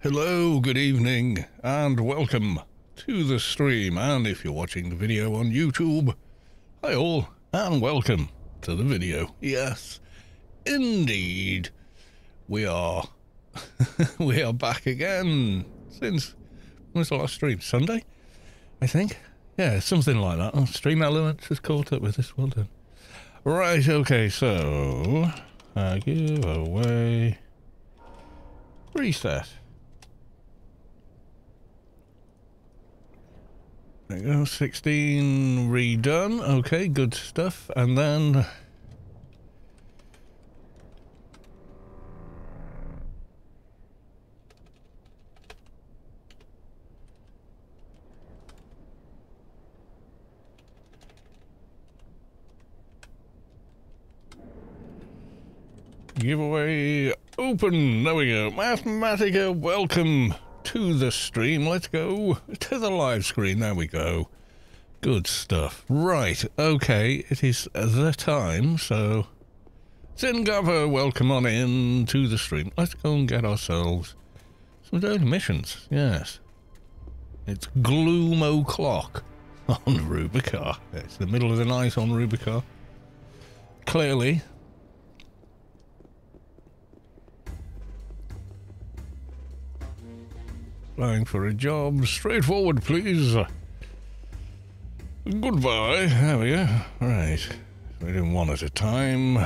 Hello, good evening, and welcome to the stream. And if you're watching the video on YouTube, hi all, and welcome to the video. Yes, indeed, we are. we are back again since when was the last stream? Sunday, I think. Yeah, something like that. Oh, StreamElements has caught up with this. Well done. Right. Okay. So, uh, give away reset. There you go, 16 redone. Okay, good stuff. And then... Giveaway open. There we go. Mathematica, welcome to the stream. Let's go to the live screen. There we go. Good stuff. Right, okay, it is the time, so... Zingava, welcome on in to the stream. Let's go and get ourselves some daily missions, yes. It's gloom o'clock on Rubi-Ka. It's the middle of the night on Rubi-Ka. Clearly, Applying for a job. Straightforward, please. Goodbye. There we go. Right. We do one at a time.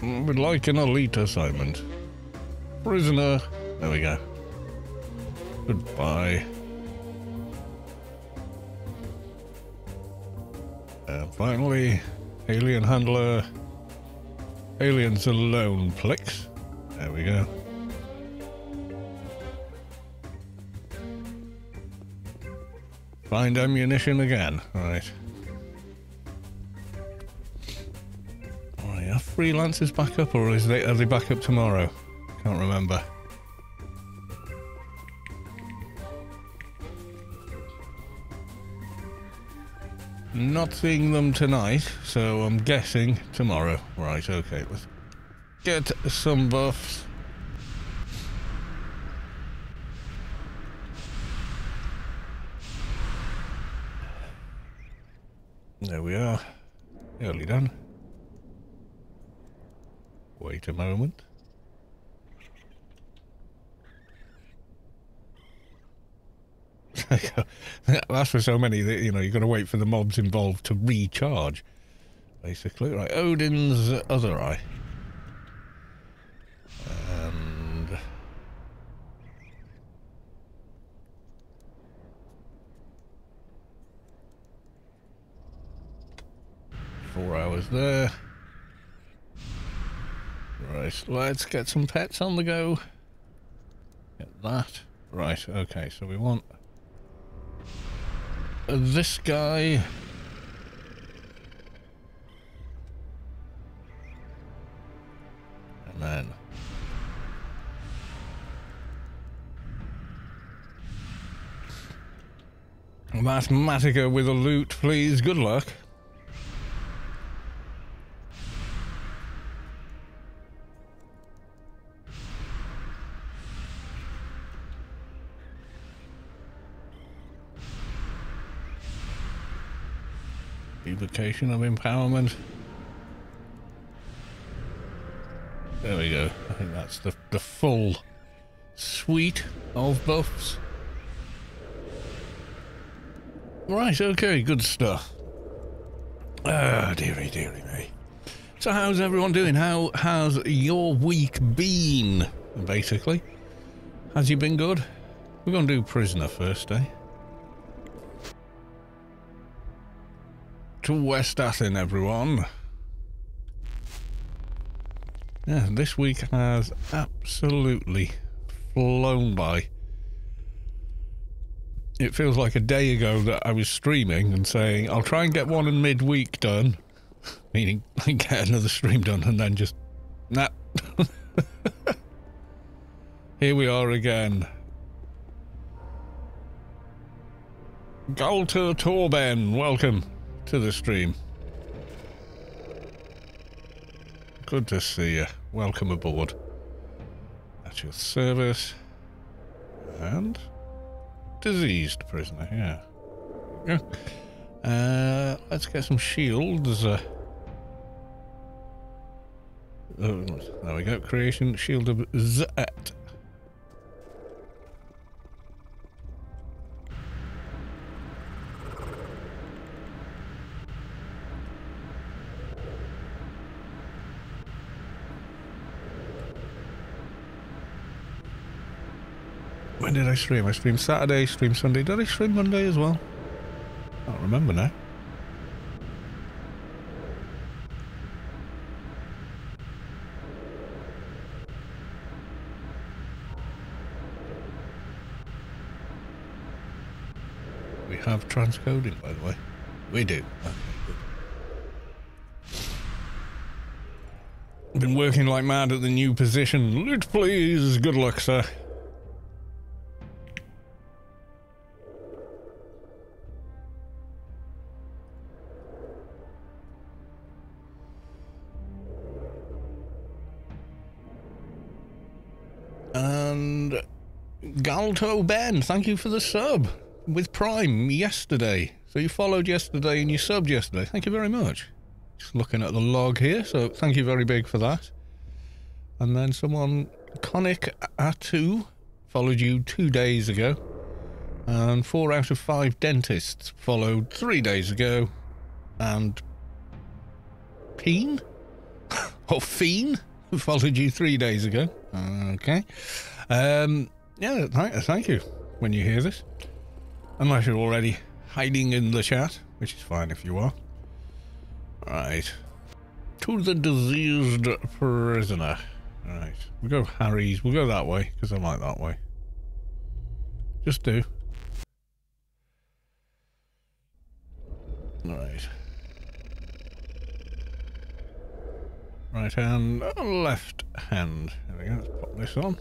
We'd like an elite assignment. Prisoner. There we go. Goodbye. And finally, alien handler. Aliens alone, Plex. There we go. Find ammunition again. Right. Oh, yeah. Freelancers back up, or is they are they back up tomorrow? Can't remember. Not seeing them tonight, so I'm guessing tomorrow. Right, okay, let's get some buffs. There we are. Nearly done. Wait a moment. That's for so many that, you know, you've got to wait for the mobs involved to recharge, basically. Right, Odin's other eye. And... Four hours there. Right, let's get some pets on the go. Get that. Right, okay, so we want this guy. And then... Mathematica with a loot, please. Good luck. Evocation of empowerment. There we go. I think that's the, the full suite of buffs. Right, okay, good stuff. Ah, dearie, dearie me. So how's everyone doing? How has your week been, basically? Has you been good? We're going to do prisoner first, eh? To West Athen, everyone. Yeah, this week has absolutely flown by. It feels like a day ago that I was streaming and saying, I'll try and get one in midweek done, meaning I get another stream done and then just, nah. Here we are again. Galter Torben, welcome to the stream. Good to see you. Welcome aboard. At your service. And diseased prisoner, yeah. Uh, let's get some shields. Uh, oh, there we go. Creation shield of Zet. When did I stream? I streamed Saturday, streamed Sunday. Did I stream Monday as well? I don't remember now. We have transcoding, by the way. We do. Been working like mad at the new position. Loot, please. Good luck, sir. Galto Ben, thank you for the sub with Prime yesterday. So you followed yesterday and you subbed yesterday. Thank you very much. Just looking at the log here, so thank you very big for that. And then someone, Conic Atu, followed you two days ago. And four out of five dentists followed three days ago. And Peen? or Fiend followed you three days ago. Okay. Um, yeah, th- thank you when you hear this. Unless you're already hiding in the chat, which is fine if you are. Right. To the diseased prisoner. Right. We'll go Harry's. We'll go that way, because I like that way. Just do. Right. Right hand, left hand. There we go. Let's pop this on.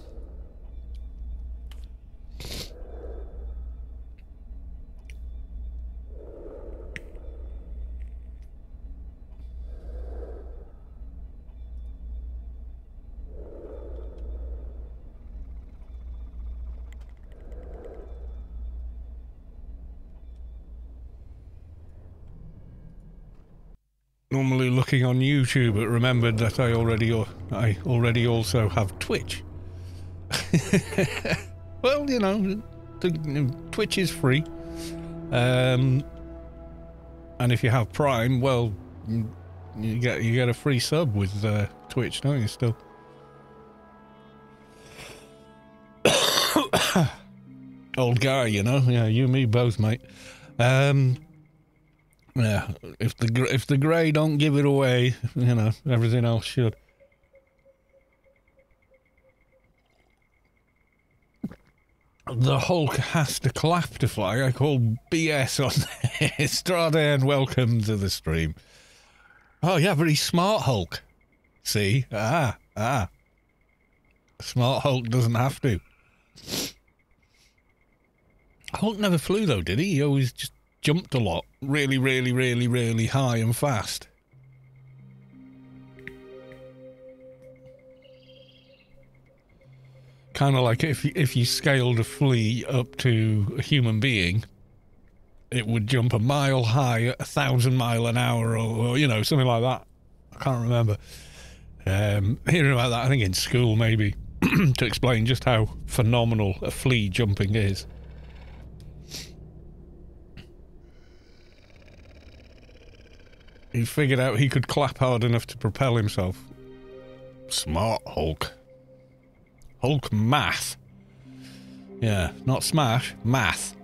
Normally looking on YouTube, but remembered that I already I already also have Twitch. well, you know, the, Twitch is free, um, and if you have Prime, well, you get you get a free sub with uh, Twitch, don't you? Still. Old guy, you know. Yeah, you and me both, mate. Um, yeah, if the if the grey don't give it away, you know everything else should. The Hulk has to clap to fly. I call BS on Strade and welcome to the stream. Oh yeah, very smart Hulk. See? Ah, ah. Smart Hulk doesn't have to. Hulk never flew though, did he? He always just jumped a lot, really, really, really, really high and fast. Kind of like if if you scaled a flea up to a human being, it would jump a mile high at a thousand mile an hour, or, or you know something like that. I can't remember. Um, hearing about that, I think in school maybe to explain just how phenomenal a flea jumping is. He figured out he could clap hard enough to propel himself. Smart Hulk. Hulk math. Yeah, not smash, math.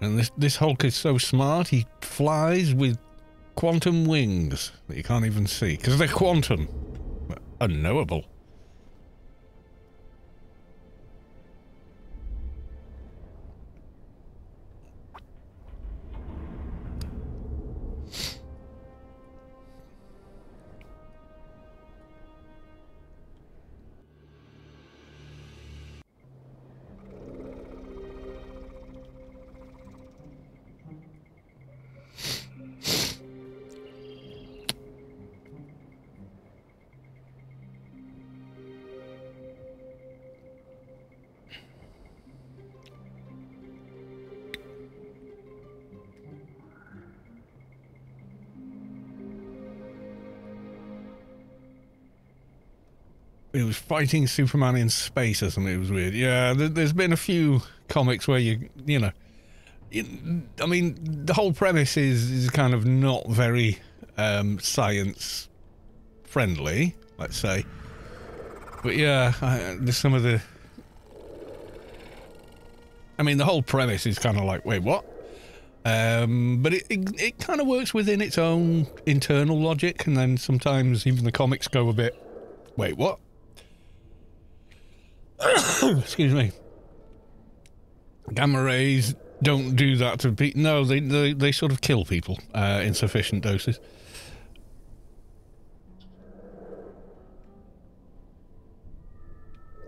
And this this Hulk is so smart, he flies with quantum wings that you can't even see because they're quantum, unknowable. Fighting Superman in space or something. It was weird. Yeah, there, has been a few comics where you, you know, I mean, the whole premise is is kind of not very um, science friendly, let's say. But yeah, I, there's some of the. I mean, the whole premise is kind of like, wait, what? Um, but it, it, it kind of works within its own internal logic, and then sometimes even the comics go a bit, wait, what? Excuse me. Gamma rays don't do that to people. No, they, they, they sort of kill people uh, in sufficient doses.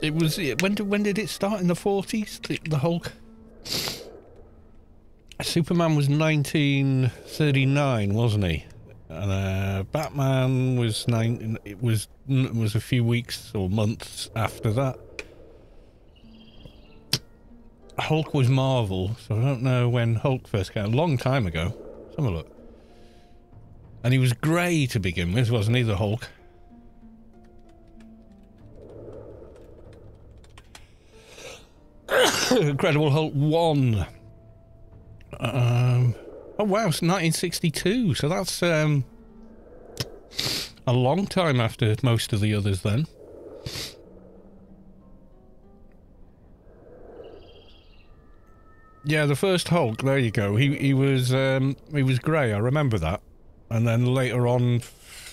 It was when did when did it start in the forties? The, the Hulk. Superman was 1939, wasn't he? And uh, Batman was nine. It was was a few weeks or months after that. Hulk was Marvel, so I don't know when Hulk first came. A long time ago. Let's have a look. And he was grey to begin with, wasn't he? The Hulk. Incredible Hulk 1. Um, oh, wow, it's 1962. So that's um, a long time after most of the others then. Yeah, the first Hulk. There you go. He he was um, he was grey. I remember that. And then later on,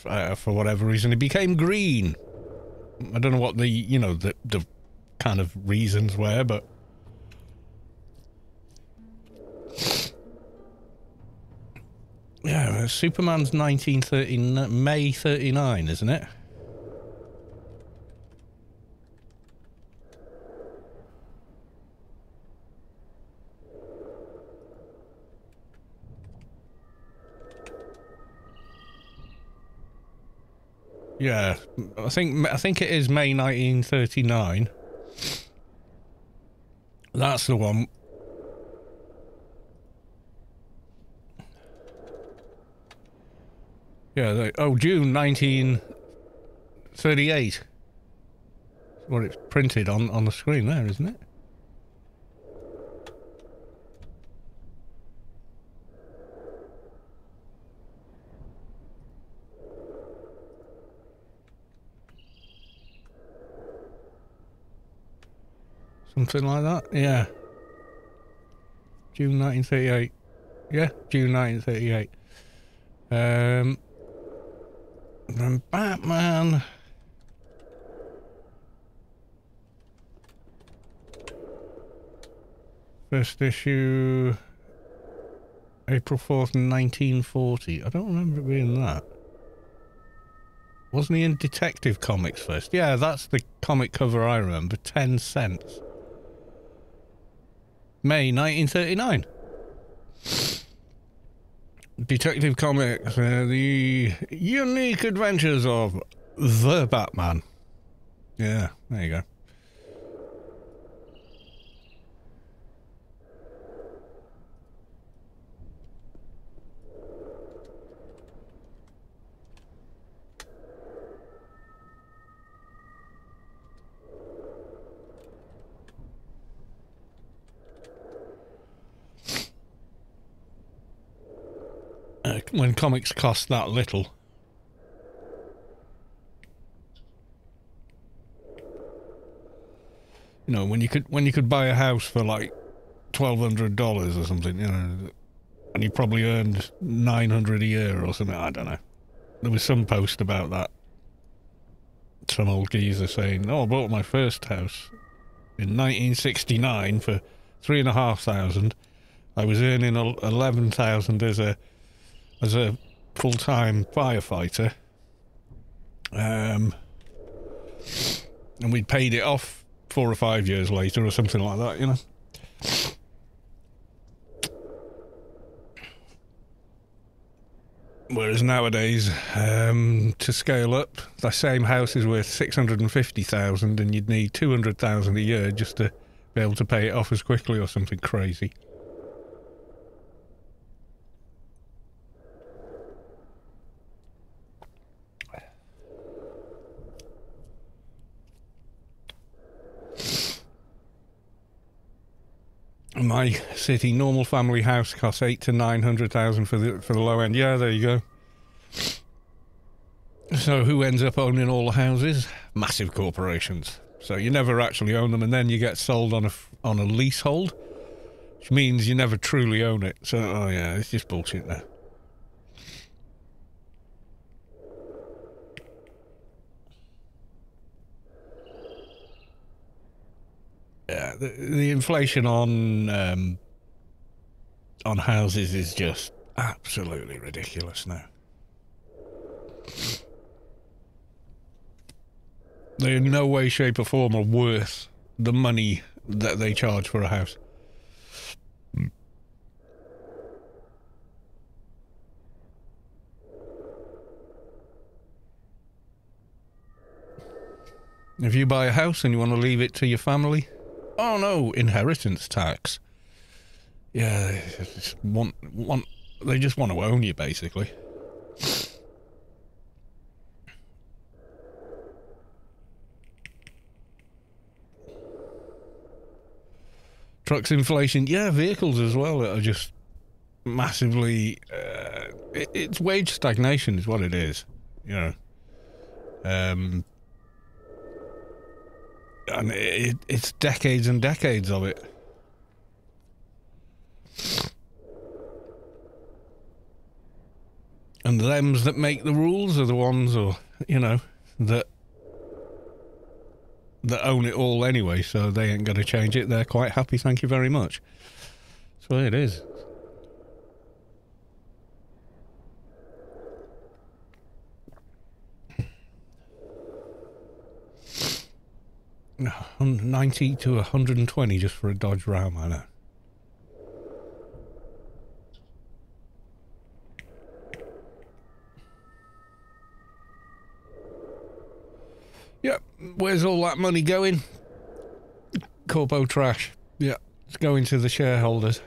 uh, for whatever reason, he became green. I don't know what the you know the the kind of reasons were, but Yeah, Superman's 1930, May 39, isn't it? Yeah, I think I think it is May 1939. That's the one Yeah, they, oh, June 1938. What it's printed on, on the screen there, isn't it? Something like that, yeah. June 1938. Yeah, June 1938. Um, then Batman. First issue, April 4th, 1940. I don't remember it being that. Wasn't he in Detective Comics first? Yeah, that's the comic cover I remember. 10 cents. May 1939. Detective Comics, uh, the unique adventures of the Batman. Yeah, there you go. uh, when comics cost that little. You know, when you could when you could buy a house for like twelve hundred dollars or something, you know, and you probably earned nine hundred a year or something. I don't know. There was some post about that. Some old geezer saying, "Oh, I bought my first house in 1969 for three and a half thousand. I was earning eleven thousand as a as a full-time firefighter. Um, and we'd paid it off four or five years later or something like that, you know. Whereas nowadays, um, to scale up, the same house is worth six hundred and you'd need two hundred thousand a year just to be able to pay it off as quickly or something crazy. City, normal family house costs eight to nine hundred thousand for the for the low end. Yeah, there you go. So who ends up owning all the houses? Massive corporations. So you never actually own them, and then you get sold on a on a leasehold, which means you never truly own it. So oh yeah, it's just bullshit there. The, the inflation on um, on houses is just absolutely ridiculous now. they are in no way, shape, or form are worth the money that they charge for a house. If you buy a house and you want to leave it to your family, oh no, inheritance tax. Yeah, they just want, want they just want to own you basically. Trucks inflation, yeah, vehicles as well are just massively. Uh, it, it's wage stagnation, is what it is. You know, um, and it, it's decades and decades of it. And the thems that make the rules are the ones, or you know, that that own it all anyway. So they ain't going to change it. They're quite happy. Thank you very much. That's what it is. Ninety to hundred and twenty just for a Dodge Ram, I know. Yep. Where's all that money going? Corpo trash. Yeah. It's going to the shareholders.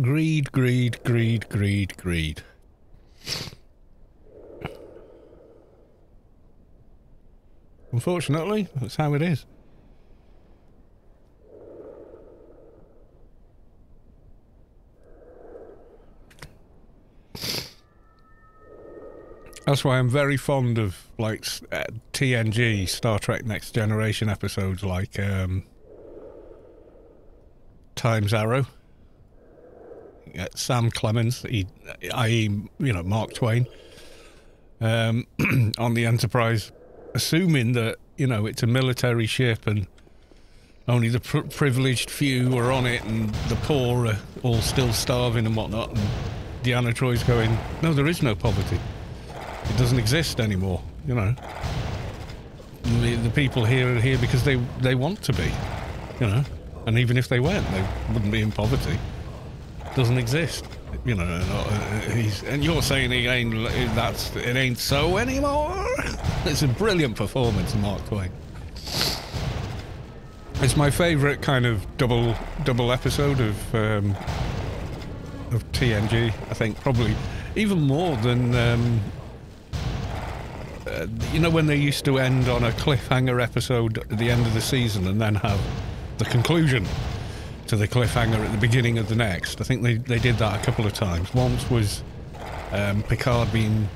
Greed, greed, greed, greed, greed. Unfortunately, that's how it is. That's why I'm very fond of like uh, TNG, Star Trek Next Generation episodes like um, Time's Arrow. Uh, Sam Clemens, he, i.e., you know, Mark Twain, um, on the Enterprise, assuming that you know it's a military ship and only the pr- privileged few are on it and the poor are all still starving and whatnot. And Deanna Troi's going, no, there is no poverty. It doesn't exist anymore, you know. The, the people here are here because they, they want to be, you know. And even if they weren't, they wouldn't be in poverty. Doesn't exist, you know. Uh, he's, and you're saying again that's it ain't so anymore. It's a brilliant performance, Mark Twain. It's my favourite kind of double double episode of um, of TNG. I think probably even more than um, uh, you know when they used to end on a cliffhanger episode at the end of the season and then have the conclusion to the cliffhanger at the beginning of the next. I think they, they did that a couple of times. Once was um, Picard being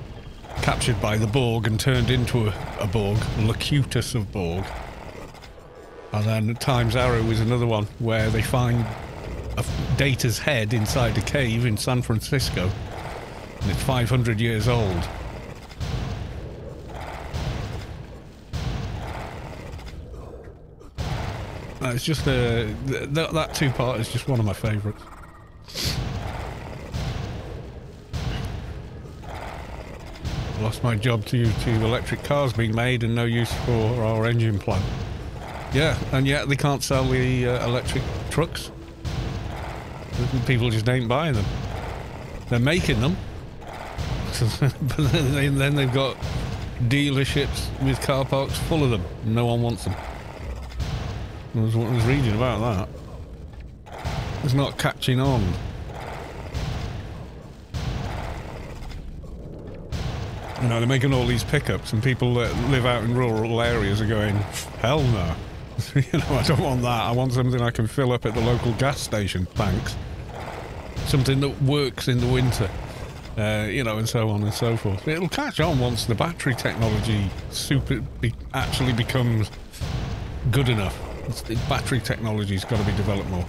captured by the Borg and turned into a, a Borg, Locutus of Borg. And then Time's Arrow was another one where they find a, Data's head inside a cave in San Francisco. And it's 500 years old. It's just uh, that, that two part is just one of my favourites. Lost my job to to electric cars being made and no use for our engine plant. Yeah, and yet they can't sell the uh, electric trucks. People just ain't buying them. They're making them, but then they've got dealerships with car parks full of them. No one wants them. I was, I was reading about that. It's not catching on. You know, they're making all these pickups, and people that live out in rural areas are going, hell no. you know, I don't want that. I want something I can fill up at the local gas station. Thanks. Something that works in the winter. Uh, you know, and so on and so forth. It'll catch on once the battery technology super be, actually becomes good enough. It's, the battery technology's got to be developed more.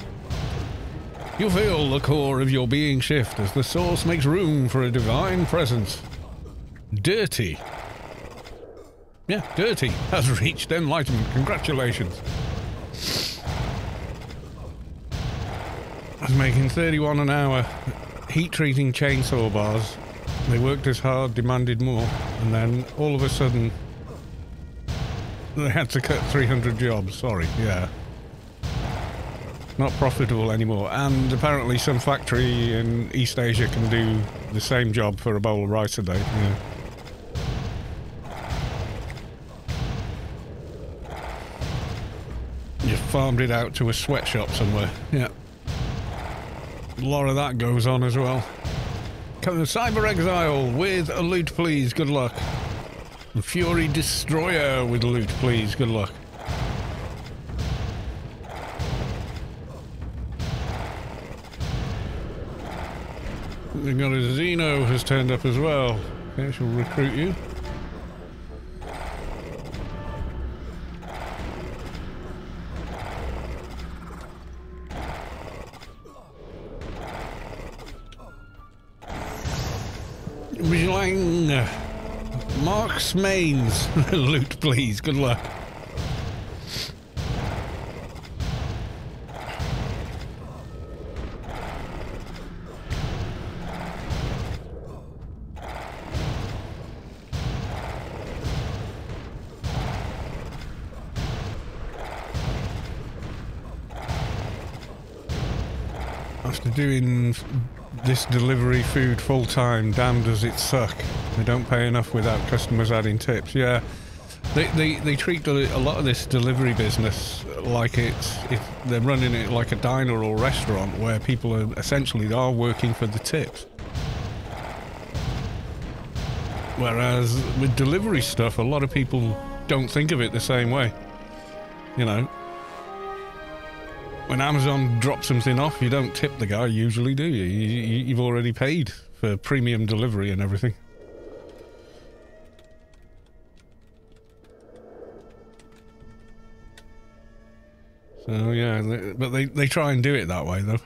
You feel the core of your being shift as the source makes room for a divine presence. Dirty. Yeah, Dirty has reached enlightenment. Congratulations. I was making 31 an hour heat treating chainsaw bars. They worked as hard, demanded more, and then all of a sudden they had to cut 300 jobs. Sorry, yeah. Not profitable anymore. And apparently some factory in East Asia can do the same job for a bowl of rice a day. Yeah. You farmed it out to a sweatshop somewhere. Yeah. A lot of that goes on as well. Come to Cyber Exile with a loot, please. Good luck. Fury Destroyer with loot, please. Good luck. We got a Xeno has turned up as well. Okay, she'll recruit you. Lang. Mark's mains. Loot, please. Good luck. Doing this delivery food full time, damn does it suck. They don't pay enough without customers adding tips. Yeah, they, they, they treat a lot of this delivery business like it's, if they're running it like a diner or restaurant where people are essentially are working for the tips. Whereas with delivery stuff, a lot of people don't think of it the same way. You know, when Amazon drops something off, you don't tip the guy usually, do you? you you've already paid for premium delivery and everything. So yeah, but they, they try and do it that way though.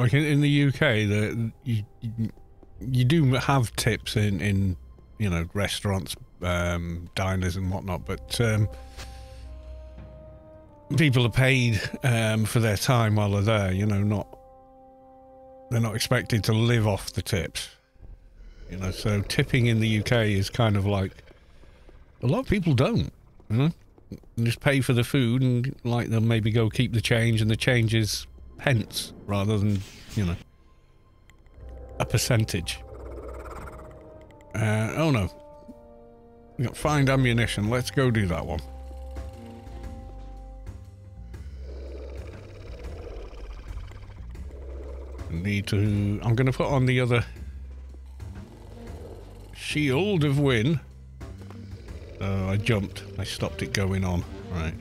Like in, in the UK, the you, you do have tips in in you know restaurants, um, diners, and whatnot, but um, people are paid um, for their time while they're there. You know, not they're not expected to live off the tips. You know, so tipping in the UK is kind of like a lot of people don't. You know, just pay for the food and like they'll maybe go keep the change, and the change is pence rather than, you know, a percentage. Uh, oh no. We got find ammunition. Let's go do that one. Need to... I'm going to put on the other shield of win. Oh, I jumped. I stopped it going on. Right.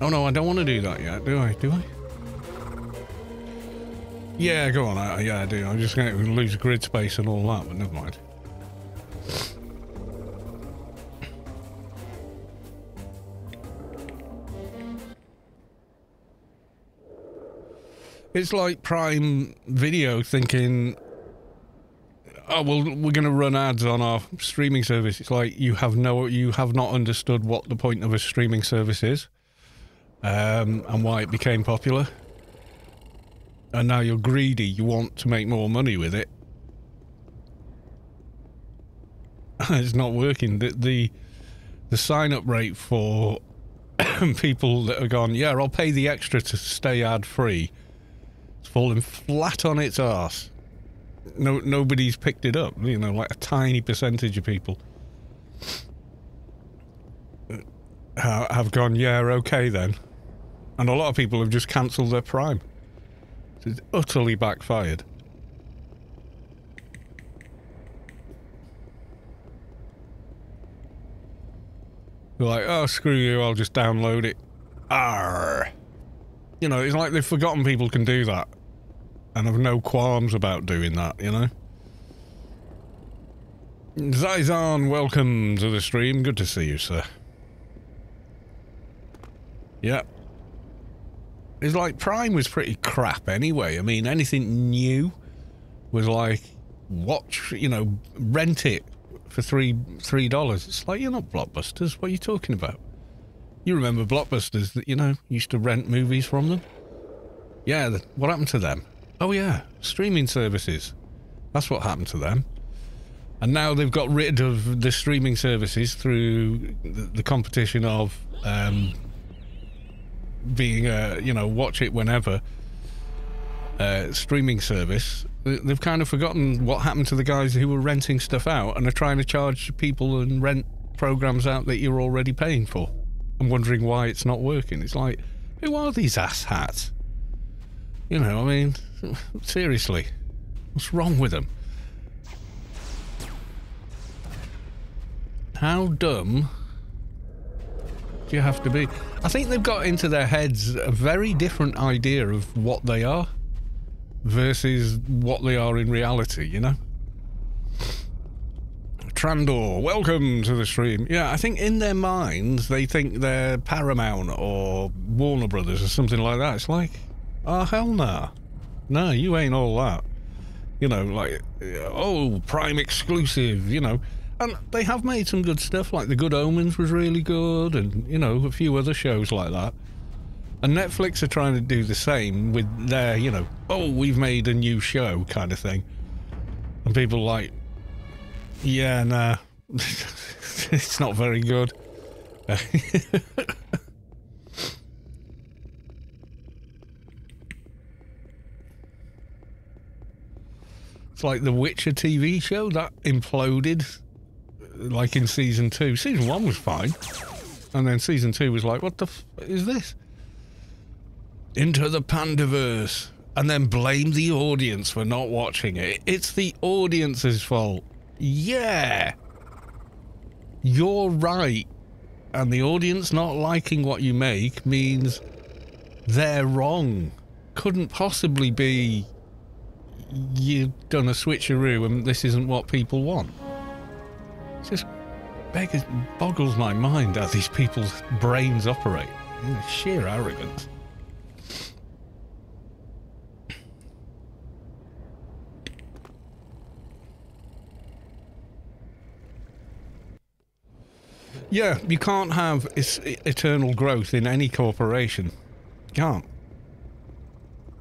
Oh no, I don't want to do that yet, do I? Do I? Yeah, go on. I, yeah, I do. I'm just going to lose grid space and all that, but never mind. It's like Prime Video thinking, oh well, we're going to run ads on our streaming service. It's like you have no, you have not understood what the point of a streaming service is um, and why it became popular. And now you're greedy, you want to make more money with it. it's not working. The, the, the sign up rate for people that have gone, yeah, I'll pay the extra to stay ad free, it's falling flat on its ass. no nobody's picked it up. You know, like a tiny percentage of people have gone, yeah, okay then. And a lot of people have just cancelled their Prime. It's utterly backfired. They're like, oh, screw you, I'll just download it. Arr. You know, it's like they've forgotten people can do that. And have no qualms about doing that, you know? Zaizan, welcome to the stream. Good to see you, sir. Yep. It's like Prime was pretty crap anyway. I mean, anything new was like, watch, you know, rent it for three three dollars. It's like you're not blockbusters. What are you talking about? You remember blockbusters that you know used to rent movies from them? Yeah. What happened to them? Oh yeah, streaming services. That's what happened to them. And now they've got rid of the streaming services through the, the competition of um, being a you know watch it whenever uh, streaming service they've kind of forgotten what happened to the guys who were renting stuff out and are trying to charge people and rent programs out that you're already paying for. I'm wondering why it's not working. It's like who are these asshats? You know i mean seriously what's wrong with them? How dumb do you have to be? I think they've got into their heads a very different idea of what they are versus what they are in reality, you know? Trandor, welcome to the stream. Yeah, I think in their minds they think they're Paramount or Warner Brothers or something like that. It's like, oh, hell nah. No, you ain't all that. You know, like, oh, Prime exclusive, you know. And they have made some good stuff, like The Good Omens was really good, and, you know, a few other shows like that. And Netflix are trying to do the same with their, you know, oh, we've made a new show kind of thing. And people like, yeah, nah, it's not very good. it's like the Witcher TV show that imploded like in season two. Season one was fine. And then season two was like, what the is this? Into the Pandaverse. And then blame the audience for not watching it. It's the audience's fault. Yeah. You're right. And the audience not liking what you make means they're wrong. Couldn't possibly be you've done a switcheroo and this isn't what people want just beggars, boggles my mind how these people's brains operate. sheer arrogance. Yeah, you can't have eternal growth in any corporation. You can't.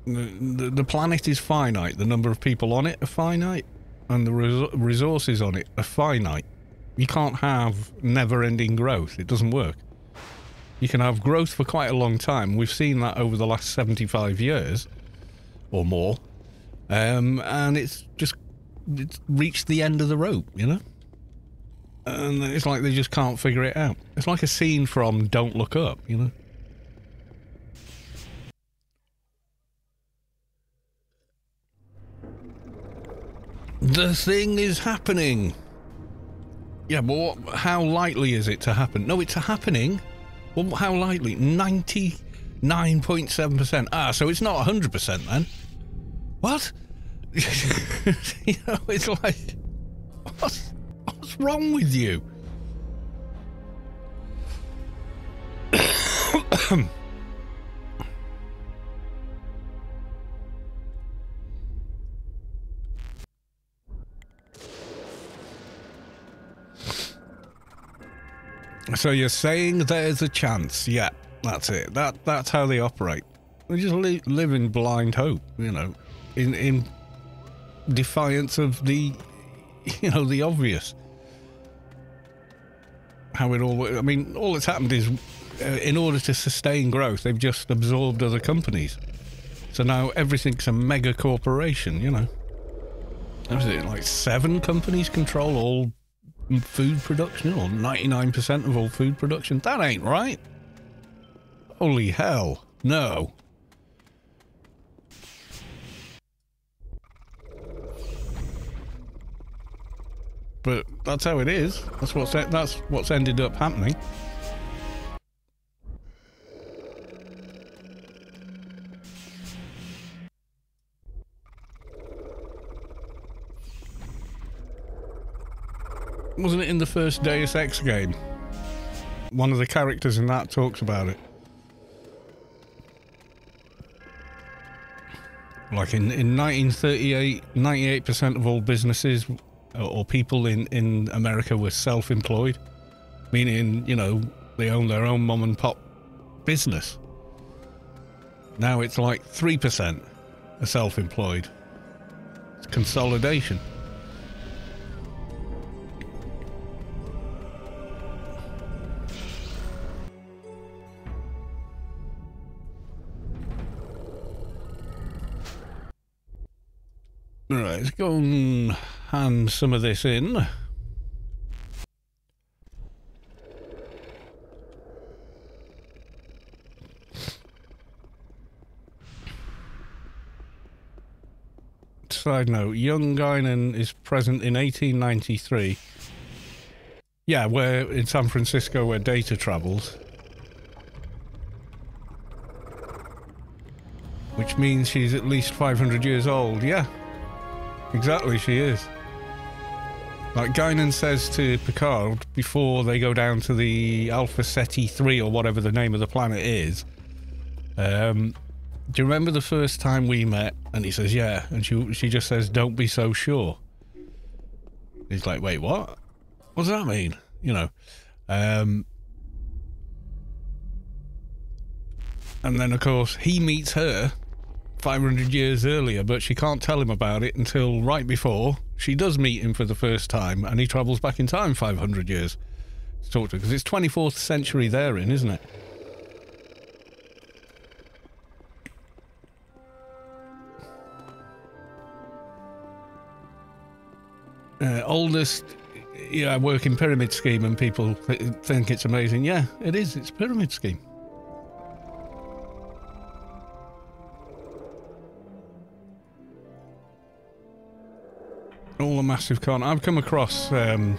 The, the, planet is finite. The number of people on it are finite. And the res resources on it are finite. You can't have never-ending growth. It doesn't work. You can have growth for quite a long time. We've seen that over the last 75 years or more. Um, and it's just it's reached the end of the rope, you know? And it's like they just can't figure it out. It's like a scene from Don't Look Up, you know? The thing is happening. Yeah, but what, how likely is it to happen? No, it's happening. Well, how likely? 99.7%. Ah, so it's not 100% then. What? you know, it's like, what's, what's wrong with you? So you're saying there's a chance? Yeah, that's it. That that's how they operate. They just li live in blind hope, you know, in in defiance of the, you know, the obvious. How it all. I mean, all that's happened is, uh, in order to sustain growth, they've just absorbed other companies. So now everything's a mega corporation, you know. what is it, like seven companies control all food production or 99% of all food production? That ain't right. Holy hell. No. But that's how it is. That's what's that's what's ended up happening. Wasn't it in the first Deus Ex game? One of the characters in that talks about it. Like in, in 1938, 98% of all businesses uh, or people in, in America were self-employed. Meaning, you know, they own their own mom and pop business. Now it's like 3% are self-employed. It's consolidation. Let's go and hand some of this in. Side note, young Guinan is present in 1893. Yeah, where in San Francisco where data travels. Which means she's at least 500 years old, yeah. Exactly, she is. Like Guinan says to Picard before they go down to the Alpha Ceti 3 or whatever the name of the planet is. Um, do you remember the first time we met? And he says, yeah. And she, she just says, don't be so sure. He's like, wait, what? What does that mean? You know. Um, and then, of course, he meets her 500 years earlier, but she can't tell him about it until right before she does meet him for the first time and he travels back in time 500 years to talk to her because it's 24th century they're in, isn't it? Uh, oldest yeah, I work in pyramid scheme and people th think it's amazing. Yeah, it is. It's pyramid scheme. All the massive con. I've come across um,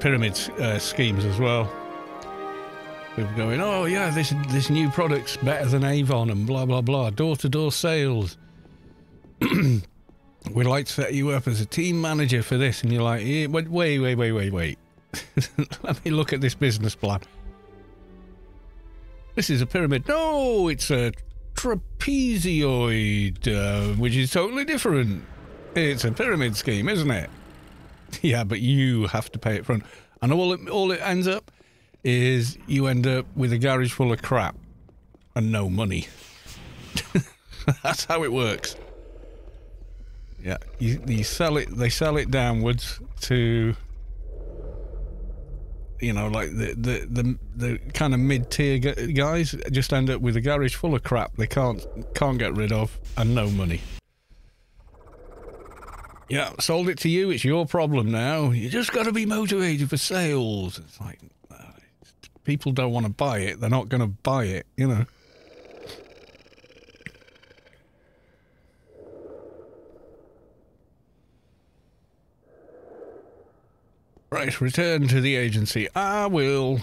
pyramid uh, schemes as well. People going, oh yeah, this this new product's better than Avon and blah blah blah. Door to door sales. We'd like to set you up as a team manager for this, and you're like, yeah, wait, wait, wait, wait, wait, wait. Let me look at this business plan. This is a pyramid. No, it's a trapezoid, uh, which is totally different. It's a pyramid scheme, isn't it? Yeah, but you have to pay it front. And all it, all it ends up is you end up with a garage full of crap and no money. That's how it works. Yeah, you, you sell it. They sell it downwards to, you know, like the the the, the kind of mid tier guys just end up with a garage full of crap they can't can't get rid of and no money. Yeah, sold it to you. It's your problem now. You just got to be motivated for sales. It's like people don't want to buy it. They're not going to buy it, you know. Right, return to the agency. I will.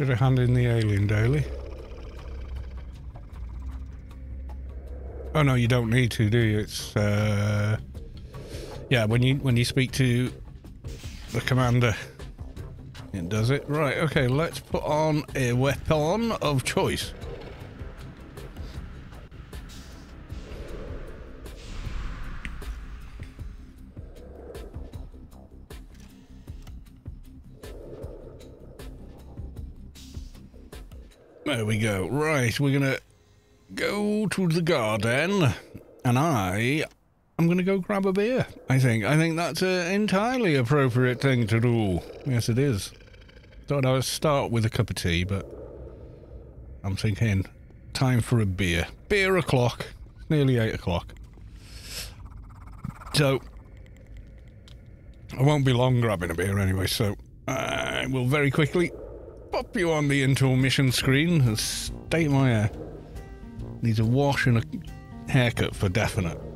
Get a hand in the alien daily. Oh no, you don't need to, do you? It's uh, yeah. When you when you speak to the commander, it does it. Right. Okay. Let's put on a weapon of choice. There we go. Right, we're gonna go to the garden, and I I'm going to go grab a beer. I think. I think that's an entirely appropriate thing to do. Yes, it is. Thought I would start with a cup of tea, but I'm thinking time for a beer. Beer o'clock. Nearly eight o'clock. So I won't be long grabbing a beer anyway. So uh, I will very quickly pop you on the intermission screen and state my. Needs a wash and a haircut for definite.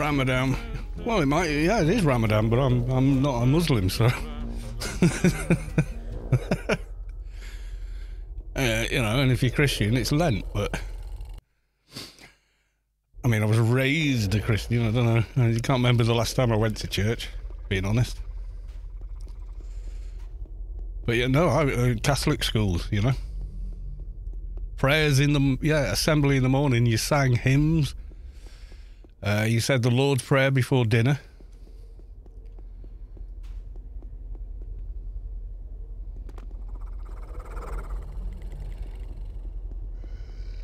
Ramadan. Well, it might. Yeah, it is Ramadan, but I'm I'm not a Muslim, so. uh, you know, and if you're Christian, it's Lent. But I mean, I was raised a Christian. I don't know. I can't remember the last time I went to church. Being honest. But yeah, no, I, uh, Catholic schools, you know. Prayers in the yeah assembly in the morning. You sang hymns uh, you said the Lord's Prayer before dinner.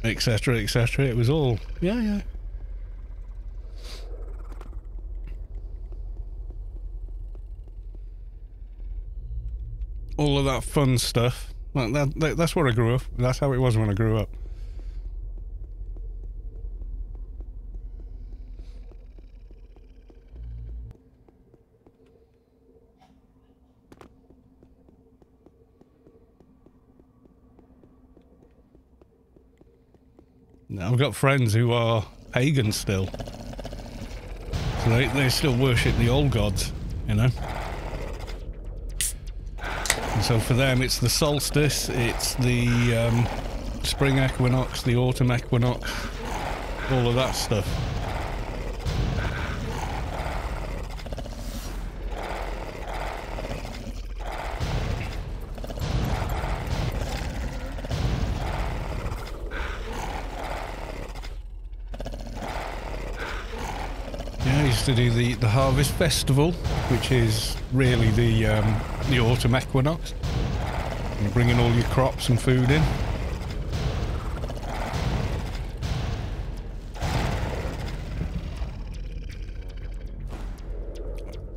Etc. Etc. It was all yeah, yeah. All of that fun stuff. that, that, that's where I grew up. That's how it was when I grew up. I've got friends who are pagans still. So they, they still worship the old gods, you know? And so for them it's the solstice, it's the um, spring equinox, the autumn equinox, all of that stuff. To do the, the Harvest Festival, which is really the um, the autumn equinox. Bringing all your crops and food in.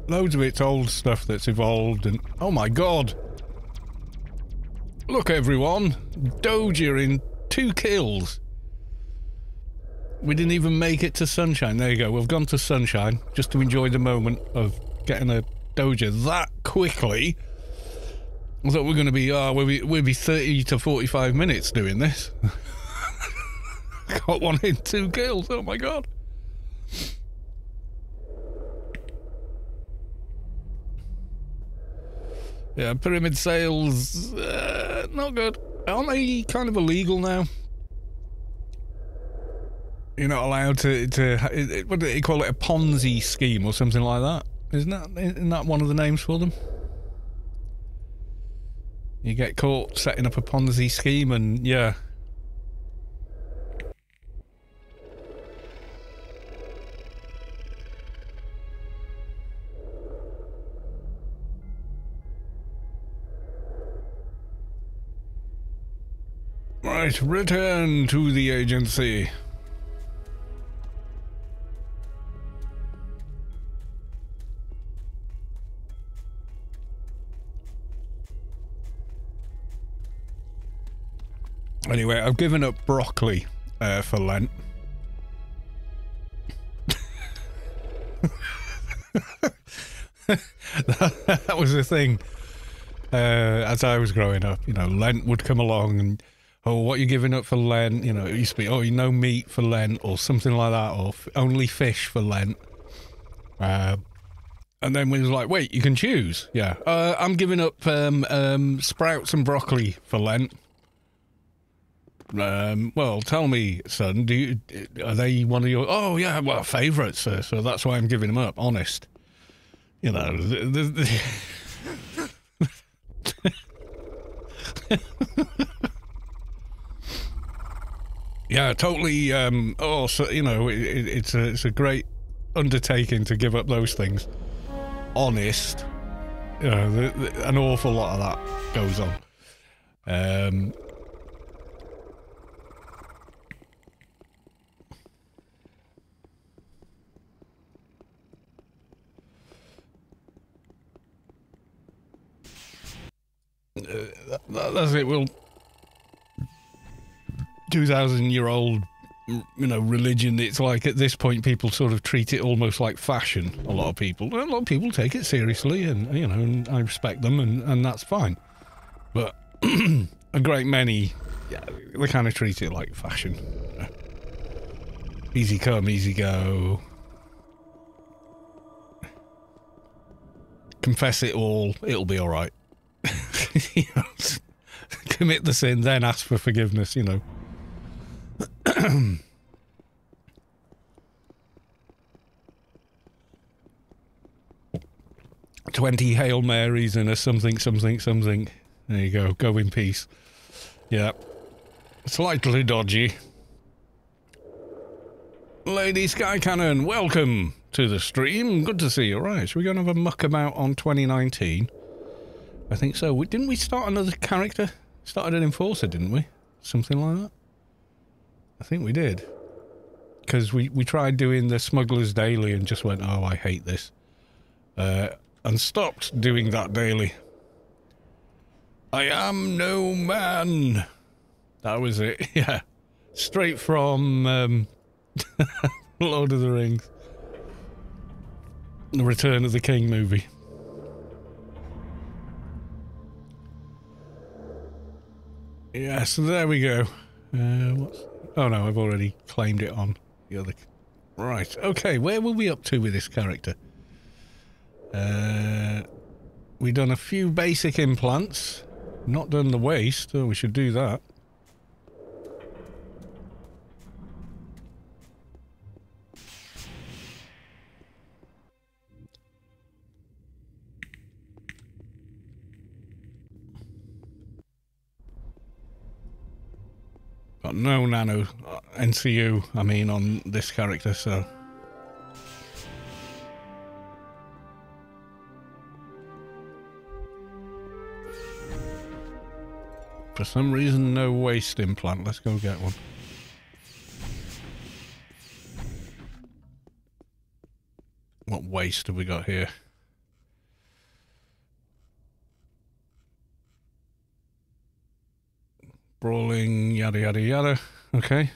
Loads of it's old stuff that's evolved and... Oh my god! Look everyone! Doja in two kills! We didn't even make it to sunshine. There you go. We've gone to sunshine just to enjoy the moment of getting a doja that quickly. I thought we are going to be, oh, we'll be, we'll be 30 to 45 minutes doing this. Got one in two kills. Oh my god. Yeah, pyramid sales, uh, not good. Aren't they kind of illegal now? You're not allowed to to what do they call it a Ponzi scheme or something like that? Isn't that isn't that one of the names for them? You get caught setting up a Ponzi scheme, and yeah. Right, return to the agency. Anyway, I've given up broccoli uh, for Lent. that was the thing. Uh, as I was growing up, you know, Lent would come along and, oh, what are you giving up for Lent? You know, it used to be, oh, you know, meat for Lent or something like that, or only fish for Lent. Uh, and then we was like, wait, you can choose. Yeah. Uh, I'm giving up um, um, sprouts and broccoli for Lent. Um, well, tell me, son, do you, are they one of your? Oh yeah, well, favourites. Uh, so that's why I'm giving them up. Honest, you know. The, the, the yeah, totally. Um, oh, so you know, it, it's a it's a great undertaking to give up those things. Honest, you know, an awful lot of that goes on. Um, that, that's it. We'll two thousand year old, you know, religion. It's like at this point, people sort of treat it almost like fashion. A lot of people, a lot of people take it seriously, and you know, and I respect them, and and that's fine. But a great many, yeah, they kind of treat it like fashion. Easy come, easy go. Confess it all, it'll be all right. you know, commit the sin, then ask for forgiveness, you know. Twenty Hail Marys and a something, something, something. There you go. Go in peace. Yeah. Slightly dodgy. Lady Sky Cannon, welcome to the stream. Good to see you. Right, so we're going to have a muck about on 2019. I think so. Didn't we start another character? Started an enforcer, didn't we? Something like that? I think we did. Because we, we tried doing the Smuggler's Daily and just went, oh, I hate this. Uh, and stopped doing that daily. I am no man. That was it, yeah. Straight from um, Lord of the Rings. The Return of the King movie. Yeah, so there we go. Uh, what's... Oh no, I've already claimed it on the other... Right, okay, where were we up to with this character? Uh, we done a few basic implants. Not done the waist. Oh, we should do that. No nano uh, NCU, I mean, on this character, so... For some reason, no waste implant. Let's go get one. What waste have we got here? Brawling, yada yada yada. Okay.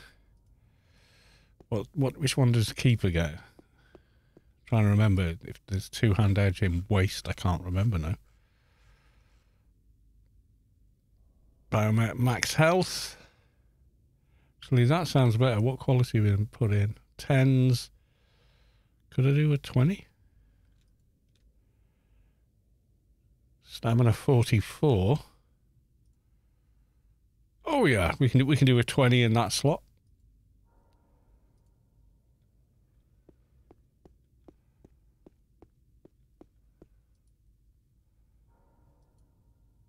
What what which one does the keeper get? trying to remember if there's two hand edge in waste, I can't remember now. Biomax health. Actually, that sounds better. What quality we put in? Tens. Could I do a 20? Stamina 44. Oh yeah, we can we can do a 20 in that slot.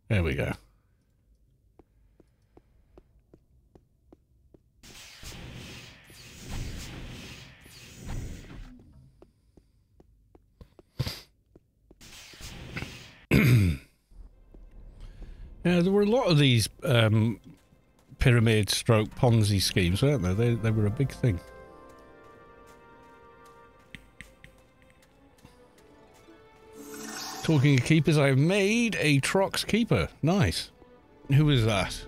There we go. yeah, there were a lot of these um, pyramid stroke Ponzi schemes, weren't they? They, they were a big thing. Talking of keepers, I've made a Trox keeper. Nice. Who is that?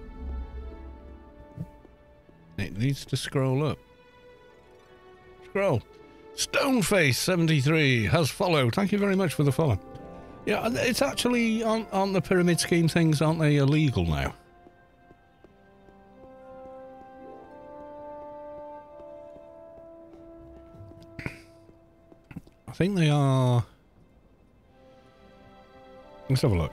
It needs to scroll up. Scroll. Stoneface73 has followed. Thank you very much for the follow. Yeah, it's actually on the pyramid scheme things, aren't they illegal now? Think they are. Let's have a look.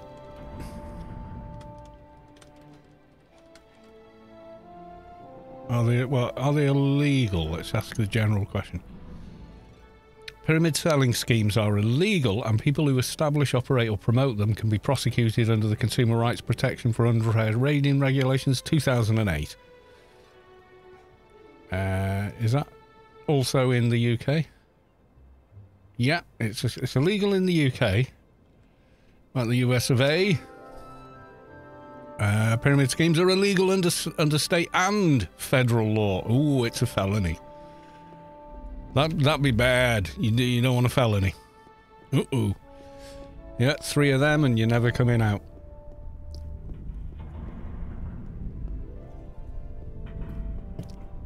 Are they well? Are they illegal? Let's ask the general question. Pyramid selling schemes are illegal, and people who establish, operate, or promote them can be prosecuted under the Consumer Rights Protection for Unfair Trading Regulations 2008. Uh, is that also in the UK? Yeah, it's it's illegal in the UK. Like the US of A. Uh, pyramid schemes are illegal under under state and federal law. Ooh, it's a felony. That that'd be bad. You you don't want a felony. Uh oh. Yeah, three of them, and you're never coming out.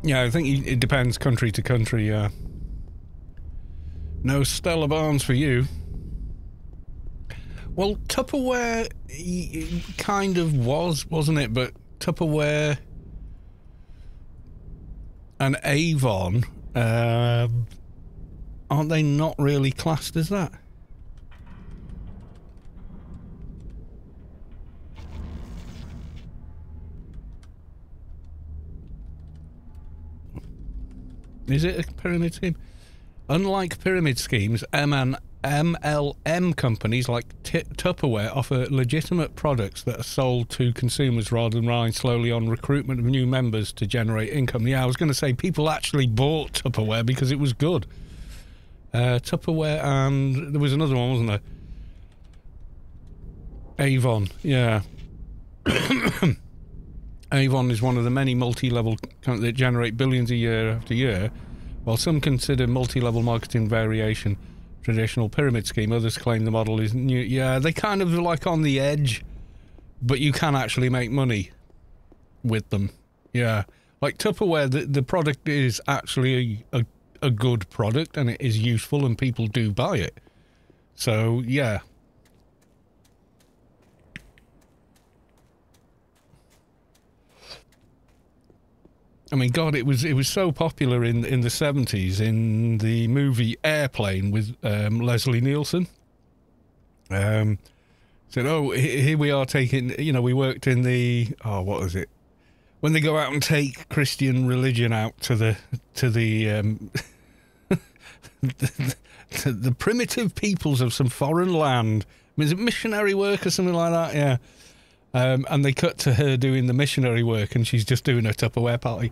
Yeah, I think it depends country to country. Uh, no Stella Barnes for you. Well, Tupperware kind of was, wasn't it? But Tupperware and Avon, uh, aren't they not really classed as that? Is it a pyramid scheme? Unlike pyramid schemes, M and MLM companies like T- Tupperware offer legitimate products that are sold to consumers rather than relying slowly on recruitment of new members to generate income. Yeah, I was going to say people actually bought Tupperware because it was good. Uh, Tupperware and there was another one, wasn't there? Avon, yeah. Avon is one of the many multi-level companies that generate billions a year after year, while some consider multi-level marketing variation traditional pyramid scheme. Others claim the model is new. Yeah, they kind of like on the edge, but you can actually make money with them. Yeah, like Tupperware, the, the product is actually a, a, a good product and it is useful and people do buy it. So, yeah, I mean, God, it was it was so popular in in the seventies in the movie Airplane with um, Leslie Nielsen. Um, said, "Oh, here we are taking. You know, we worked in the oh, what was it? When they go out and take Christian religion out to the to the um, the, the, the primitive peoples of some foreign land. I mean, is it missionary work or something like that? Yeah." Um, and they cut to her doing the missionary work, and she's just doing a Tupperware party.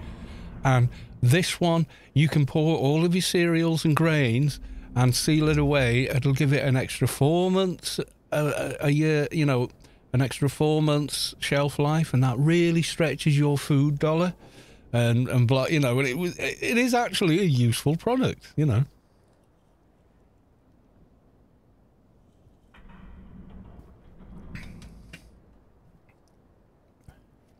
And this one, you can pour all of your cereals and grains and seal it away. It'll give it an extra four months a, a year, you know, an extra four months shelf life, and that really stretches your food dollar. And and you know, and it was it is actually a useful product, you know.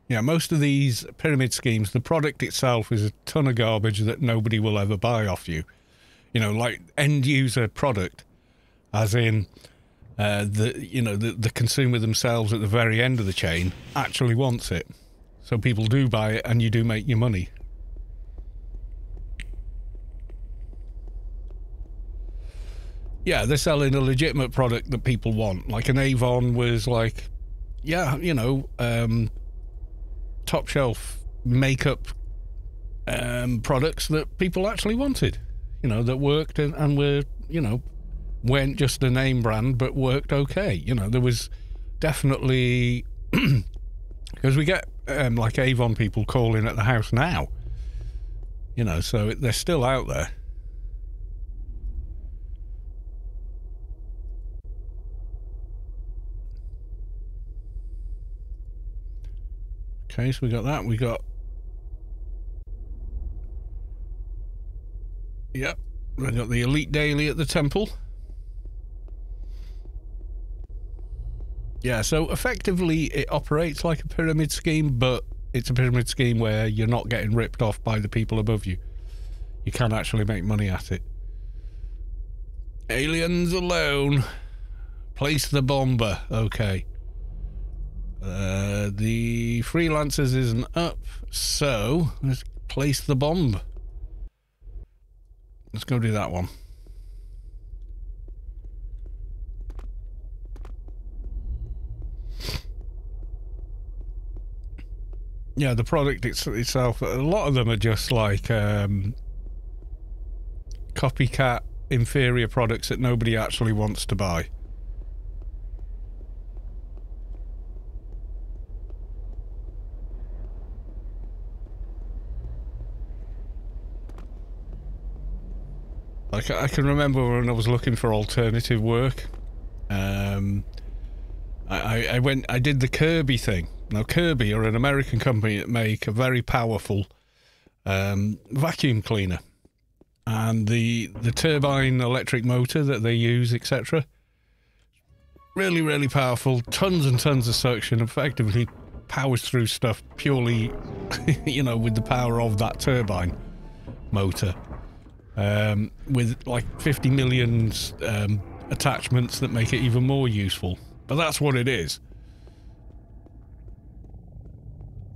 Yeah, most of these pyramid schemes, the product itself is a ton of garbage that nobody will ever buy off you. You know, like end user product, as in uh, the you know the the consumer themselves at the very end of the chain actually wants it, so people do buy it, and you do make your money. Yeah, they're selling a legitimate product that people want. Like an Avon was like, yeah, you know. Um, top shelf makeup um, products that people actually wanted, you know, that worked and, and were, you know, weren't just a name brand, but worked okay. You know, there was definitely, because we get um, like Avon people calling at the house now, you know, so they're still out there. Okay, so we got that. We got... Yep. We got the Elite Daily at the temple. Yeah, so effectively it operates like a pyramid scheme, but it's a pyramid scheme where you're not getting ripped off by the people above you. You can actually make money at it. Aliens alone. Place the bomber. Okay. Uh, the freelancers isn't up, so let's place the bomb. Let's go do that one. Yeah, the product it's, itself, a lot of them are just like um, copycat inferior products that nobody actually wants to buy. Like I can remember when I was looking for alternative work. Um, I, I went, I did the Kirby thing. Now Kirby are an American company that make a very powerful um, vacuum cleaner, and the the turbine electric motor that they use, etc. Really, really powerful. Tons and tons of suction. Effectively powers through stuff purely, you know, with the power of that turbine motor um, with like 50 million um, attachments that make it even more useful. But that's what it is.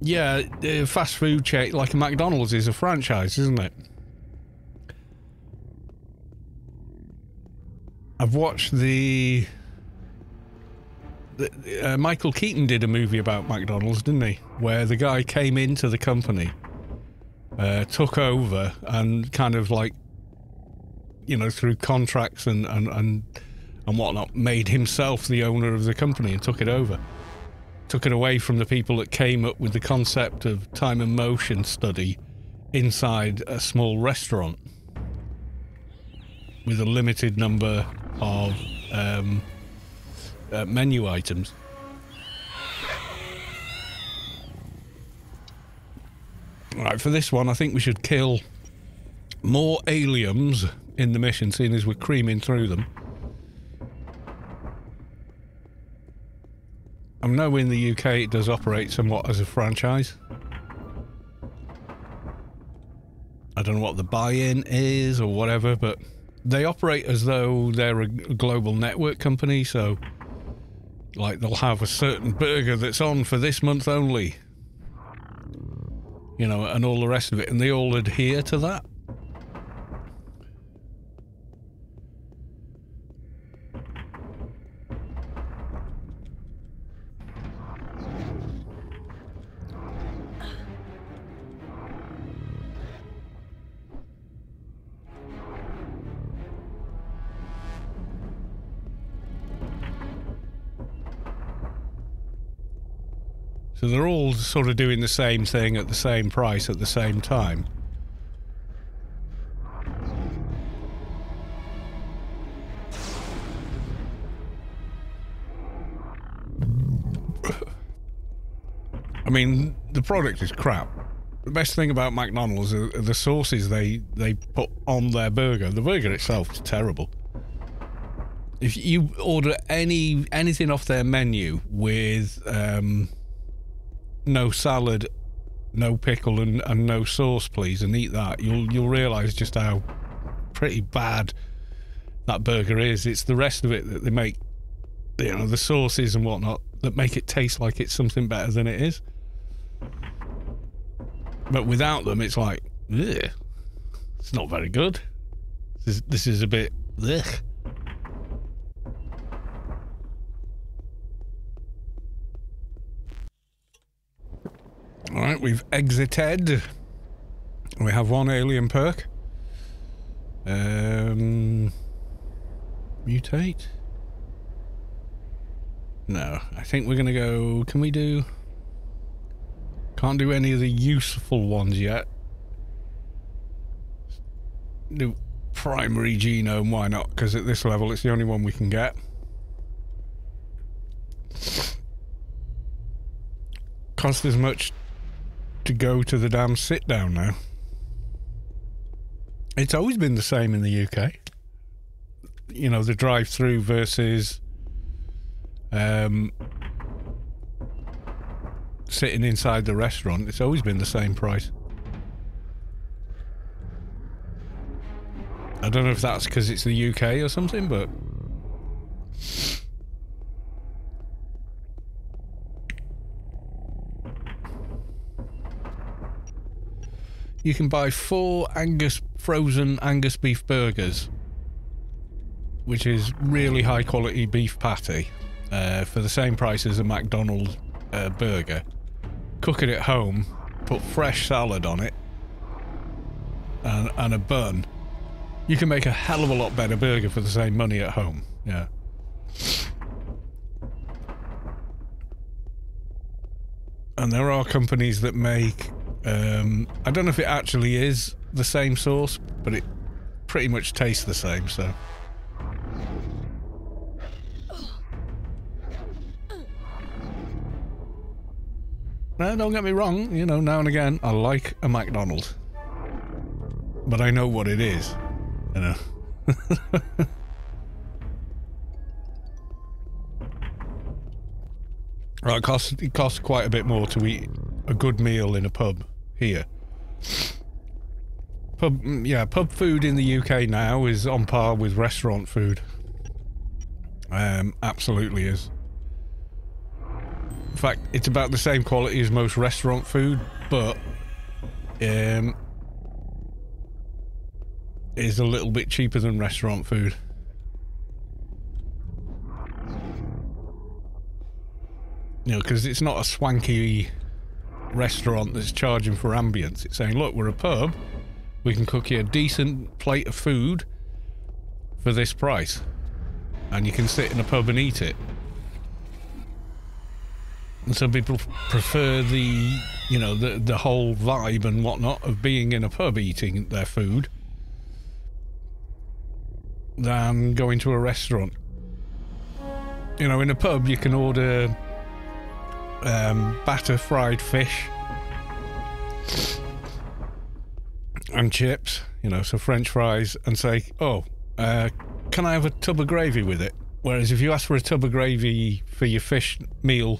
Yeah, uh, fast food chain like a McDonald's is a franchise, isn't it? I've watched the. the uh, Michael Keaton did a movie about McDonald's, didn't he? Where the guy came into the company, uh, took over, and kind of like you know, through contracts and, and, and, and whatnot, made himself the owner of the company and took it over. Took it away from the people that came up with the concept of time and motion study inside a small restaurant with a limited number of um, uh, menu items. Right, for this one, I think we should kill more aliens in the mission, seeing as we're creaming through them. I know in the UK it does operate somewhat as a franchise. I don't know what the buy-in is or whatever, but they operate as though they're a global network company, so like they'll have a certain burger that's on for this month only. You know, and all the rest of it, and they all adhere to that. So they're all sort of doing the same thing at the same price at the same time. I mean, the product is crap. The best thing about McDonald's are the sauces they, they put on their burger. The burger itself is terrible. If you order any anything off their menu with um, no salad, no pickle, and, and no sauce, please, and eat that, you'll you'll realise just how pretty bad that burger is. It's the rest of it that they make, you know, the sauces and whatnot that make it taste like it's something better than it is. But without them, it's like, ugh, it's not very good. This is, this is a bit, ugh. All right, we've exited. We have one alien perk. Um, mutate? No, I think we're going to go... Can we do... Can't do any of the useful ones yet. Do primary genome, why not? Because at this level it's the only one we can get. Cost as much to go to the damn sit down now. It's always been the same in the UK. You know, the drive-through versus um, sitting inside the restaurant. It's always been the same price. I don't know if that's because it's the UK or something, but you can buy four Angus frozen Angus beef burgers, which is really high quality beef patty, uh, for the same price as a McDonald's uh, burger. Cook it at home, put fresh salad on it, and, and a bun. You can make a hell of a lot better burger for the same money at home. Yeah. And there are companies that make um, I don't know if it actually is the same sauce, but it pretty much tastes the same, so. Now, don't get me wrong, you know, now and again, I like a McDonald's. But I know what it is, you know. Right, it costs, it costs quite a bit more to eat a good meal in a pub here. Pub, yeah, pub food in the UK now is on par with restaurant food. Um, absolutely is. In fact, it's about the same quality as most restaurant food, but um, is a little bit cheaper than restaurant food. You know, because it's not a swanky restaurant that's charging for ambience. It's saying, look, we're a pub. We can cook you a decent plate of food for this price. And you can sit in a pub and eat it. And some people prefer the, you know, the, the whole vibe and whatnot of being in a pub eating their food than going to a restaurant. You know, in a pub you can order um, batter fried fish and chips, you know, so French fries, and say, oh, uh, can I have a tub of gravy with it? Whereas if you ask for a tub of gravy for your fish meal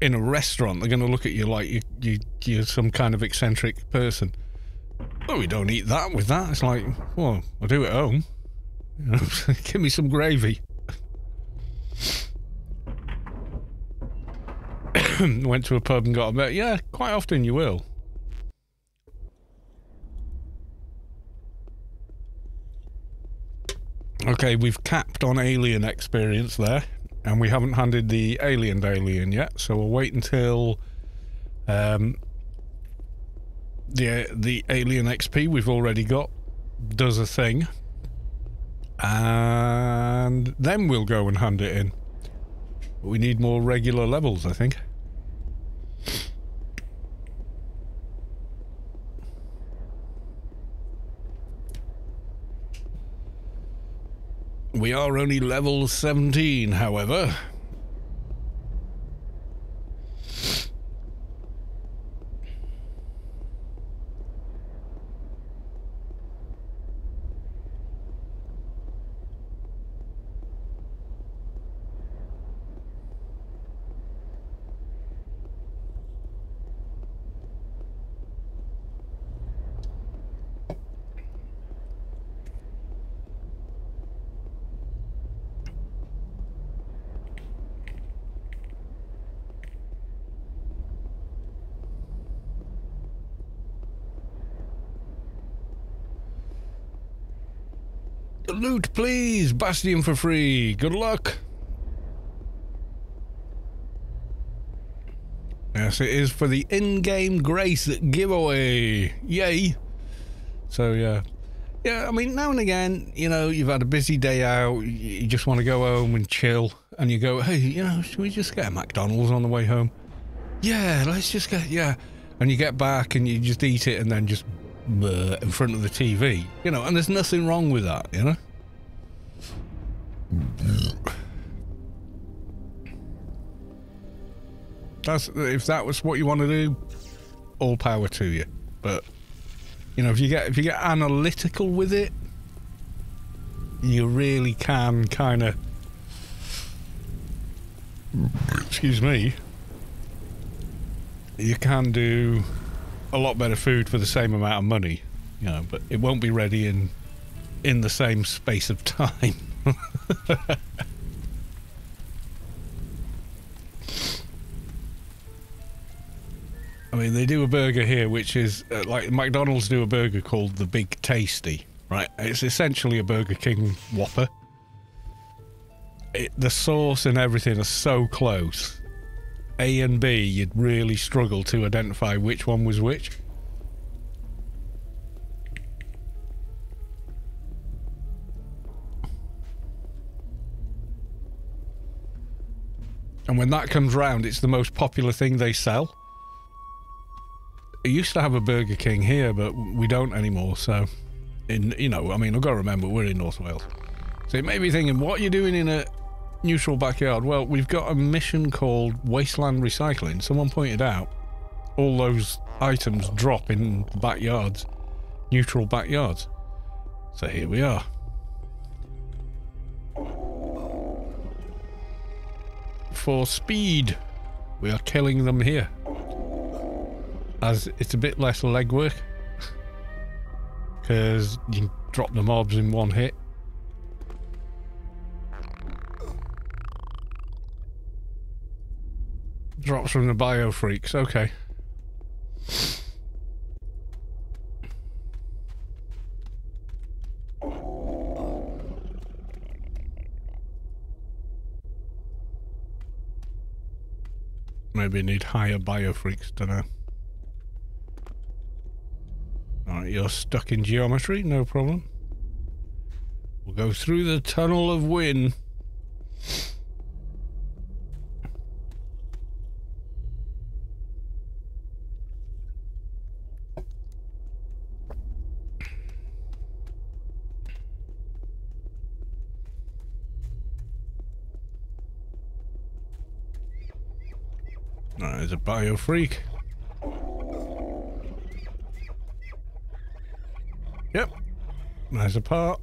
in a restaurant, they're going to look at you like you, you, you're some kind of eccentric person. Oh, we don't eat that with that. It's like, well, I do at home. Give me some gravy. went to a pub and got a bit. Yeah, quite often you will. Okay, we've capped on alien experience there, and we haven't handed the alien alien yet, so we'll wait until um, the the alien XP we've already got does a thing, and then we'll go and hand it in. We need more regular levels, I think. We are only level 17, however. Loot, please! Bastion for free! Good luck! Yes, it is for the in-game Grace giveaway! Yay! So, yeah. Yeah, I mean, now and again, you know, you've had a busy day out, you just want to go home and chill, and you go, hey, you know, should we just get a McDonald's on the way home? Yeah, let's just get, yeah. And you get back and you just eat it and then just in front of the TV, you know, and there's nothing wrong with that, you know? That's if that was what you want to do, all power to you. But You know, if you get if you get analytical with it, you really can kind of excuse me you can do a lot better food for the same amount of money you know but it won't be ready in in the same space of time I mean, they do a burger here, which is uh, like McDonald's do a burger called the Big Tasty, right? It's essentially a Burger King Whopper. It, the sauce and everything are so close. A and B, you'd really struggle to identify which one was which. And when that comes round, it's the most popular thing they sell. It used to have a Burger King here, but we don't anymore. So, in you know, I mean, I've got to remember we're in North Wales. So it may be thinking, what are you doing in a neutral backyard? Well, we've got a mission called Wasteland Recycling. Someone pointed out all those items drop in backyards, neutral backyards. So here we are. For speed, we are killing them here. As it's a bit less legwork. Because you can drop the mobs in one hit. Drops from the bio freaks, okay. Maybe need higher bio freaks, don't know. Alright, you're stuck in geometry, no problem. We'll go through the tunnel of wind. There's a bio freak. Yep. There's a part.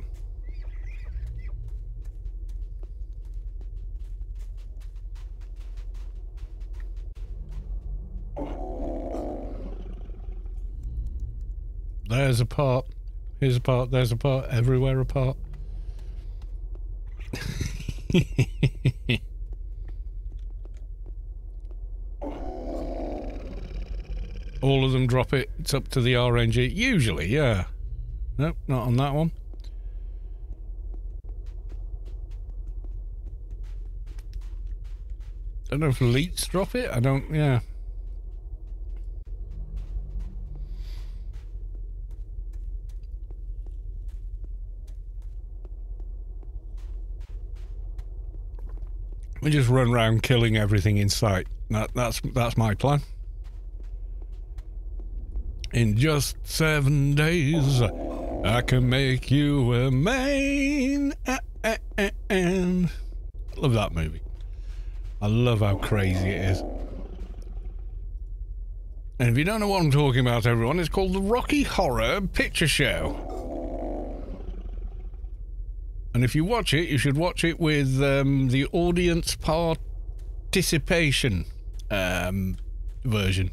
There's a part. Here's a part. There's a part. Everywhere a part. All of them drop it. It's up to the RNG. Usually, yeah. Nope, not on that one. I don't know if elites drop it. I don't, yeah. We just run around killing everything in sight. That, that's that's my plan. In just seven days, I can make you a man. I love that movie. I love how crazy it is. And if you don't know what I'm talking about, everyone, it's called the Rocky Horror Picture Show. And if you watch it, you should watch it with um, the audience participation um, version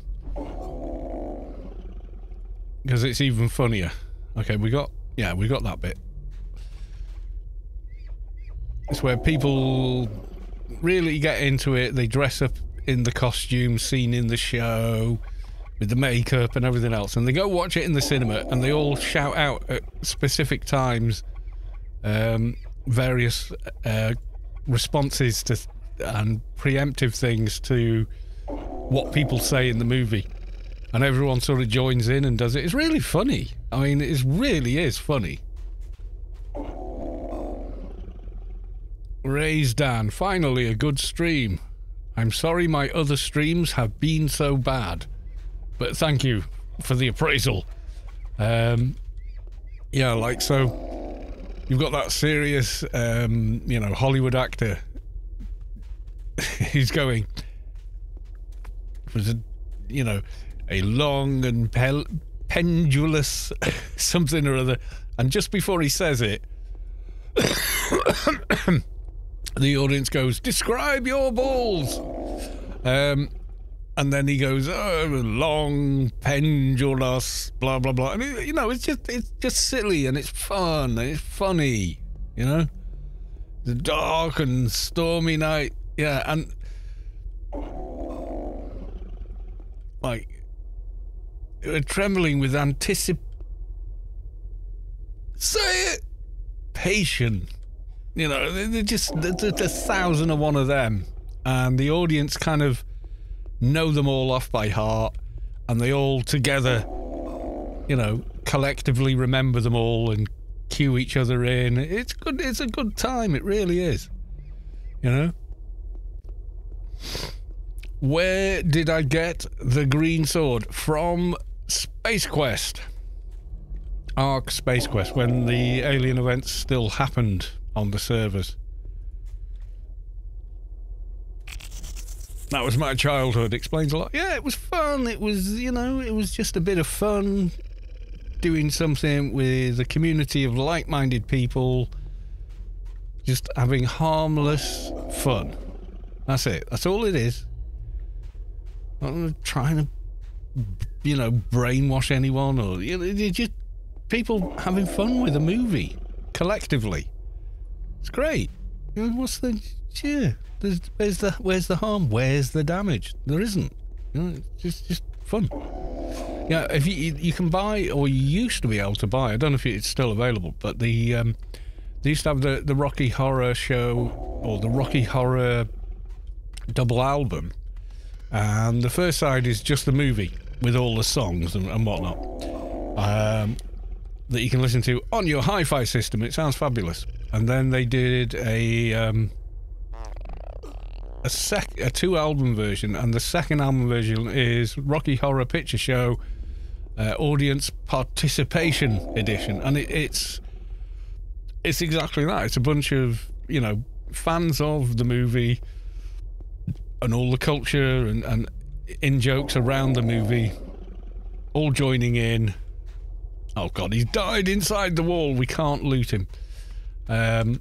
because it's even funnier. Okay, we got yeah, we got that bit. It's where people really get into it. They dress up in the costumes seen in the show with the makeup and everything else, and they go watch it in the cinema, and they all shout out at specific times um, various uh, responses to and preemptive things to what people say in the movie and everyone sort of joins in and does it. It's really funny. I mean, it really is funny. Raise Dan, finally a good stream. I'm sorry my other streams have been so bad, but thank you for the appraisal. Um, yeah, like so, you've got that serious, um, you know, Hollywood actor. He's going. Was it, you know, a long and pendulous something or other. And just before he says it, the audience goes, Describe your balls. Um, and then he goes, oh, long, pendulous, blah, blah, blah. And, it, you know, it's just, it's just silly and it's fun and it's funny, you know? It's a dark and stormy night. Yeah, and like, Uh, trembling with anticipation. Say it! Patient. You know, they're just there's a thousand of one of them. And the audience kind of know them all off by heart. And they all together, you know, collectively remember them all and cue each other in. It's good. It's a good time. It really is. You know? Where did I get the green sword? From Space Quest. Ark Space Quest, when the alien events still happened on the servers. That was my childhood. Explains a lot. Yeah, it was fun. It was, you know, it was just a bit of fun doing something with a community of like minded people, just having harmless fun. That's it. That's all it is. I'm trying to, you know, brainwash anyone or you know, just people having fun with a movie collectively. It's great. You know, what's the yeah? There's, where's the where's the harm? Where's the damage? There isn't. You know, it's just just fun. Yeah, if you you can buy or you used to be able to buy. I don't know if it's still available, but the um, they used to have the the Rocky Horror Show or the Rocky Horror double album, and the first side is just the movie with all the songs and, and whatnot um, that you can listen to on your hi-fi system. It sounds fabulous. And then they did a um, a sec a two album version, and the second album version is Rocky Horror Picture Show uh, Audience Participation Edition, and it, it's it's exactly that. It's a bunch of you know fans of the movie and all the culture and, and in jokes around the movie, all joining in. Oh god, he's died inside the wall. We can't loot him. Um,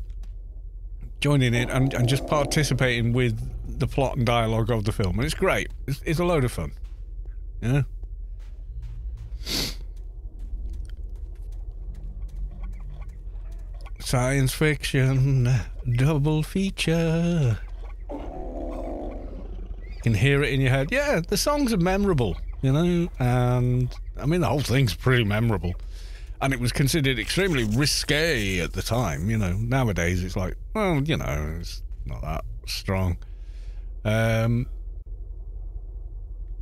joining in and, and just participating with the plot and dialogue of the film, and it's great. It's, it's a load of fun. Yeah. Science fiction double feature. You can hear it in your head. Yeah, the songs are memorable, you know, and I mean the whole thing's pretty memorable. And it was considered extremely risque at the time, you know. Nowadays it's like, well, you know, it's not that strong. Um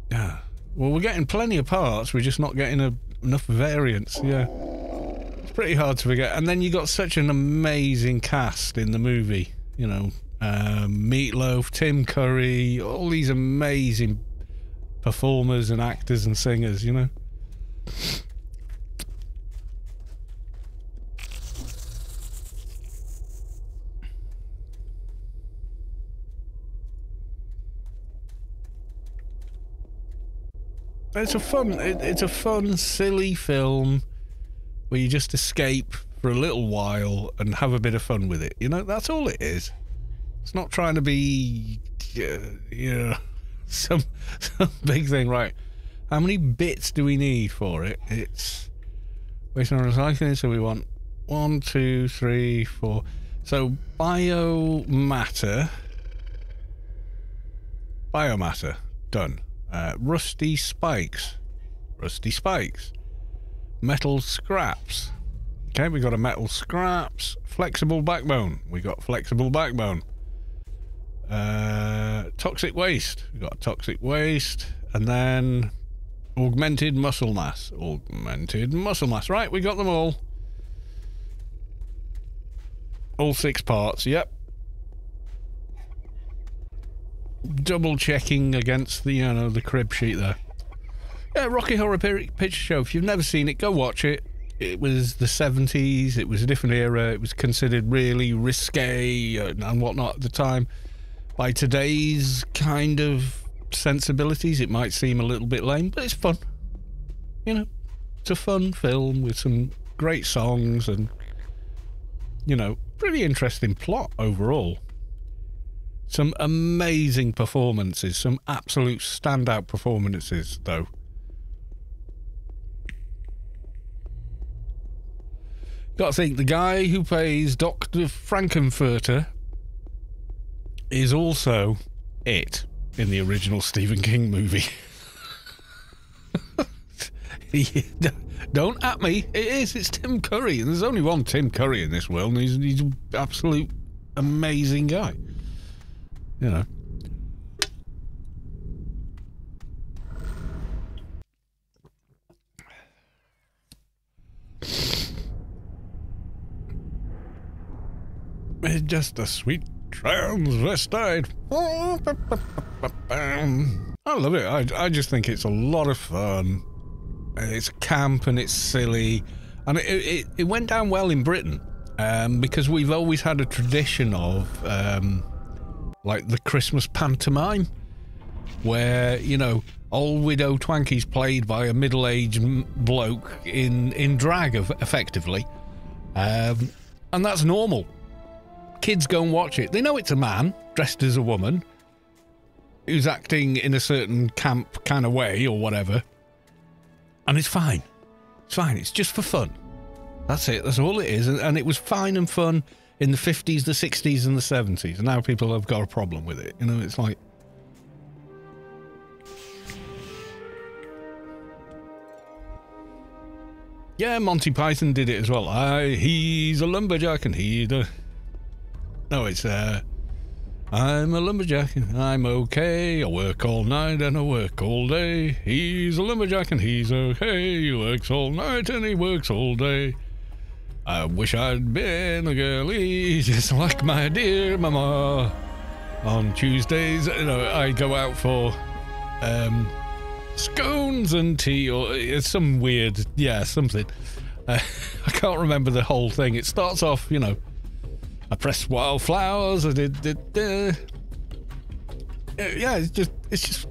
Yeah. Well, we're getting plenty of parts, we're just not getting a, enough variants, yeah. It's pretty hard to forget. And then you got such an amazing cast in the movie, you know, um, Meatloaf, Tim Curry, all these amazing performers and actors and singers, you know. It's a fun, it, it's a fun, silly film where you just escape for a little while and have a bit of fun with it. You know, that's all it is. It's not trying to be, uh, you know, some some big thing, right? How many bits do we need for it? It's based on recycling, so we want one, two, three, four. So biomatter, biomatter, done. Uh, rusty spikes, rusty spikes, metal scraps. Okay, we got a metal scraps, flexible backbone. We got flexible backbone. Uh, toxic waste. We got toxic waste, and then augmented muscle mass. Augmented muscle mass. Right, we got them all. All six parts. Yep. Double checking against the you know the crib sheet there. Yeah, Rocky Horror Picture Show. If you've never seen it, go watch it. It was the 70s. It was a different era. It was considered really risque and whatnot at the time by today's kind of sensibilities, it might seem a little bit lame, but it's fun. You know, It's a fun film with some great songs and, you know, pretty interesting plot overall. Some amazing performances, some absolute standout performances, though. Got to think the guy who plays Dr. Frank-N-Furter is also it in the original Stephen King movie. Don't at me. It is. It's Tim Curry. And there's only one Tim Curry in this world, and he's, he's an absolute amazing guy. You know. It's just a sweet transvestite. I love it. I, I just think it's a lot of fun. It's camp and it's silly. And it, it, it went down well in Britain um, because we've always had a tradition of um, like the Christmas pantomime where, you know, old widow Twankey's played by a middle aged bloke in, in drag, effectively. Um, and that's normal kids go and watch it. They know it's a man dressed as a woman who's acting in a certain camp kind of way or whatever. And it's fine. It's fine. It's just for fun. That's it. That's all it is. And, it was fine and fun in the 50s, the 60s, and the 70s. And now people have got a problem with it. You know, it's like. Yeah, Monty Python did it as well. I, he's a lumberjack and he. Uh, no, it's uh, I'm a lumberjack and I'm okay. I work all night and I work all day. He's a lumberjack and he's okay. He works all night and he works all day. I wish I'd been a girlie just like my dear mama. On Tuesdays, you know, I go out for um, scones and tea or it's some weird, yeah, something. Uh, I can't remember the whole thing. It starts off, you know, I pressed wildflowers. I did, did uh, yeah, it's just it's just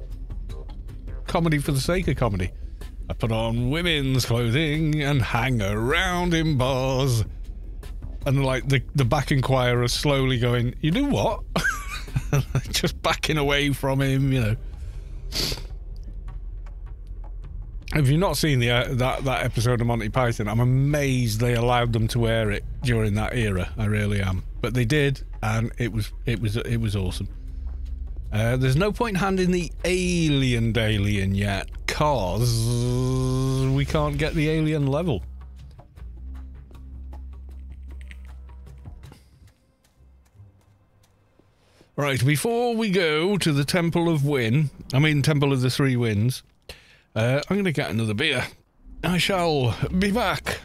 comedy for the sake of comedy. I put on women's clothing and hang around in bars. And like the the back inquirer slowly going, you do what? just backing away from him, you know. Have you not seen the uh, that that episode of Monty Python? I'm amazed they allowed them to air it during that era. I really am, but they did, and it was it was it was awesome. Uh, there's no point handing the alien alien yet, cause we can't get the alien level. Right, before we go to the Temple of Win, I mean Temple of the Three Winds. Uh, I'm going to get another beer. I shall be back.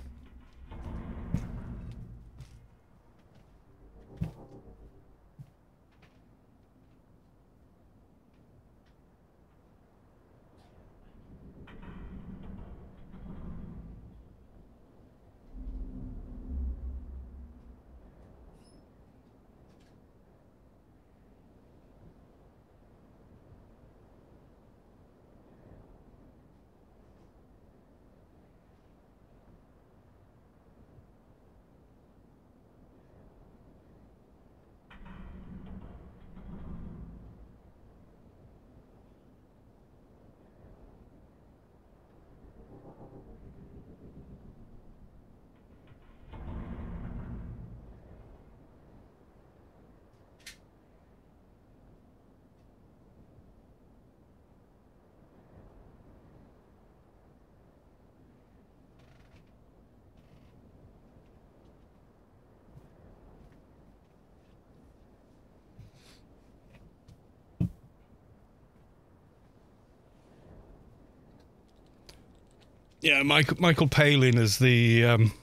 Yeah, Michael Michael Palin as the um,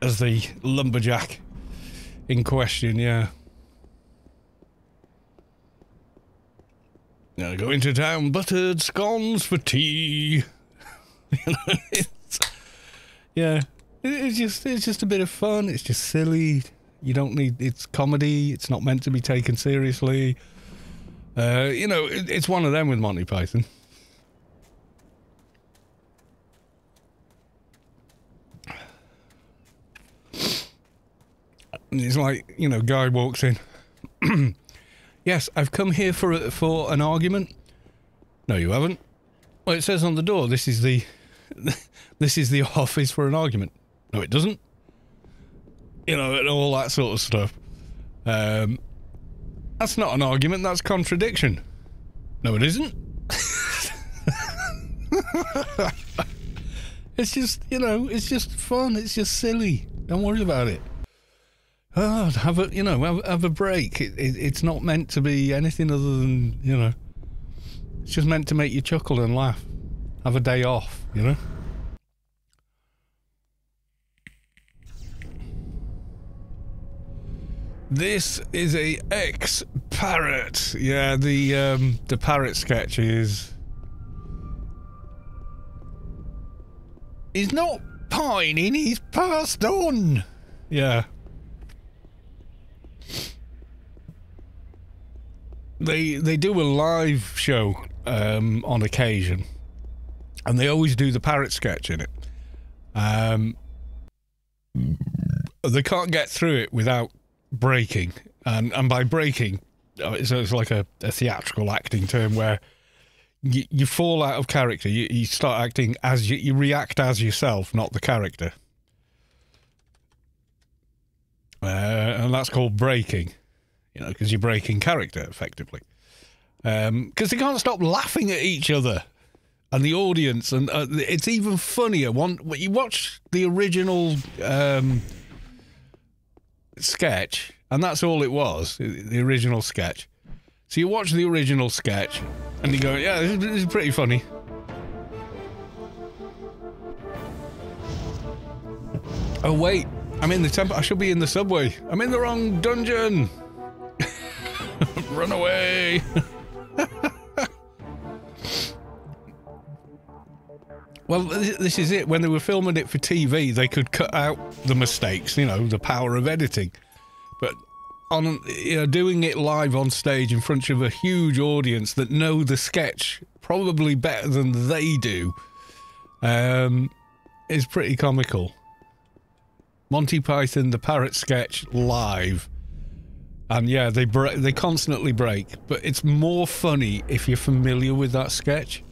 as the lumberjack in question. Yeah. Now go into town, buttered scones for tea. it's, yeah, it's just it's just a bit of fun. It's just silly. You don't need it's comedy. It's not meant to be taken seriously. Uh, you know, it, it's one of them with Monty Python. It's like, you know, guy walks in. yes, I've come here for a, for an argument. No, you haven't. Well, it says on the door, this is the this is the office for an argument. No, it doesn't. You know, and all that sort of stuff. Um, that's not an argument. That's contradiction. No, it isn't. it's just, you know, it's just fun. It's just silly. Don't worry about it. Oh, have a, you know, have, have a break. It, it, it's not meant to be anything other than, you know, it's just meant to make you chuckle and laugh. Have a day off, you know? This is a ex parrot. Yeah, the um, the parrot sketch is. He's not pining. He's passed on. Yeah. They they do a live show um, on occasion, and they always do the parrot sketch in it. Um, they can't get through it without breaking, and and by breaking, uh, it's, it's like a, a, theatrical acting term where you, you fall out of character. You, you start acting as you, you react as yourself, not the character, uh, and that's called breaking. You know, because you're breaking character effectively. Because um, they can't stop laughing at each other and the audience, and uh, it's even funnier. One, you watch the original um, sketch, and that's all it was the original sketch. So you watch the original sketch, and you go, "Yeah, this is, this is pretty funny." Oh wait, I'm in the temple. I should be in the subway. I'm in the wrong dungeon. Run away. Well, this is it. When they were filming it for TV, they could cut out the mistakes, you know, the power of editing. But on you know, doing it live on stage in front of a huge audience that know the sketch probably better than they do um, is pretty comical. Monty Python, the parrot sketch live. And yeah, they they constantly break, but it's more funny if you're familiar with that sketch.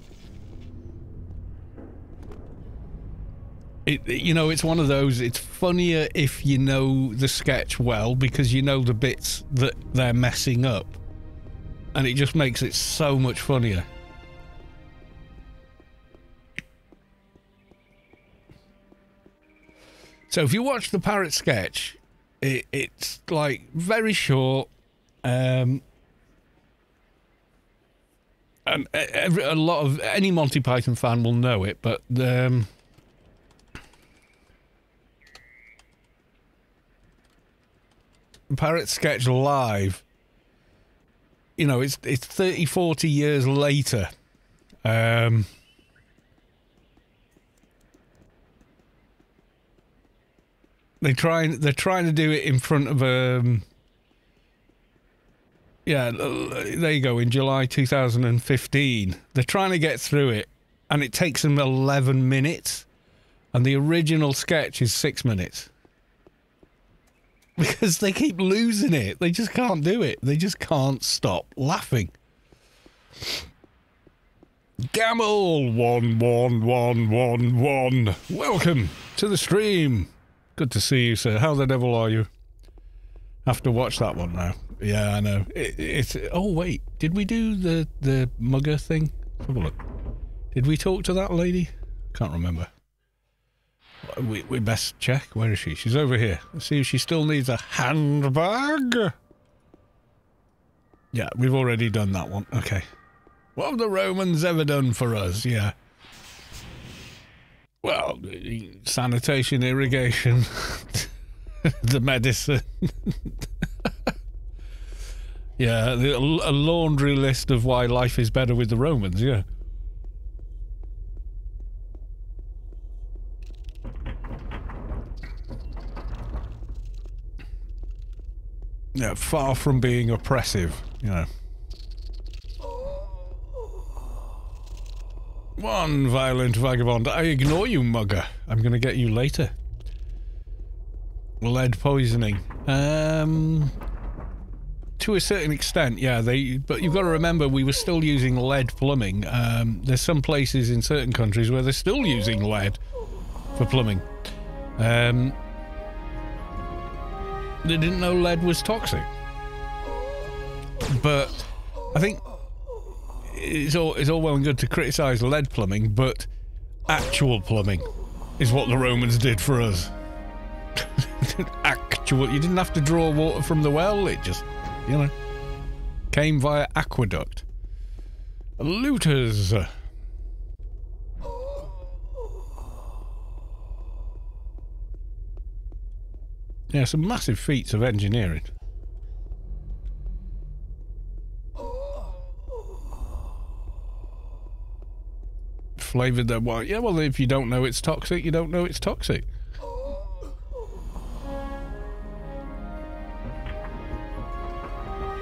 It, you know, it's one of those. It's funnier if you know the sketch well because you know the bits that they're messing up, and it just makes it so much funnier. So if you watch the parrot sketch, it, it's like very short, um, and every, a lot of any Monty Python fan will know it, but um, Parrot Sketch live, you know, it's it's 30, 40 years later. Um, they try they're trying to do it in front of um yeah there you go in july 2015 they're trying to get through it and it takes them 11 minutes and the original sketch is six minutes because they keep losing it. They just can't do it. They just can't stop laughing. Gamble one one one one one. Welcome to the stream. Good to see you, sir. How the devil are you? Have to watch that one now. Yeah, I know. It, it's. Oh wait, did we do the the mugger thing? Have a look. Did we talk to that lady? Can't remember. We, we best check. Where is she? She's over here. Let's see if she still needs a handbag. Yeah, we've already done that one. Okay. What have the Romans ever done for us? Yeah. Well, sanitation, irrigation, the medicine. yeah, a laundry list of why life is better with the Romans, yeah. Yeah, far from being oppressive, you know. One violent vagabond. I ignore you, mugger. I'm going to get you later. lead poisoning. Um, to a certain extent, yeah. They, but you've got to remember, we were still using lead plumbing. Um, there's some places in certain countries where they're still using lead for plumbing. Um, they didn't know lead was toxic. But I think it's all it's all well and good to criticise lead plumbing, but actual plumbing is what the Romans did for us. actual, you didn't have to draw water from the well; it just, you know, came via aqueduct. Looters. Yeah, some massive feats of engineering. Flavoured that wine. Yeah, well, if you don't know it's toxic, you don't know it's toxic.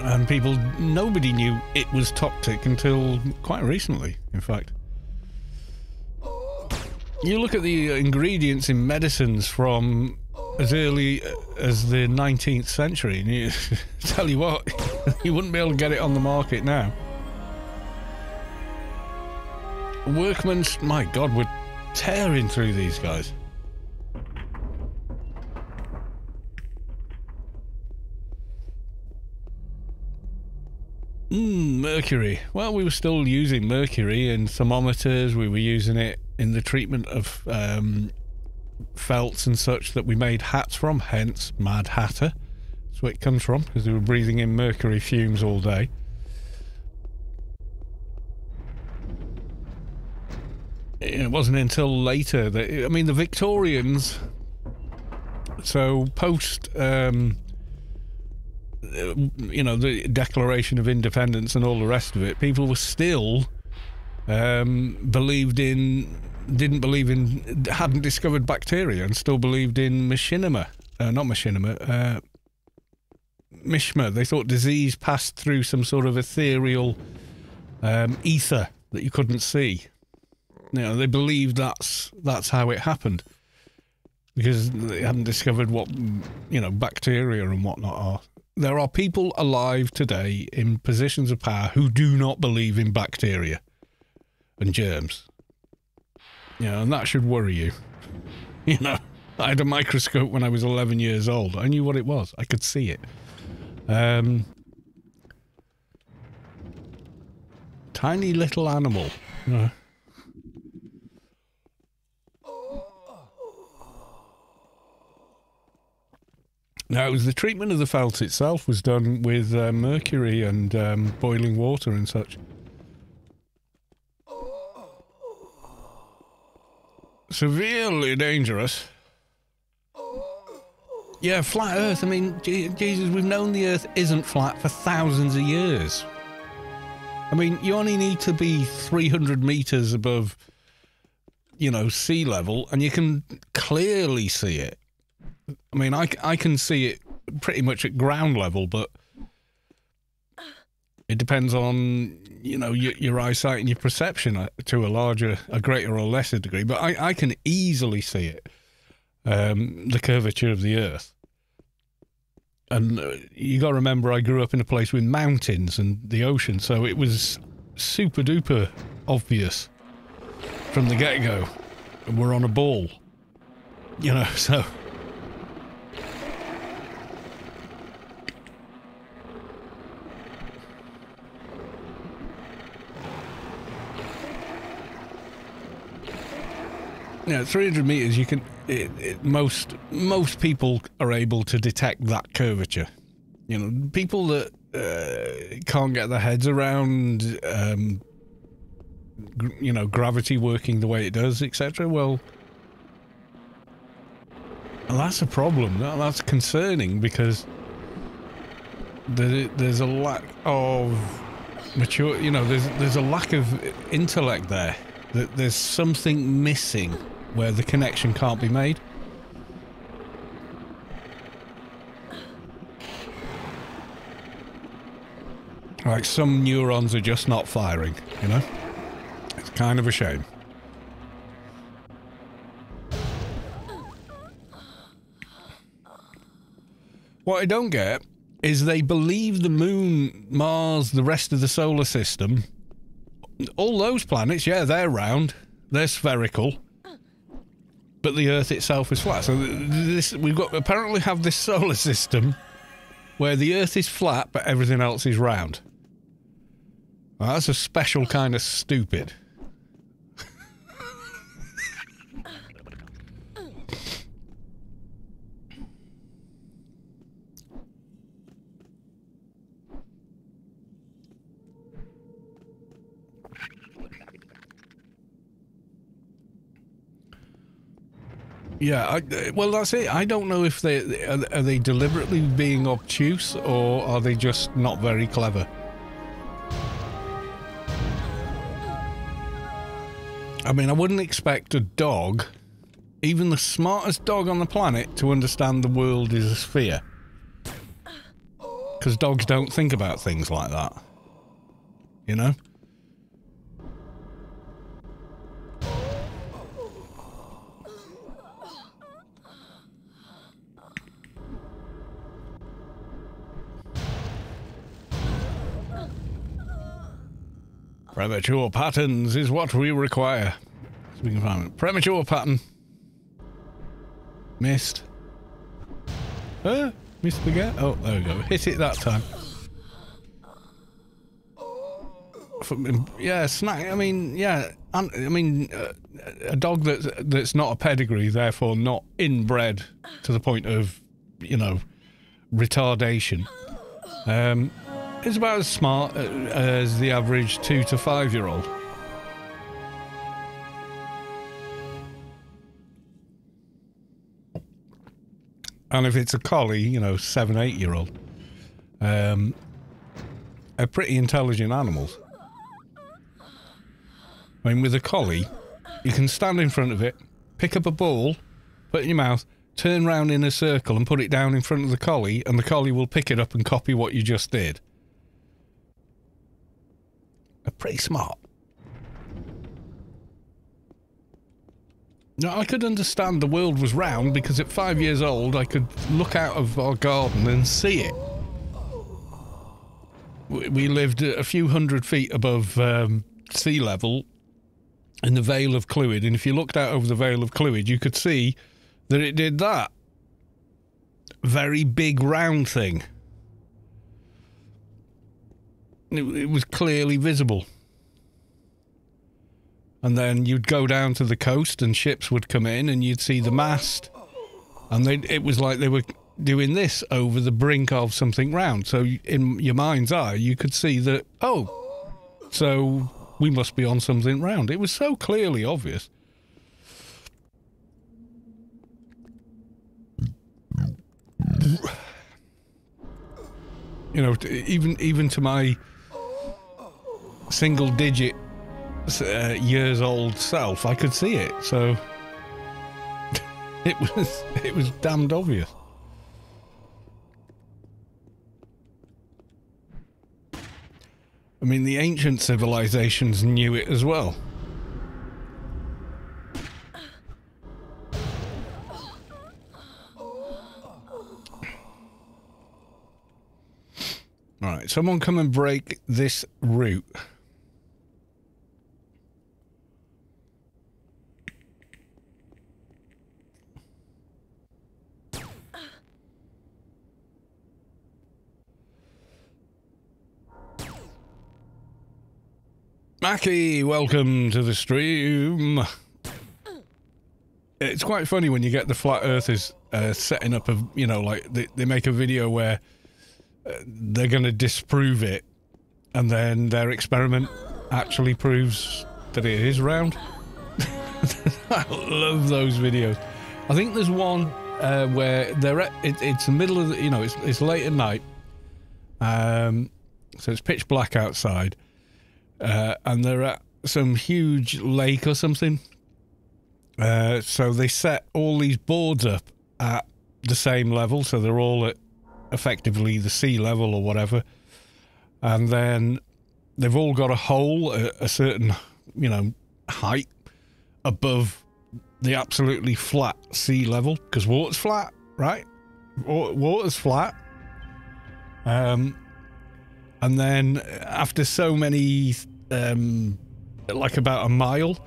And people, nobody knew it was toxic until quite recently, in fact. You look at the uh, ingredients in medicines from as early uh, as the 19th century. And you, tell you what, you wouldn't be able to get it on the market now. Workmen's, my God, we're tearing through these guys. Mm, mercury. Well, we were still using mercury in thermometers. We were using it in the treatment of um, felts and such that we made hats from, hence Mad Hatter. That's where it comes from, because we were breathing in mercury fumes all day. It wasn't until later that, I mean, the Victorians, so post, um, you know, the Declaration of Independence and all the rest of it, people were still um, believed in didn't believe in, hadn't discovered bacteria and still believed in machinima. Uh, not machinima, uh, mishma. They thought disease passed through some sort of ethereal um, ether that you couldn't see. You know, they believe that's that's how it happened because they hadn't discovered what you know bacteria and whatnot are. There are people alive today in positions of power who do not believe in bacteria and germs. You know, and that should worry you. You know, I had a microscope when I was 11 years old. I knew what it was. I could see it. Um, tiny little animal. Uh, Now, it was the treatment of the felt itself was done with uh, mercury and um, boiling water and such. severely dangerous. Yeah, flat Earth. I mean, Jesus, we've known the Earth isn't flat for thousands of years. I mean, you only need to be 300 meters above, you know, sea level, and you can clearly see it. I mean, I, I can see it pretty much at ground level, but it depends on you know your, your, eyesight and your perception uh, to a larger, a greater or lesser degree. But I, I can easily see it, um, the curvature of the Earth. And uh, you got to remember, I grew up in a place with mountains and the ocean, so it was super duper obvious from the get go. We're on a ball, you know. So Yeah, 300 meters. You can. It, it, most most people are able to detect that curvature. You know, people that uh, can't get their heads around, um, you know, gravity working the way it does, etc. Well, that's a problem. That, that's concerning because there, there's a lack of mature. You know, there's there's a lack of intellect there. That there's something missing where the connection can't be made. Like some neurons are just not firing, you know? It's kind of a shame. What I don't get is they believe the moon, Mars, the rest of the solar system, all those planets, yeah, they're round, they're spherical, but the Earth itself is flat. So this we've got apparently have this solar system where the Earth is flat, but everything else is round. Well, that's a special kind of stupid. Yeah, I, well, that's it. I don't know if they are, are they deliberately being obtuse or are they just not very clever. I mean, I wouldn't expect a dog, even the smartest dog on the planet, to understand the world is a sphere. Because dogs don't think about things like that. You know? Premature patterns is what we require. So we can find it. Premature pattern. Missed. Uh, missed again. Oh, there we go. Hit it that time. Yeah, snack. I mean, yeah. I mean, uh, a dog that's that's not a pedigree, therefore not inbred to the point of, you know, retardation. Um, is about as smart uh, as the average two to five year old. And if it's a collie, you know, seven, eight year old, um, are pretty intelligent animals. I mean, with a collie, you can stand in front of it, pick up a ball, put it in your mouth, turn round in a circle and put it down in front of the collie, and the collie will pick it up and copy what you just did are pretty smart. Now, I could understand the world was round because at five years old I could look out of our garden and see it. We lived a few hundred feet above um, sea level in the Vale of Clwyd, and if you looked out over the Vale of Clwyd, you could see that it did that. Very big round thing. It, it was clearly visible. And then you'd go down to the coast and ships would come in and you'd see the mast. And they, it was like they were doing this over the brink of something round. So in your mind's eye, you could see that, oh, so we must be on something round. It was so clearly obvious. You know, even even to my single digit uh, years old self, I could see it. So it was it was damned obvious. I mean, the ancient civilizations knew it as well. All right, someone come and break this route. Mackie, welcome to the stream. It's quite funny when you get the flat earthers uh, setting up a, you know, like they, they make a video where uh, they're going to disprove it and then their experiment actually proves that it is round. I love those videos. I think there's one uh, where they're at, it, it's the middle of the, you know, it's, it's late at night. Um, so it's pitch black outside uh, and they're at some huge lake or something. Uh, so they set all these boards up at the same level, so they're all at effectively the sea level or whatever. And then they've all got a hole at a certain, you know, height above the absolutely flat sea level because water's flat, right? water's flat. Um, and then after so many, um, like about a mile,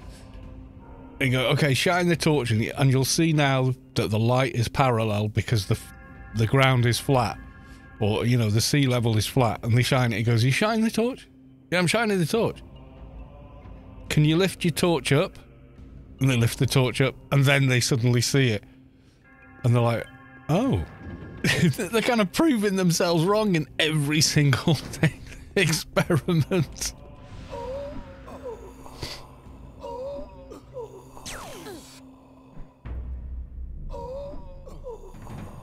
you go, okay, shine the torch, and, and you'll see now that the light is parallel because the the ground is flat, or you know the sea level is flat, and they shine it. He goes, "You shine the torch? Yeah, I'm shining the torch. Can you lift your torch up?" And they lift the torch up, and then they suddenly see it, and they're like, "Oh." they're kind of proving themselves wrong in every single experiment.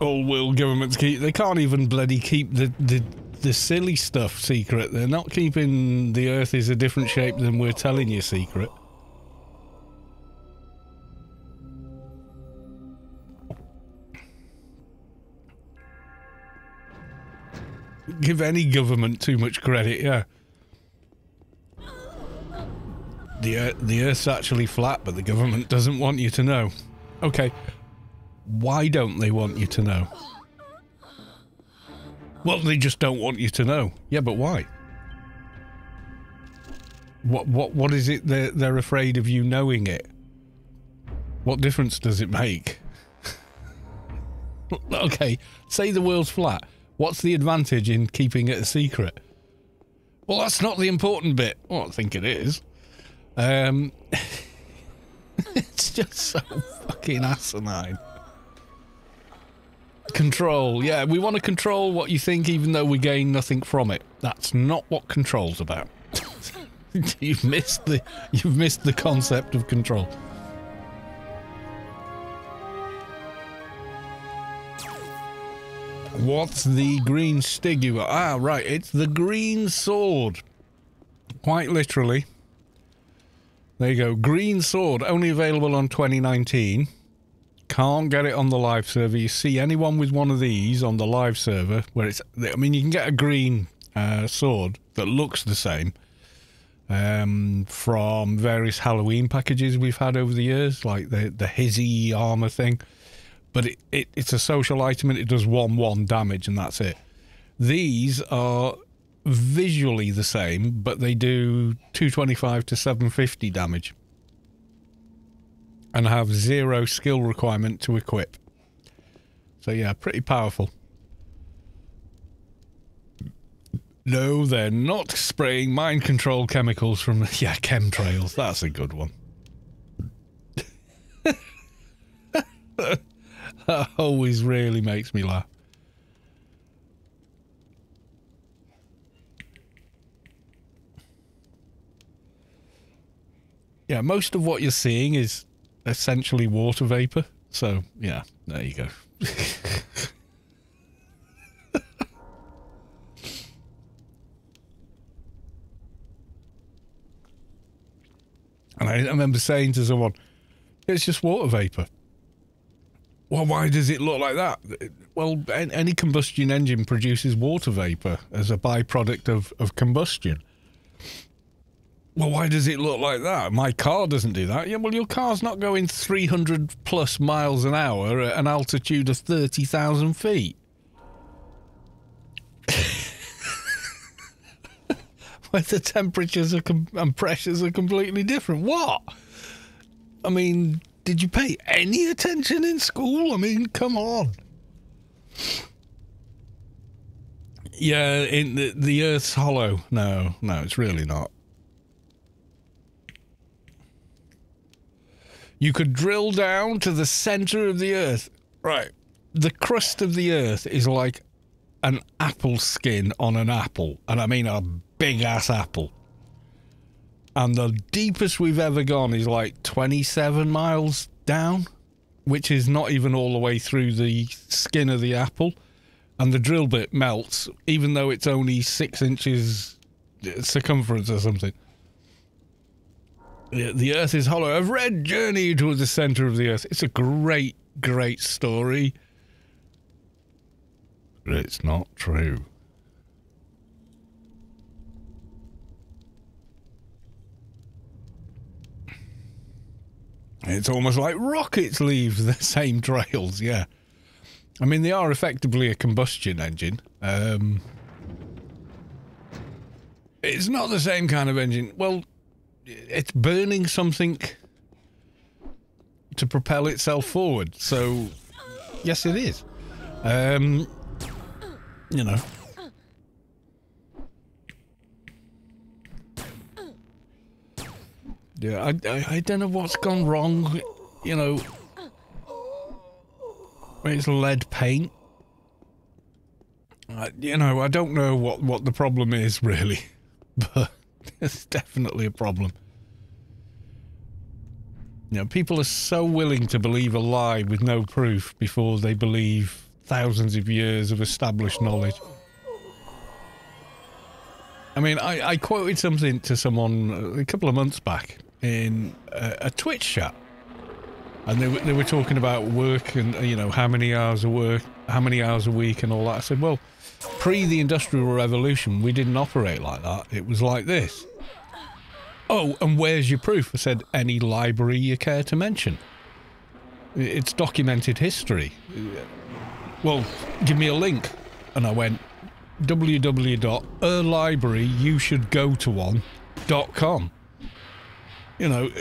All world governments keep. They can't even bloody keep the, the the silly stuff secret. They're not keeping the Earth is a different shape than we're telling you secret. Give any government too much credit, yeah. The, Earth, the Earth's actually flat, but the government doesn't want you to know. Okay, why don't they want you to know? Well, they just don't want you to know. Yeah, but why? What what what is it they're they're afraid of you knowing it? What difference does it make? okay, say the world's flat. What's the advantage in keeping it a secret? Well, that's not the important bit. Well, I think it is. Um, it's just so fucking asinine. Control, yeah, we want to control what you think even though we gain nothing from it. That's not what control's about. you've missed the you've missed the concept of control. What's the green stigua? Ah, right, it's the green sword. Quite literally. There you go. Green sword, only available on 2019. Can't get it on the live server. You see anyone with one of these on the live server, where it's, I mean, you can get a green uh, sword that looks the same um, from various Halloween packages we've had over the years, like the the Hizzy armor thing. But it, it it's a social item and it does one one damage and that's it. These are visually the same, but they do 225 to 750 damage and have zero skill requirement to equip. So yeah, pretty powerful. No, they're not spraying mind control chemicals from yeah chemtrails. That's a good one. that always really makes me laugh. Yeah, most of what you're seeing is essentially water vapor. So, yeah, there you go. and I, remember saying to someone, it's just water vapor. Well, why does it look like that? Well, any combustion engine produces water vapor as a byproduct of, of combustion. Well, why does it look like that? My car doesn't do that. Yeah, well, your car's not going 300 plus miles an hour at an altitude of 30,000 feet. Where the temperatures and pressures are completely different. What? I mean, did you pay any attention in school? I mean, come on. Yeah, in the, the Earth's hollow. No, no, it's really not. You could drill down to the center of the earth. Right. The crust of the earth is like an apple skin on an apple. And I mean a big ass apple. And the deepest we've ever gone is like 27 miles down, which is not even all the way through the skin of the apple. And the drill bit melts, even though it's only six inches circumference or something. The Earth is hollow. I've read Journey towards the Center of the Earth. It's a great, great story. But it's not true. It's almost like rockets leave the same trails, yeah. I mean, they are effectively a combustion engine. Um, it's not the same kind of engine. Well, it's burning something to propel itself forward. So, yes, it is. Um, you know. Yeah, I, I, I don't know what's gone wrong. You know, it's lead paint. You know, I don't know what, what the problem is really, but it's definitely a problem. You know, people are so willing to believe a lie with no proof before they believe thousands of years of established knowledge. I mean, I, I quoted something to someone a couple of months back in a, a Twitch chat, and they they were talking about work and uh, you know how many hours of work, how many hours a week, and all that. I said, well, pre the Industrial Revolution, we didn't operate like that. It was like this. Oh, and where's your proof? I said, any library you care to mention. It's documented history. Well, give me a link. And I went, www.alibraryyoushouldgotoone.com. You know.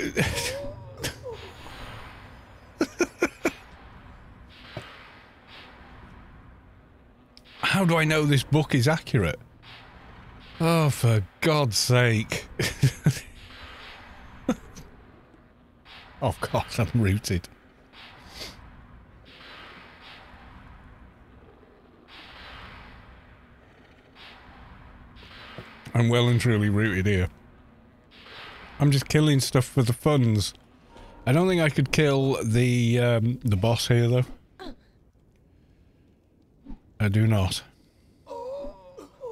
How do I know this book is accurate? Oh, for God's sake. oh, God, I'm rooted. I'm well and truly rooted here. I'm just killing stuff for the funds. I don't think I could kill the um, the boss here though. I do not.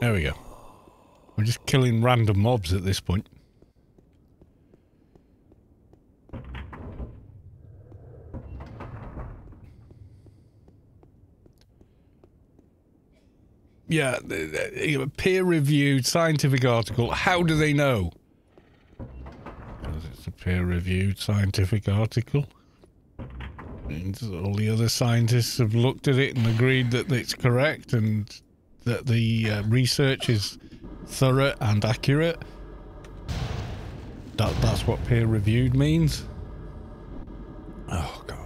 There we go. I'm just killing random mobs at this point. Yeah, peer-reviewed scientific article. How do they know? Because it's a peer-reviewed scientific article. Means all the other scientists have looked at it and agreed that it's correct and that the uh, research is thorough and accurate. That, that's what peer-reviewed means. Oh, God.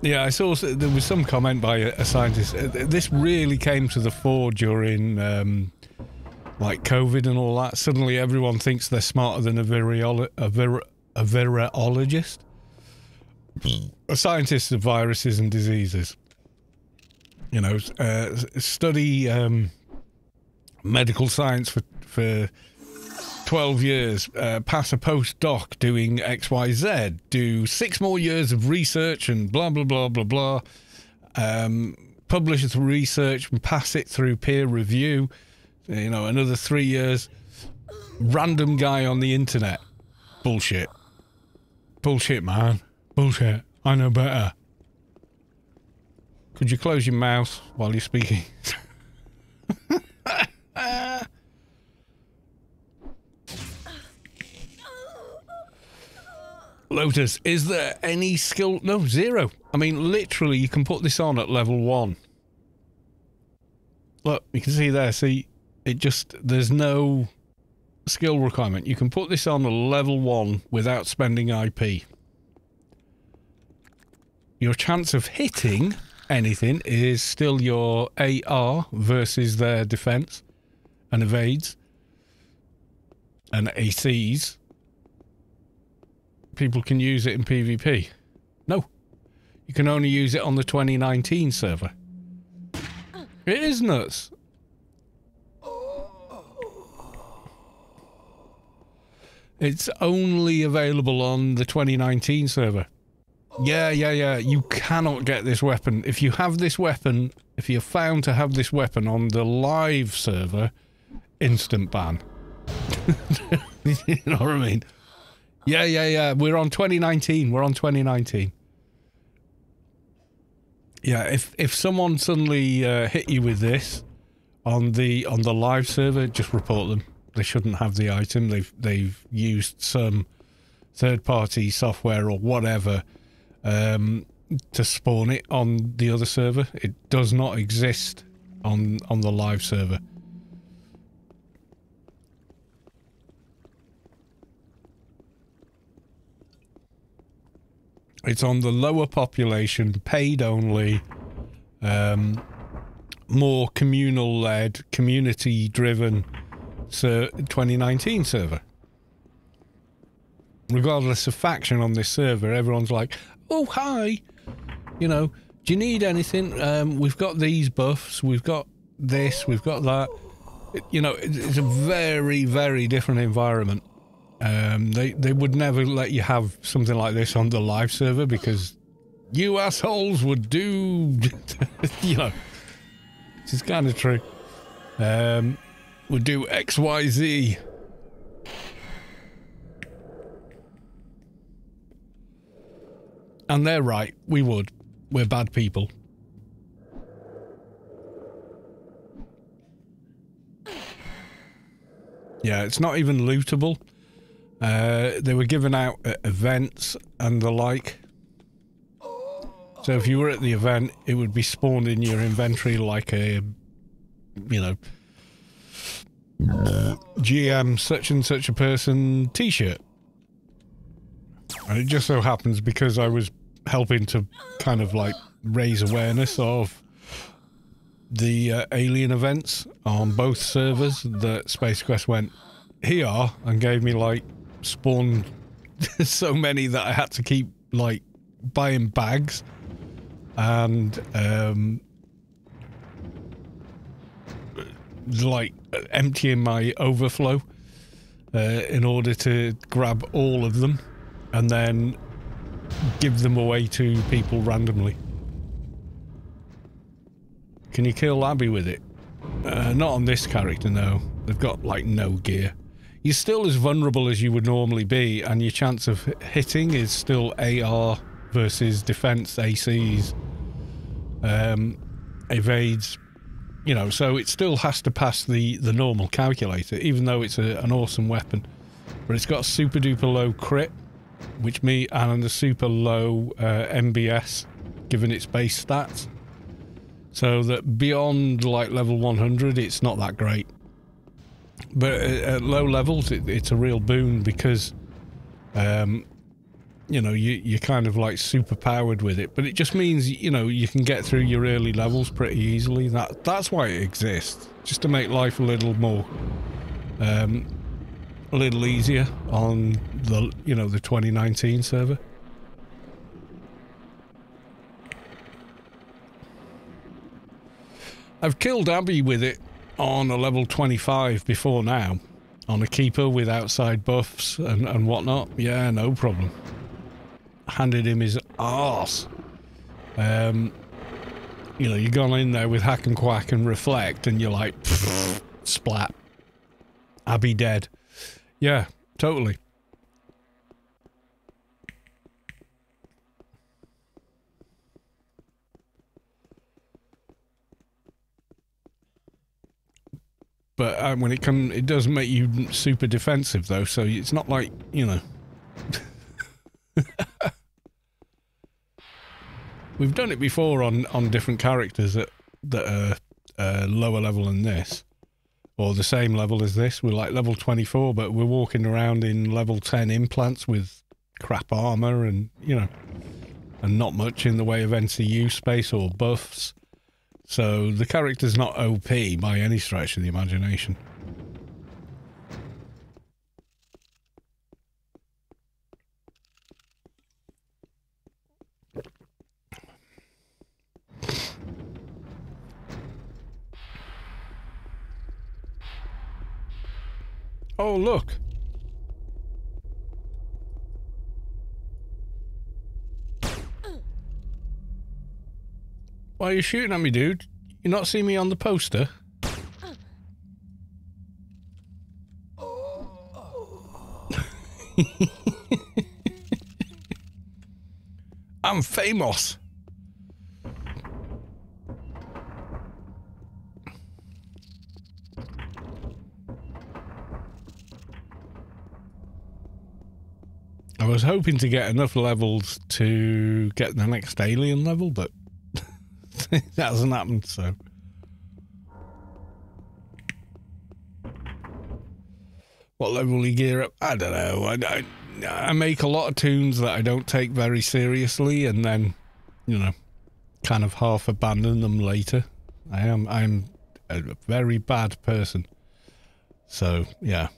Yeah, I saw there was some comment by a, scientist. Uh, this really came to the fore during um, like COVID and all that. Suddenly, everyone thinks they're smarter than a a, vir- a virologist, a scientist of viruses and diseases. You know, uh, study um, medical science for for 12 years, uh, pass a postdoc doing XYZ, do six more years of research and blah, blah, blah, blah, blah. Um, publish the research and pass it through peer review. You know, another three years. Random guy on the internet. Bullshit. Bullshit, man. Bullshit. I know better. Could you close your mouth while you're speaking? Lotus, is there any skill? No, zero. I mean, literally, you can put this on at level one. Look, you can see there. See, it just, there's no skill requirement. You can put this on a level one without spending IP. Your chance of hitting anything is still your AR versus their defense and evades and ACs people can use it in PvP. No. You can only use it on the 2019 server. It is nuts. It's only available on the 2019 server. Yeah, yeah, yeah. You cannot get this weapon. If you have this weapon, if you're found to have this weapon on the live server, instant ban. you know what I mean? Yeah, yeah, yeah. We're on 2019. We're on 2019. Yeah, if if someone suddenly uh, hit you with this on the on the live server, just report them. They shouldn't have the item. They've they've used some third party software or whatever um, to spawn it on the other server. It does not exist on on the live server. It's on the lower population, paid only, um, more communal led, community driven 2019 server. Regardless of faction on this server, everyone's like, oh, hi, you know, do you need anything? Um, we've got these buffs, we've got this, we've got that. you know, it's a very, very different environment. Um, they they would never let you have something like this on the live server because you assholes would do, you know, which is kind of true. Um, would do X Y Z. And they're right. We would. We're bad people. Yeah, it's not even lootable. Uh, they were given out at events and the like. So if you were at the event, it would be spawned in your inventory like a, you know, GM such and such a person t-shirt. And it just so happens because I was helping to kind of like raise awareness of the uh, alien events on both servers that Space Quest went here and gave me like spawn so many that I had to keep like buying bags and um like emptying my overflow uh, in order to grab all of them and then give them away to people randomly. Can you kill Abby with it? Uh, not on this character, no. They've got, like, no gear. You're still as vulnerable as you would normally be, and your chance of hitting is still AR versus defense ACs. Um, evades, you know, so it still has to pass the, the normal calculator, even though it's a, an awesome weapon. But it's got super duper low crit, which me and a super low uh, MBS given its base stats. So that beyond like level 100, it's not that great. But at low levels, it, it's a real boon because, um, you know, you, you're kind of like super powered with it. But it just means, you know, you can get through your early levels pretty easily. That That's why it exists, just to make life a little more um, a little easier on the you know the 2019 server. I've killed Abby with it on a level 25 before now. On a keeper with outside buffs and, and whatnot. Yeah, no problem. Handed him his arse. Um, you know, you've gone in there with hack and quack and reflect and you're like, splat. Abby dead. Yeah, totally. But uh, when it comes, it does make you super defensive, though. So it's not like you know. We've done it before on on different characters that that are uh, lower level than this or the same level as this. We're like level 24, but we're walking around in level 10 implants with crap armor and, you know, and not much in the way of NCU space or buffs. So the character's not OP by any stretch of the imagination. Oh, look. Why are you shooting at me, dude? You not see me on the poster? I'm famous. I was hoping to get enough levels to get the next alien level, but that hasn't happened, so. What level will you gear up? I don't know. I, I, I make a lot of toons that I don't take very seriously and then, you know, kind of half abandon them later. I am I'm a very bad person. So, yeah.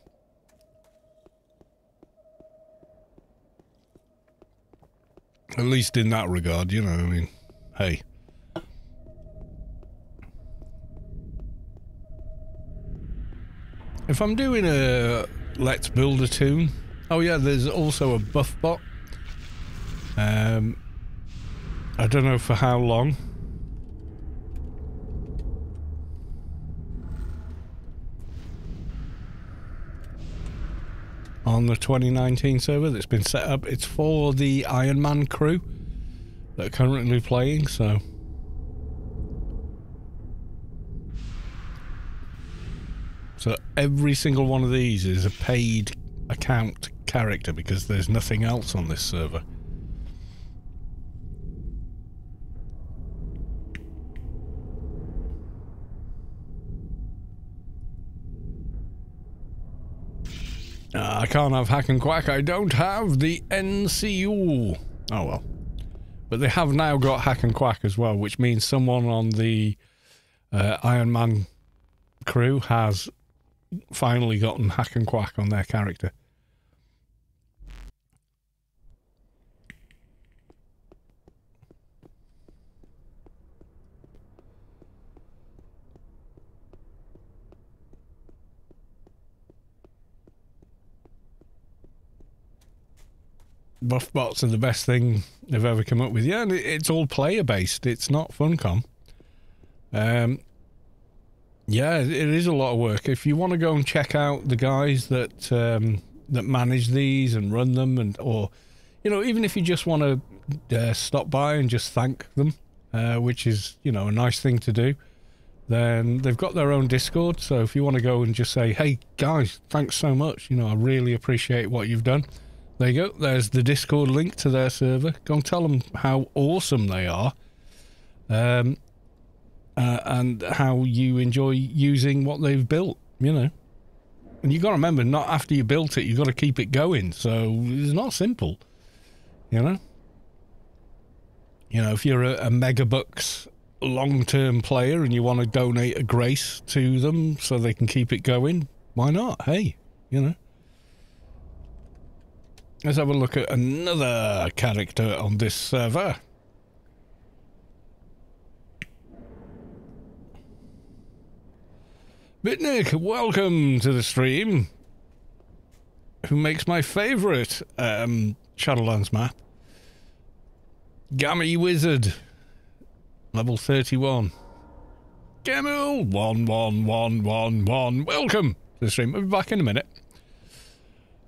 At least in that regard, you know, I mean, hey. If I'm doing a let's build a toon, oh yeah, there's also a buff bot. Um, I don't know for how long. On the 2019 server that's been set up, it's for the Iron Man crew that are currently playing, so. So every single one of these is a paid account character because there's nothing else on this server. Uh, I can't have Hack and Quack. I don't have the NCU. Oh well. But they have now got Hack and Quack as well, which means someone on the uh, Iron Man crew has finally gotten hack and quack on their character. Buff bots are the best thing they've ever come up with. Yeah, and it's all player based. It's not Funcom. Um, yeah, it is a lot of work. If you want to go and check out the guys that um, that manage these and run them, and or you know, even if you just want to uh, stop by and just thank them, uh, which is you know a nice thing to do, then they've got their own Discord. So if you want to go and just say, "Hey guys, thanks so much," you know, I really appreciate what you've done. There you go. There's the Discord link to their server. Go and tell them how awesome they are. Um, uh, and how you enjoy using what they've built, you know. And you've got to remember, not after you built it, you've got to keep it going. So it's not simple, you know. You know, if you're a, a Megabucks long-term player and you want to donate a grace to them so they can keep it going, why not? Hey, you know. Let's have a look at another character on this server. Bitnik, welcome to the stream. Who makes my favourite um, Shadowlands map? Gammy Wizard, level 31. Gamel, 11111, welcome to the stream. I'll be back in a minute.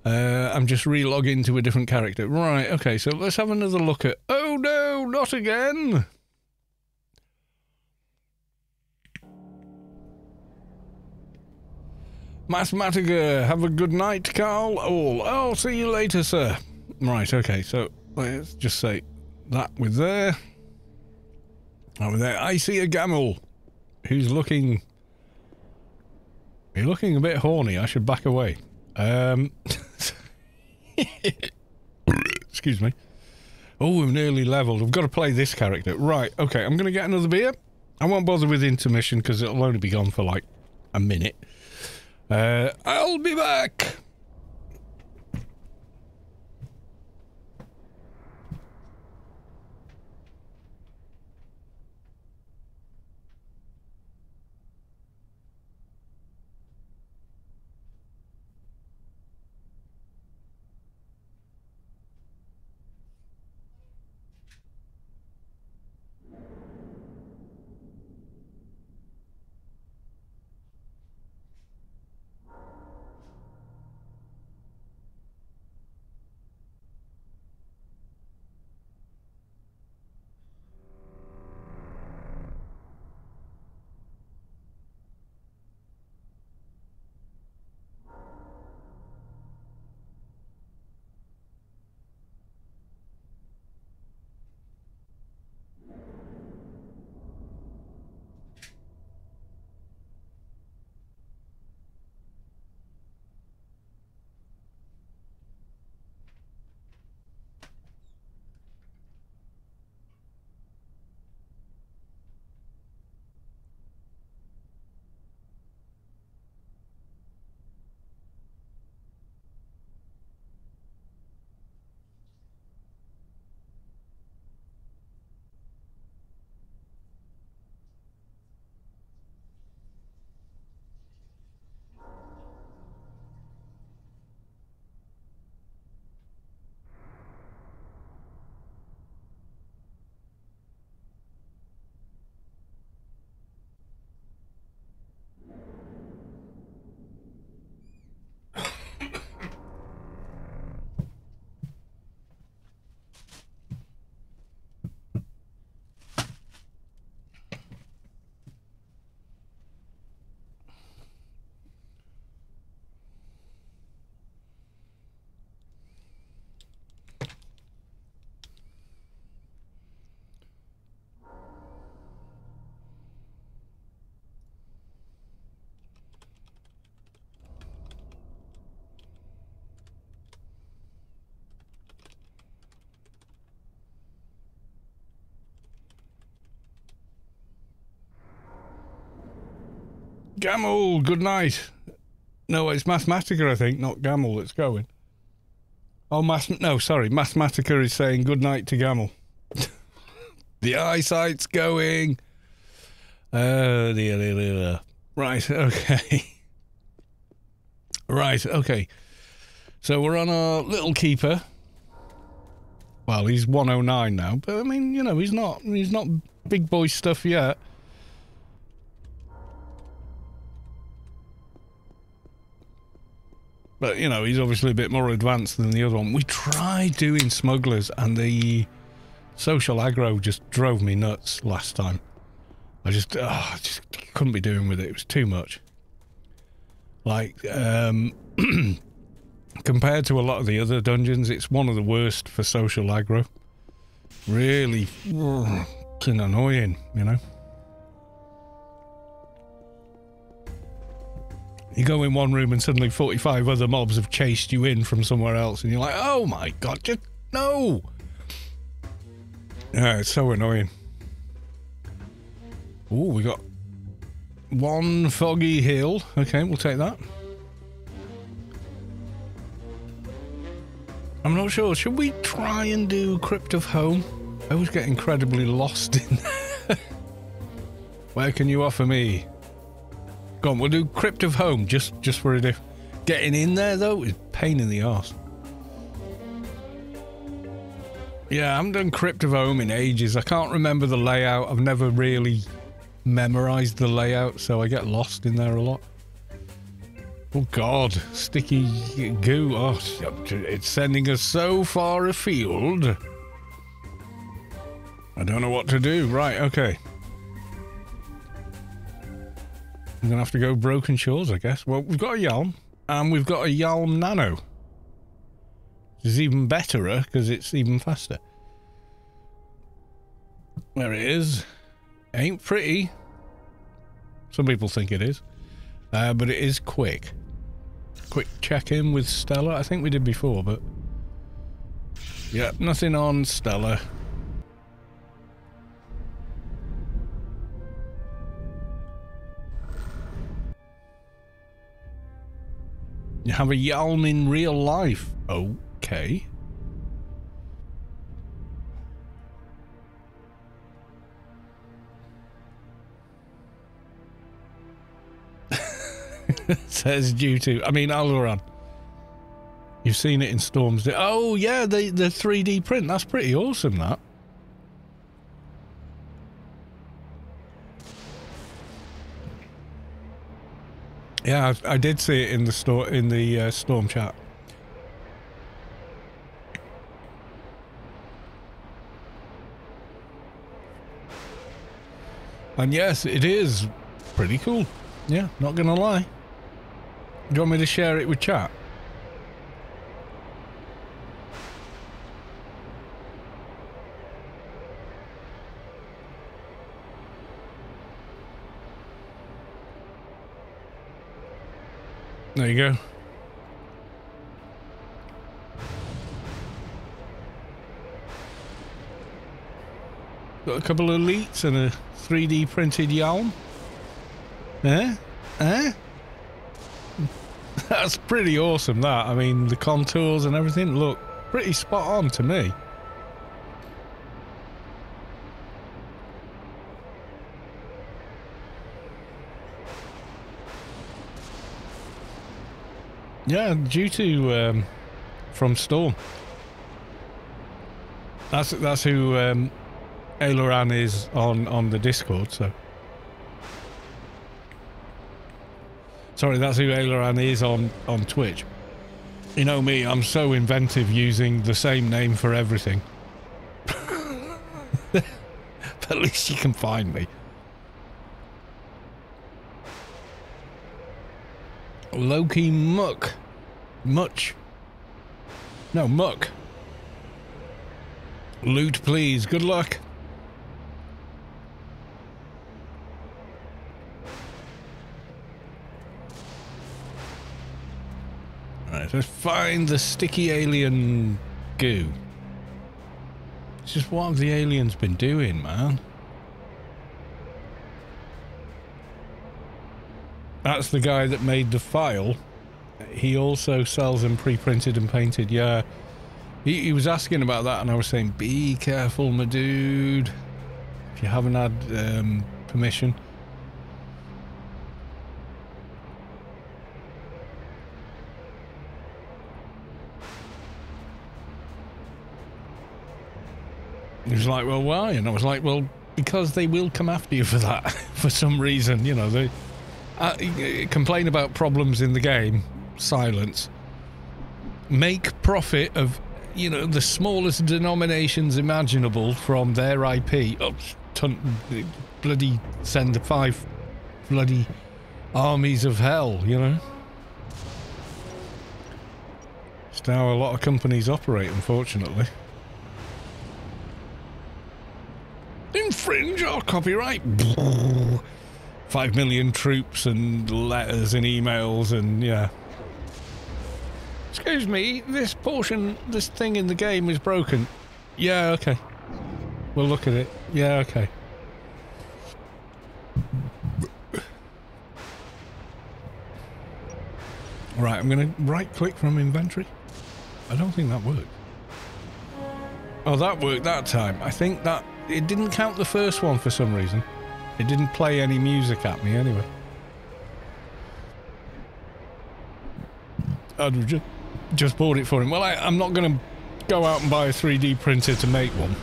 Uh, I'm just re-logging to a different character. Right, okay, so let's have another look at... Oh no, not again! Mathematica, have a good night, Carl. All. I'll see you later, sir. Right, okay, so let's just say that with there. Over there, I see a Gamel who's looking. You're looking a bit horny. I should back away. Um. Excuse me. Oh, we've nearly leveled. I've got to play this character. Right, okay, I'm going to get another beer. I won't bother with intermission because it'll only be gone for like a minute. Uh, I'll be back. Gamble, good night. No, it's Mathematica, I think, not Gamble that's going. Oh, Math no, sorry. Mathematica is saying good night to Gamble. the eyesight's going. Uh, dear, dear, dear. Right, okay. right, okay. So we're on our little keeper. Well, he's 109 now, but I mean, you know, he's not he's not big boy stuff yet. But, you know, he's obviously a bit more advanced than the other one. We tried doing smugglers and the social aggro just drove me nuts last time. I just, oh, I just couldn't be doing with it. It was too much. Like, um, compared to a lot of the other dungeons, it's one of the worst for social aggro. Really fucking annoying, you know? You go in one room and suddenly 45 other mobs have chased you in from somewhere else, and you're like, oh my god, just no! Yeah, it's so annoying. Oh, we got one foggy hill. Okay, we'll take that. I'm not sure. Should we try and do Crypt of Home? I always get incredibly lost in there. Where can you offer me? Go on, we'll do Crypt of Home just just for a diff. Getting in there though is pain in the ass. Yeah, I haven't done Crypt of Home in ages. I can't remember the layout. I've never really memorized the layout, so I get lost in there a lot. Oh god, sticky goo. Oh, it's sending us so far afield. I don't know what to do. Right, okay. I'm going to have to go Broken Shores, I guess. Well, we've got a Yalm, and we've got a Yalm Nano. Which is even betterer, because it's even faster. There it is. Ain't pretty. Some people think it is. Uh, but it is quick. Quick check-in with Stella. I think we did before, but... Yeah, nothing on Stella. You have a Yalm in real life. Okay. Says due to. I mean, Alvaran. You've seen it in Storms. Oh, yeah, the, the 3D print. That's pretty awesome, that. Yeah, I, I, did see it in the store in the uh, storm chat. And yes, it is pretty cool. Yeah, not gonna lie. Do you want me to share it with chat? There you go. Got a couple of elites and a 3D printed Yalm. Eh? Eh? That's pretty awesome, that. I mean, the contours and everything look pretty spot on to me. Yeah, due to um, from Storm. That's that's who um, is on on the Discord. So sorry, that's who Aileron is on on Twitch. You know me, I'm so inventive using the same name for everything. but at least you can find me. Loki Muck. Much. No, Muck. Loot, please. Good luck. Alright, let's find the sticky alien goo. It's just what have the aliens been doing, man? That's the guy that made the file. He also sells them pre-printed and painted. Yeah. He, he was asking about that and I was saying, be careful, my dude. If you haven't had um, permission. He was like, well, why? And I was like, well, because they will come after you for that for some reason. You know, they uh, complain about problems in the game, silence. Make profit of, you know, the smallest denominations imaginable from their IP. Oh, ton, bloody send the five bloody armies of hell, you know? It's how a lot of companies operate, unfortunately. infringe our copyright. Five million troops and letters and emails and yeah. Excuse me, this portion, this thing in the game is broken. Yeah, okay. We'll look at it. Yeah, okay. Right, I'm going to right click from inventory. I don't think that worked. Oh, that worked that time. I think that it didn't count the first one for some reason. It didn't play any music at me anyway. I'd just, just bought it for him. Well, I, I'm not going to go out and buy a 3D printer to make one.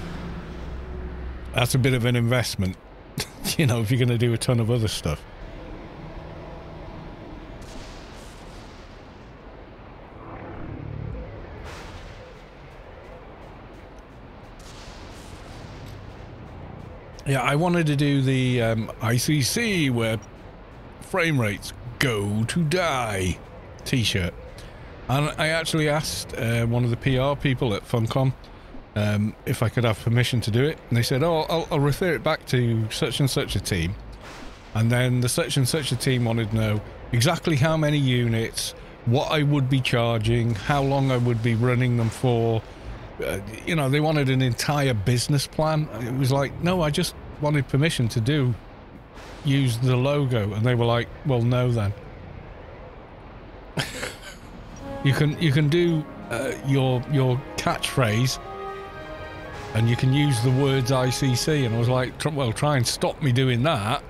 That's a bit of an investment, you know, if you're going to do a ton of other stuff. Yeah, I wanted to do the um, ICC where frame rates go to die t-shirt. And I actually asked uh, one of the PR people at Funcom um, if I could have permission to do it. And they said, oh, I'll, I'll, refer it back to such and such a team. And then the such and such a team wanted to know exactly how many units, what I would be charging, how long I would be running them for, uh, you know, they wanted an entire business plan. It was like, no, I just wanted permission to do use the logo, and they were like, well, no, then. you can you can do uh, your your catchphrase, and you can use the words ICC. And I was like, well, try and stop me doing that.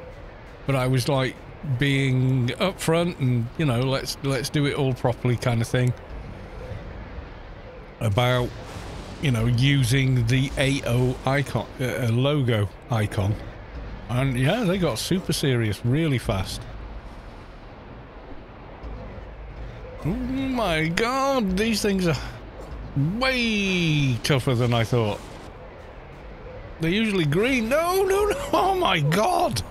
But I was like being upfront and you know let's let's do it all properly kind of thing about you know, using the AO icon, uh, uh, logo icon. And yeah, they got super serious really fast. Oh my god, these things are way tougher than I thought. They're usually green. No, no, no. Oh my god.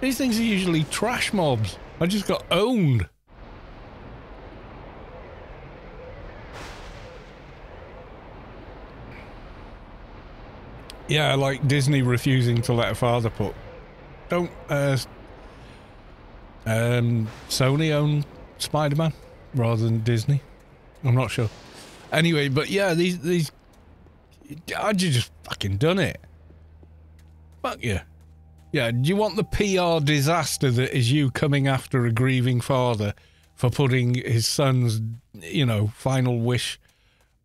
These things are usually trash mobs. I just got owned. Yeah, like Disney refusing to let a father put. Don't uh, um, Sony own Spider Man rather than Disney? I'm not sure. Anyway, but yeah, these these. I'd just fucking done it. Fuck you. Yeah, do you want the PR disaster that is you coming after a grieving father for putting his son's, you know, final wish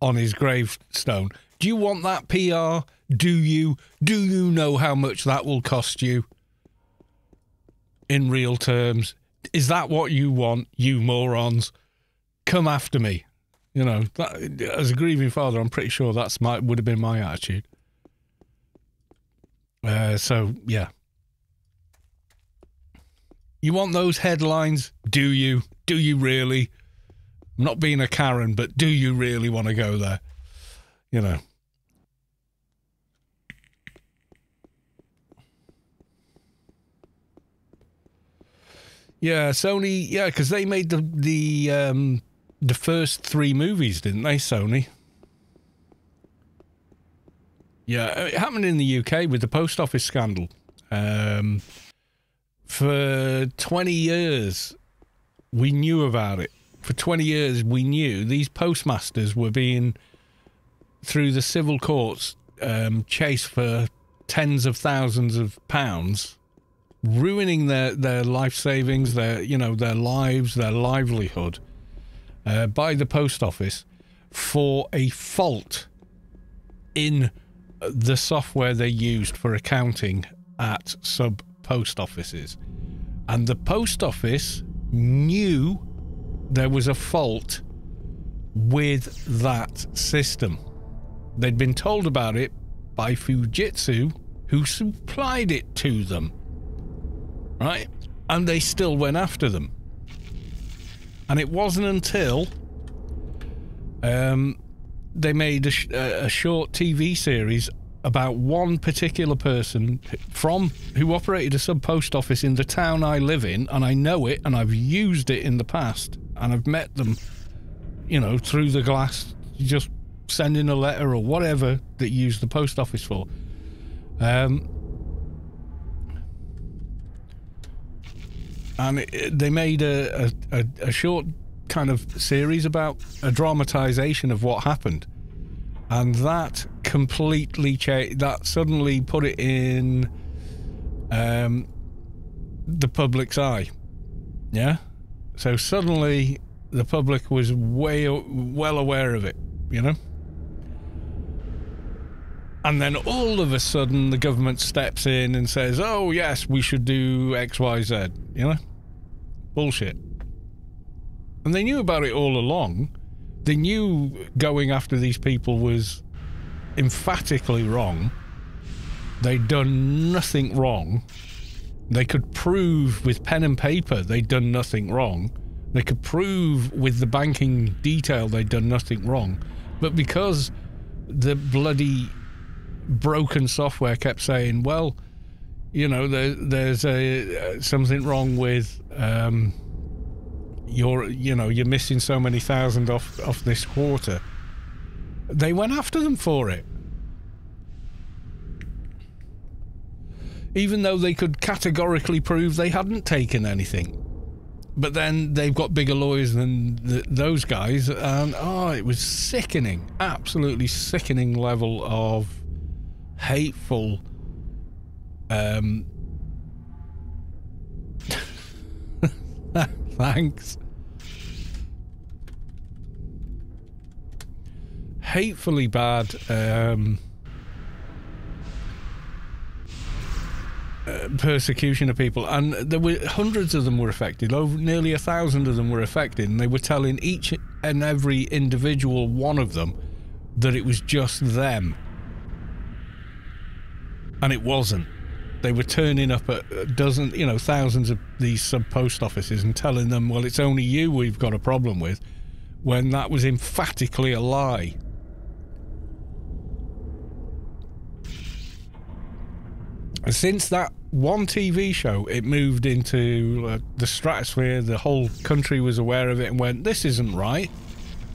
on his gravestone? Do you want that PR? Do you? Do you know how much that will cost you? In real terms. Is that what you want, you morons? Come after me. You know, that, as a grieving father, I'm pretty sure that's my would have been my attitude. Uh, so yeah. You want those headlines? Do you? Do you really? I'm not being a Karen, but do you really want to go there? You know. Yeah, Sony. Yeah, because they made the the um, the first three movies, didn't they? Sony. Yeah, it happened in the UK with the post office scandal. Um, for 20 years, we knew about it. For 20 years, we knew these postmasters were being, through the civil courts, um, chased for tens of thousands of pounds ruining their, their life savings, their you know their lives, their livelihood uh, by the post office for a fault in the software they used for accounting at sub post offices. And the post office knew there was a fault with that system. They'd been told about it by Fujitsu, who supplied it to them. Right? And they still went after them. And it wasn't until um, they made a, sh- a short TV series about one particular person from who operated a sub post office in the town I live in, and I know it, and I've used it in the past, and I've met them, you know, through the glass, just sending a letter or whatever that you use the post office for. Um, and it, they made a, a, a short kind of series about a dramatization of what happened. And that completely changed, that suddenly put it in um, the public's eye. Yeah? So suddenly the public was way well aware of it, you know? And then all of a sudden the government steps in and says, oh, yes, we should do X, Y, Z, you know? Bullshit. And they knew about it all along. They knew going after these people was emphatically wrong. They'd done nothing wrong. They could prove with pen and paper they'd done nothing wrong. They could prove with the banking detail they'd done nothing wrong. But because the bloody broken software kept saying, well, you know, there, there's a, uh, something wrong with um, you're you know you're missing so many thousand off off this quarter. They went after them for it. Even though they could categorically prove they hadn't taken anything. But then they've got bigger lawyers than th- those guys and oh it was sickening absolutely sickening level of hateful um Thanks. Hatefully bad um, uh, persecution of people, and there were hundreds of them were affected. Over nearly a thousand of them were affected, and they were telling each and every individual one of them that it was just them, and it wasn't they were turning up at dozens, you know, thousands of these sub post offices and telling them, well, it's only you we've got a problem with, when that was emphatically a lie. Since that one TV show, it moved into uh, the stratosphere. The whole country was aware of it and went, this isn't right.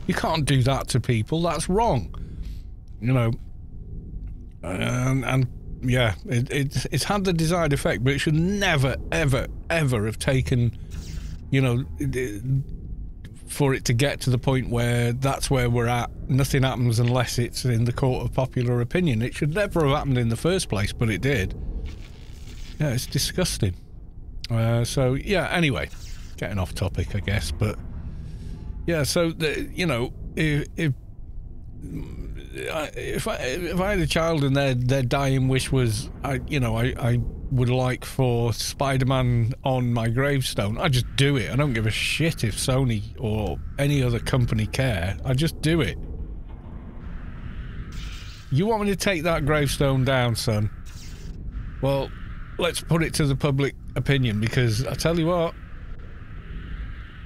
You can't do that to people. That's wrong. You know, and, and yeah, it, it's it's had the desired effect, but it should never, ever, ever have taken, you know, for it to get to the point where that's where we're at. Nothing happens unless it's in the court of popular opinion. It should never have happened in the first place, but it did. Yeah, it's disgusting. Uh, so yeah. Anyway, getting off topic, I guess, but yeah. So the, you know, if, if if I if I had a child and their their dying wish was I you know I I would like for Spider-Man on my gravestone, I just do it. I don't give a shit if Sony or any other company care. I just do it. You want me to take that gravestone down, son? Well, let's put it to the public opinion because I tell you what,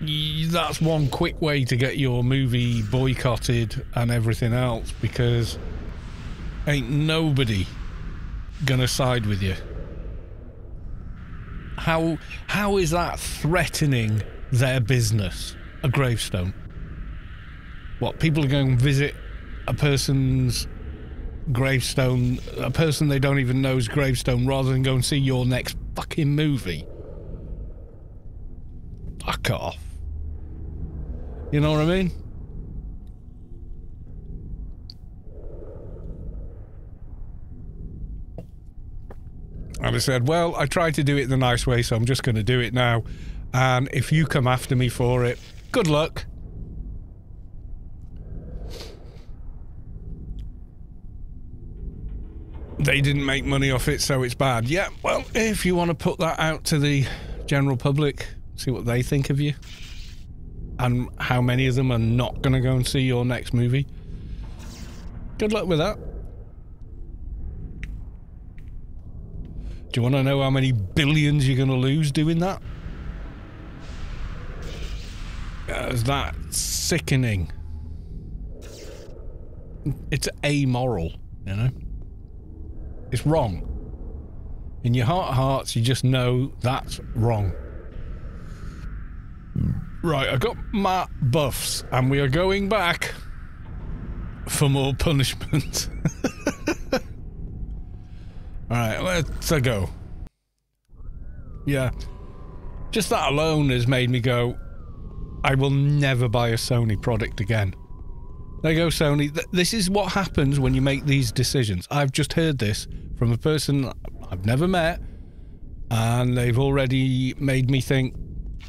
that's one quick way to get your movie boycotted and everything else because ain't nobody gonna side with you. How how is that threatening their business? A gravestone. What people are going to visit a person's gravestone, a person they don't even know's gravestone, rather than go and see your next fucking movie. Fuck off. You know what I mean? And I said, Well, I tried to do it the nice way, so I'm just going to do it now. And if you come after me for it, good luck. They didn't make money off it, so it's bad. Yeah, well, if you want to put that out to the general public, see what they think of you, and how many of them are not going to go and see your next movie, good luck with that. Do you want to know how many billions you're going to lose doing that? Is that sickening? It's amoral, you know? It's wrong. In your heart of hearts, you just know that's wrong. Hmm. Right, I got my buffs, and we are going back for more punishment. Alright, let's uh, go. Yeah. Just that alone has made me go, I will never buy a Sony product again. There you go, Sony. Th this is what happens when you make these decisions. I've just heard this from a person I've never met, and they've already made me think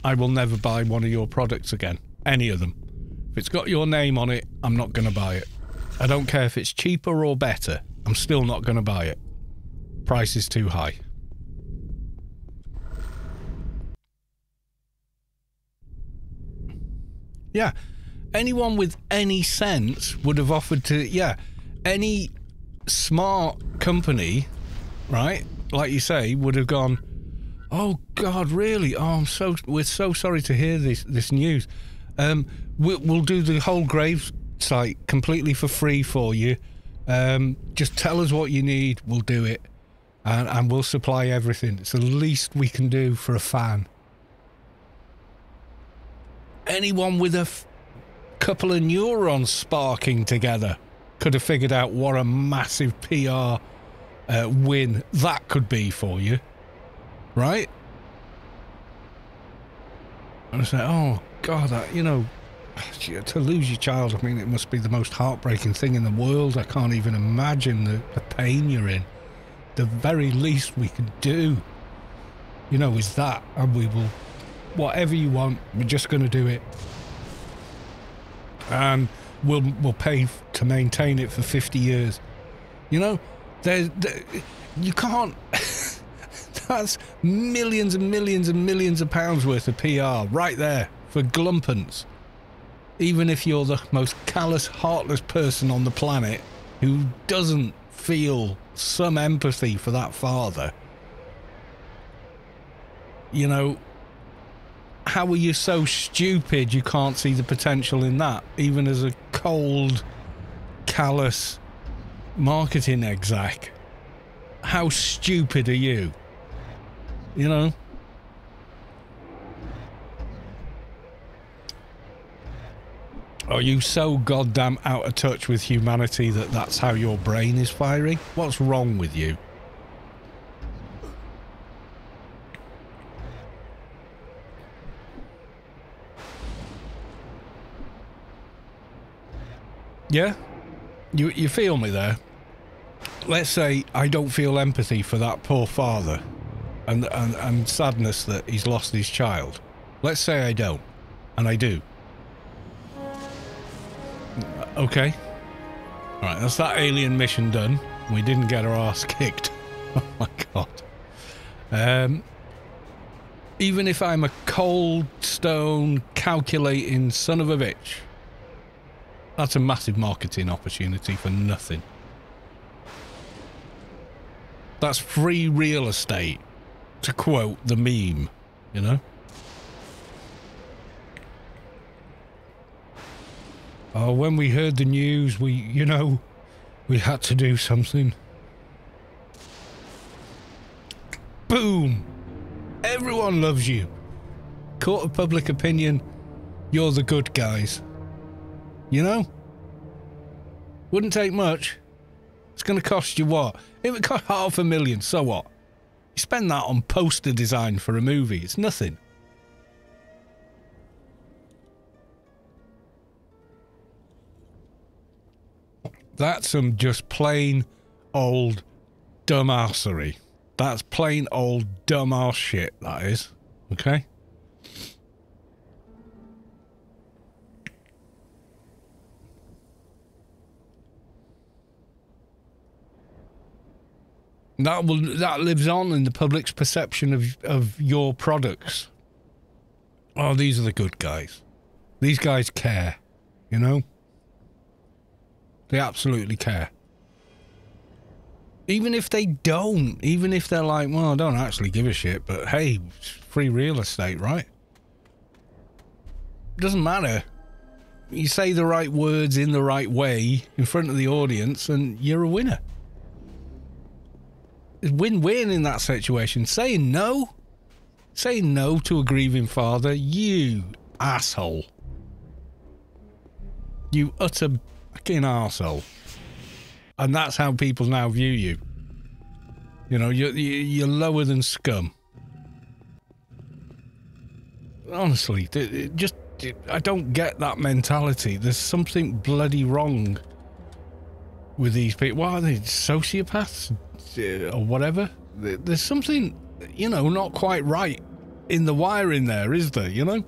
I will never buy one of your products again. Any of them. If it's got your name on it, I'm not going to buy it. I don't care if it's cheaper or better. I'm still not going to buy it price is too high. Yeah. Anyone with any sense would have offered to, yeah, any smart company, right? Like you say, would have gone, oh God, really? Oh, I'm so, we're so sorry to hear this, this news. Um, we'll, we'll do the whole grave site completely for free for you. Um, just tell us what you need, we'll do it and, and we'll supply everything. It's the least we can do for a fan. Anyone with a couple of neurons sparking together could have figured out what a massive PR uh, win that could be for you, right? And I say, oh God, that, you know, to lose your child, I mean, it must be the most heartbreaking thing in the world. I can't even imagine the, the pain you're in the very least we can do, you know, is that. And we will, whatever you want, we're just going to do it. And we'll, we'll pay to maintain it for 50 years. You know, there's, there, you can't, that's millions and millions and millions of pounds worth of PR right there for glumpence. Even if you're the most callous, heartless person on the planet who doesn't feel some empathy for that father. You know, how are you so stupid you can't see the potential in that, even as a cold, callous marketing exec? How stupid are you? You know? Are you so goddamn out of touch with humanity that that's how your brain is firing? What's wrong with you? Yeah? You, you feel me there? Let's say I don't feel empathy for that poor father and, and, and sadness that he's lost his child. Let's say I don't, and I do. Okay. Alright, that's that alien mission done. We didn't get our ass kicked. oh my god. Um, even if I'm a cold, stone, calculating son of a bitch, that's a massive marketing opportunity for nothing. That's free real estate, to quote the meme, you know? Oh, when we heard the news, we, you know, we had to do something. Boom! Everyone loves you. Court of public opinion, you're the good guys. You know? Wouldn't take much. It's going to cost you what? It cost half a million, so what? You spend that on poster design for a movie, it's nothing. That's some just plain old dumbassery. That's plain old dumb ass shit, that is. Okay? That will that lives on in the public's perception of of your products. Oh, these are the good guys. These guys care, you know? They absolutely care. Even if they don't, even if they're like, well, I don't actually give a shit, but hey, free real estate, right? Doesn't matter. You say the right words in the right way in front of the audience, and you're a winner. Win-win in that situation. Saying no, saying no to a grieving father, you asshole. You utter fucking asshole. And that's how people now view you. You know, you're, you're lower than scum. Honestly, just I don't get that mentality. There's something bloody wrong with these people. What are they, sociopaths or whatever? There's something, you know, not quite right in the wiring there, is there? You know.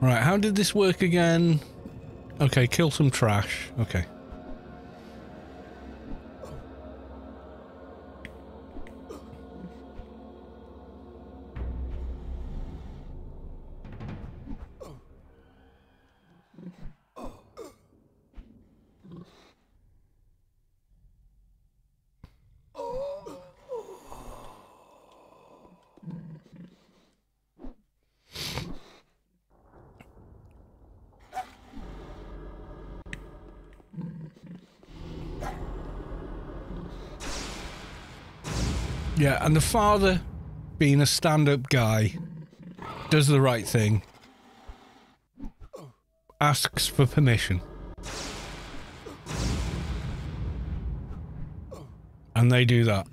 Right, how did this work again? Okay, kill some trash. Okay. Yeah, and the father, being a stand up guy, does the right thing, asks for permission. And they do that.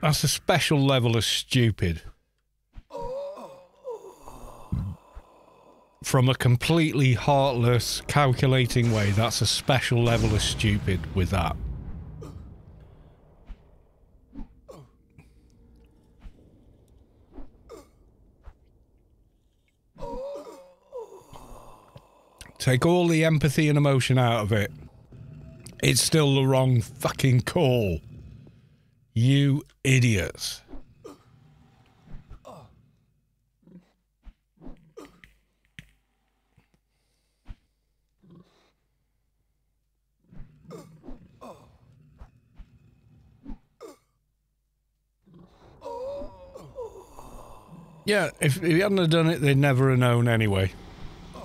That's a special level of stupid. From a completely heartless, calculating way, that's a special level of stupid with that. Take all the empathy and emotion out of it. It's still the wrong fucking call. You idiots. Yeah, if, if he hadn't have done it, they'd never have known anyway.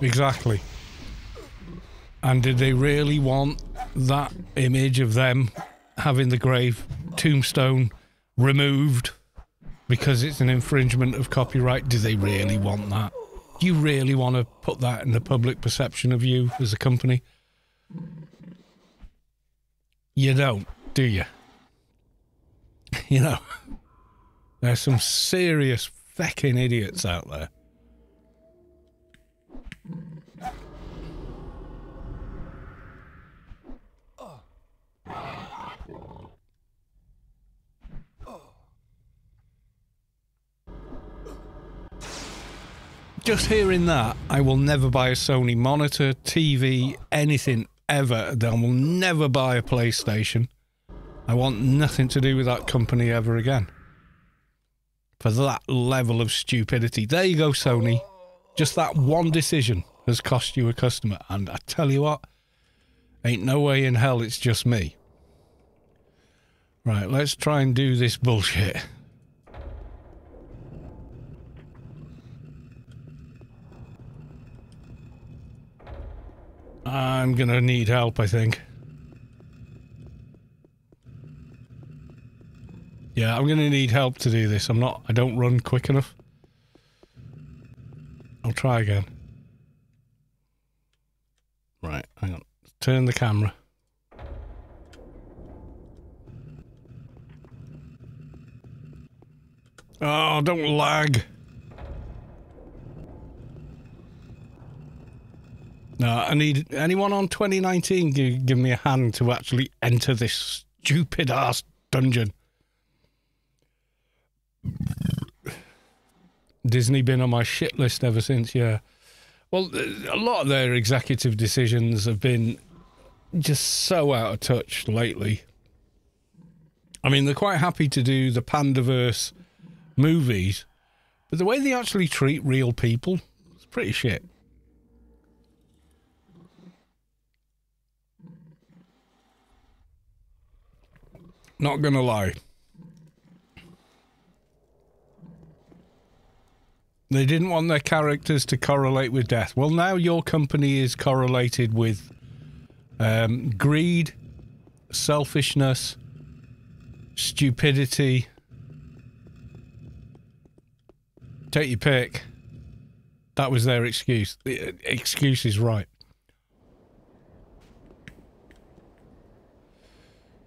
Exactly. And did they really want that image of them having the grave tombstone removed because it's an infringement of copyright? Do they really want that? Do you really want to put that in the public perception of you as a company? You don't, do you? You know, there's some serious fucking idiots out there. Just hearing that, I will never buy a Sony monitor, TV, anything ever. I will never buy a PlayStation. I want nothing to do with that company ever again for that level of stupidity. There you go, Sony. Just that one decision has cost you a customer. And I tell you what, ain't no way in hell it's just me. Right, let's try and do this bullshit. I'm gonna need help, I think. Yeah, I'm going to need help to do this. I'm not... I don't run quick enough. I'll try again. Right, hang on. Turn the camera. Oh, don't lag. No, I need anyone on 2019 give, give me a hand to actually enter this stupid ass dungeon. Disney been on my shit list ever since, yeah. Well, a lot of their executive decisions have been just so out of touch lately. I mean, they're quite happy to do the Pandaverse movies, but the way they actually treat real people is pretty shit. Not gonna lie. They didn't want their characters to correlate with death. Well, now your company is correlated with um, greed, selfishness, stupidity. Take your pick. That was their excuse. The uh, excuse is right.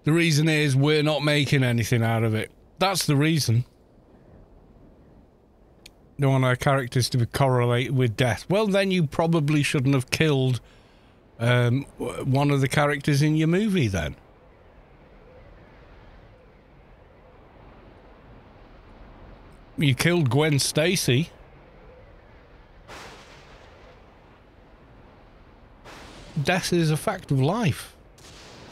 The reason is we're not making anything out of it. That's the reason. Don't want our characters to be correlated with death. Well, then you probably shouldn't have killed um, one of the characters in your movie then. You killed Gwen Stacy. Death is a fact of life.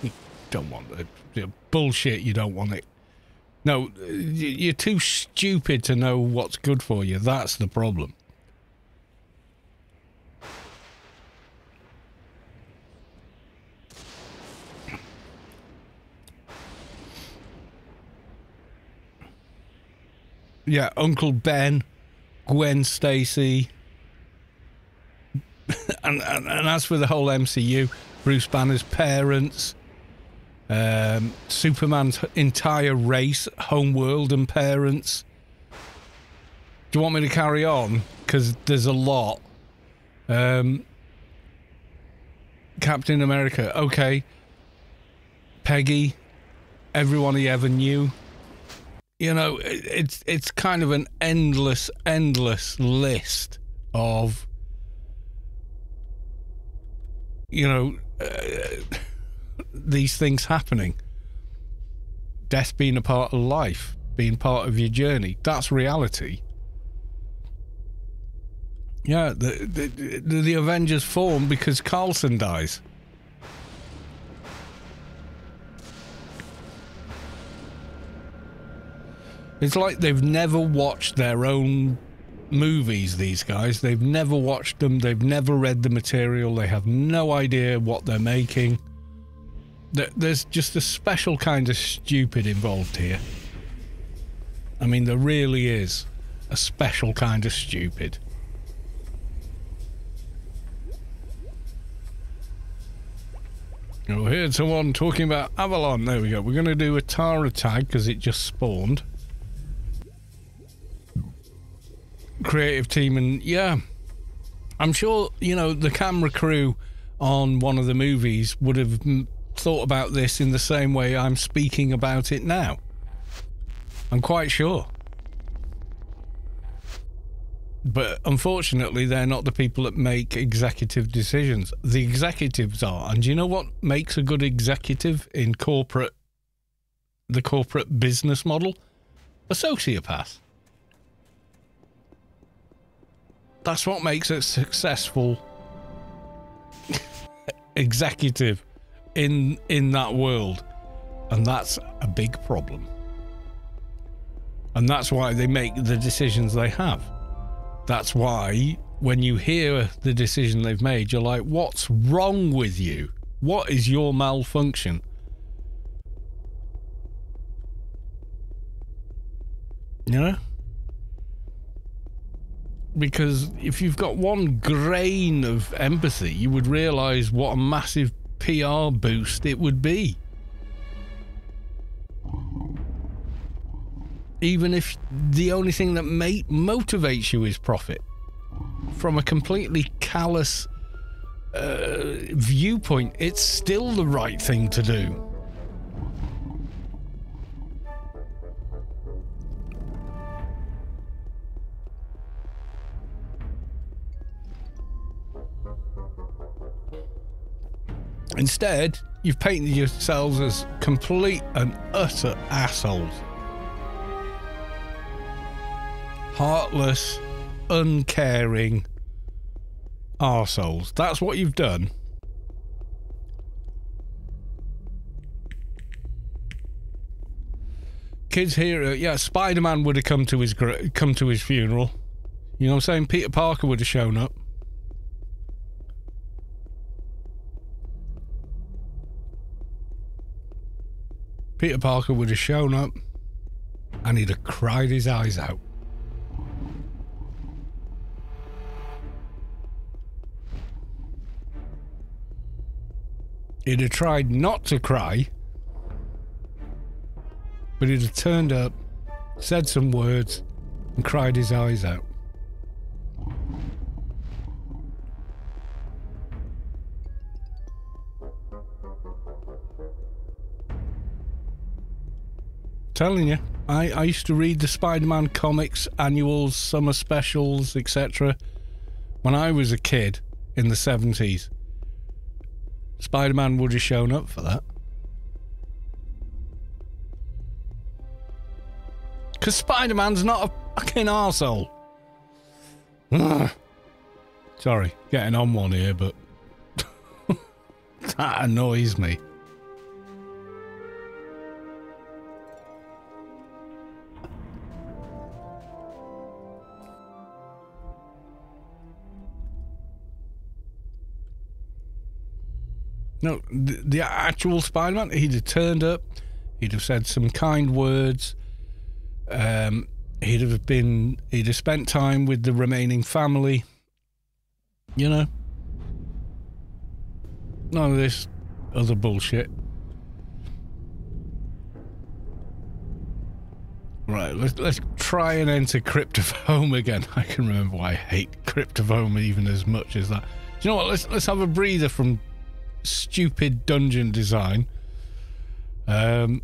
You don't want it. Bullshit, you don't want it. No, uh, you're too stupid to know what's good for you. That's the problem. yeah, Uncle Ben, Gwen Stacy, and, and, and as for the whole MCU, Bruce Banner's parents, um, Superman's entire race, homeworld, and parents. Do you want me to carry on? Because there's a lot. Um, Captain America, okay. Peggy, everyone he ever knew you know, it's it's kind of an endless, endless list of, you know, uh, these things happening. Death being a part of life, being part of your journey. That's reality. Yeah, the the, the, Avengers form because Coulson dies. It's like they've never watched their own movies, these guys. They've never watched them, they've never read the material, they have no idea what they're making. There's just a special kind of stupid involved here. I mean, there really is a special kind of stupid. Oh, here's someone talking about Avalon. There we go. We're going to do a Tara tag because it just spawned. creative team, and yeah, I'm sure you know the camera crew on one of the movies would have thought about this in the same way I'm speaking about it now. I'm quite sure. But unfortunately, they're not the people that make executive decisions. The executives are. And you know what makes a good executive in corporate, the corporate business model? A sociopath. That's what makes a successful executive in in that world. And that's a big problem. And that's why they make the decisions they have. That's why when you hear the decision they've made, you're like, what's wrong with you? What is your malfunction? You know? because if you've got one grain of empathy, you would realize what a massive PR boost it would be. Even if the only thing that motivates you is profit, from a completely callous uh, viewpoint, it's still the right thing to do. Instead, you've painted yourselves as complete and utter assholes. Heartless, uncaring arseholes. That's what you've done. Kids here, uh, yeah, Spider-Man would have come to his come to his funeral. You know what I'm saying? Peter Parker would have shown up. Peter Parker would have shown up and he'd have cried his eyes out. He'd have tried not to cry, but he'd have turned up, said some words, and cried his eyes out. Telling you, I, I used to read the Spider-Man comics, annuals, summer specials, etc. When I was a kid in the 70s. Spider-Man would have shown up for that. Because Spider-Man's not a fucking arsehole. Ah. Sorry, getting on one here, but that annoys me. No, the, the actual Spider-Man, he'd have turned up, he'd have said some kind words, um, he'd have been, he'd have spent time with the remaining family, you know. None of this other bullshit. Right, let's let's try and enter Crypt of Home again. I can remember why I hate Crypt of Home even as much as that. Do you know what? Let's let's have a breather from stupid dungeon design. Um,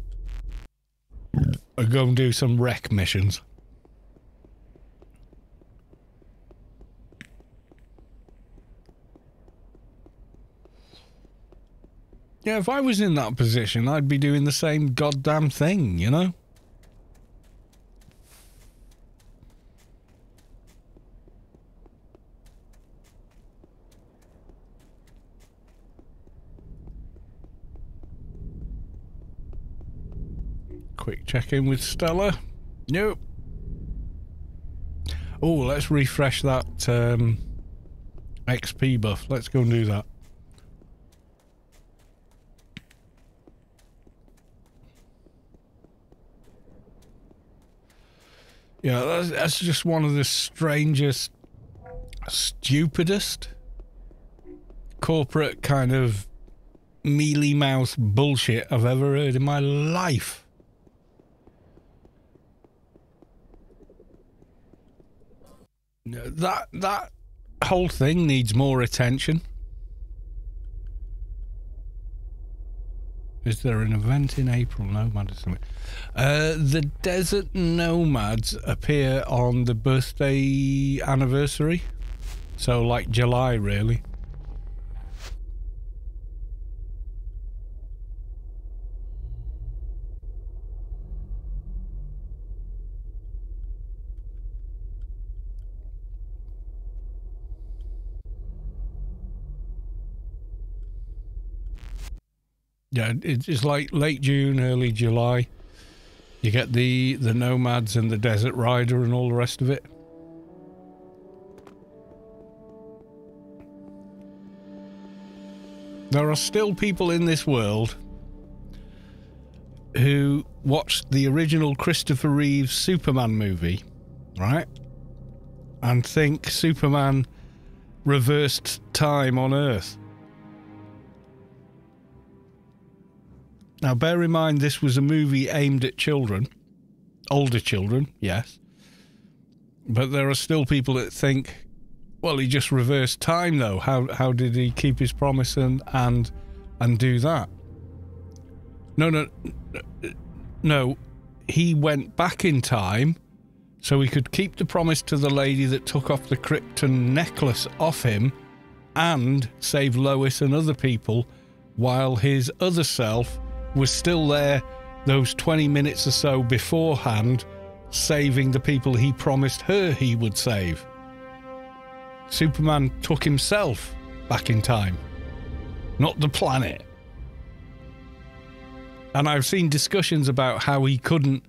I'll go and do some wreck missions. Yeah, if I was in that position, I'd be doing the same goddamn thing, you know? Quick check in with Stella. Nope. Oh, let's refresh that um, XP buff. Let's go and do that. Yeah, that's, that's just one of the strangest, stupidest corporate kind of mealy mouth bullshit I've ever heard in my life. That that whole thing needs more attention. Is there an event in April? Nomad or something. Uh, the Desert Nomads appear on the birthday anniversary. So, like July, really. It's like late June, early July. You get the the nomads and the desert rider and all the rest of it. There are still people in this world who watched the original Christopher Reeves Superman movie, right? And think Superman reversed time on Earth. Now, bear in mind, this was a movie aimed at children, older children, yes. But there are still people that think, well, he just reversed time, though. How how did he keep his promise and and and do that? No, no, no. He went back in time so he could keep the promise to the lady that took off the Krypton necklace off him and save Lois and other people while his other self was still there those 20 minutes or so beforehand, saving the people he promised her he would save. Superman took himself back in time, not the planet. And I've seen discussions about how he couldn't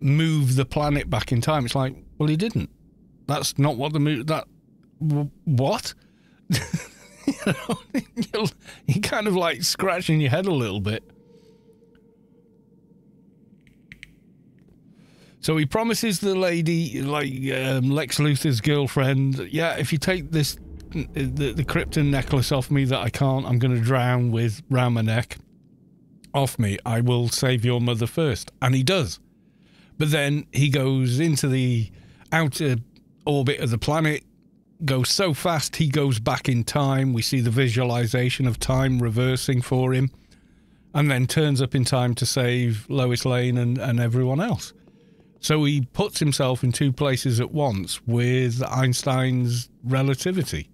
move the planet back in time. It's like, well, he didn't. That's not what the movie. That what? you know, you're, you're kind of like scratching your head a little bit. So he promises the lady, like um, Lex Luthor's girlfriend, yeah, if you take this, the, the Krypton necklace off me that I can't, I'm going to drown with round my neck, off me, I will save your mother first. And he does. But then he goes into the outer orbit of the planet, goes so fast he goes back in time. We see the visualization of time reversing for him, and then turns up in time to save Lois Lane and, and everyone else. So he puts himself in two places at once with Einstein's relativity.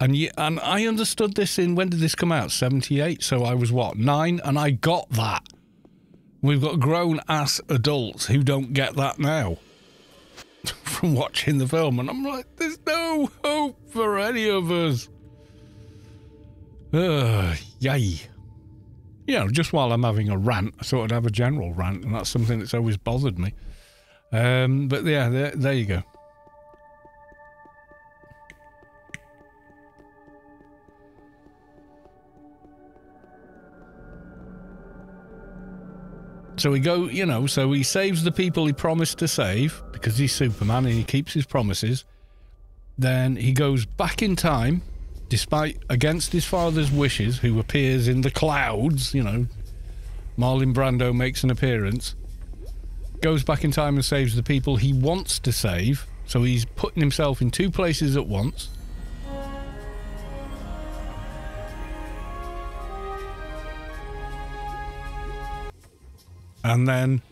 And y- and I understood this in when did this come out? 78. So I was what, 9 and I got that. We've got grown ass adults who don't get that now from watching the film and I'm like there's no hope for any of us. Uh, yay you know, just while I'm having a rant, I thought I'd have a general rant, and that's something that's always bothered me. Um, but yeah, there, there you go. So he go, you know, so he saves the people he promised to save because he's Superman and he keeps his promises. Then he goes back in time despite against his father's wishes, who appears in the clouds, you know, Marlon Brando makes an appearance, goes back in time and saves the people he wants to save. So he's putting himself in two places at once. And then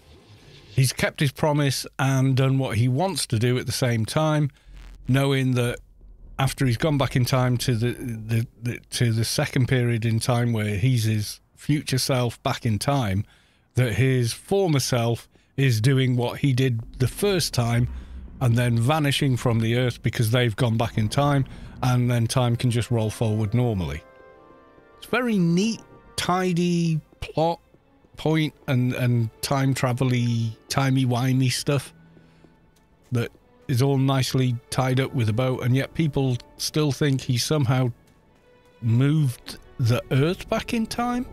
he's kept his promise and done what he wants to do at the same time, knowing that after he's gone back in time to the, the, the, to the second period in time where he's his future self back in time, that his former self is doing what he did the first time and then vanishing from the earth because they've gone back in time and then time can just roll forward normally. It's very neat, tidy plot point and, and time travel-y, timey-wimey stuff that is all nicely tied up with a bow, and yet people still think he somehow moved the Earth back in time.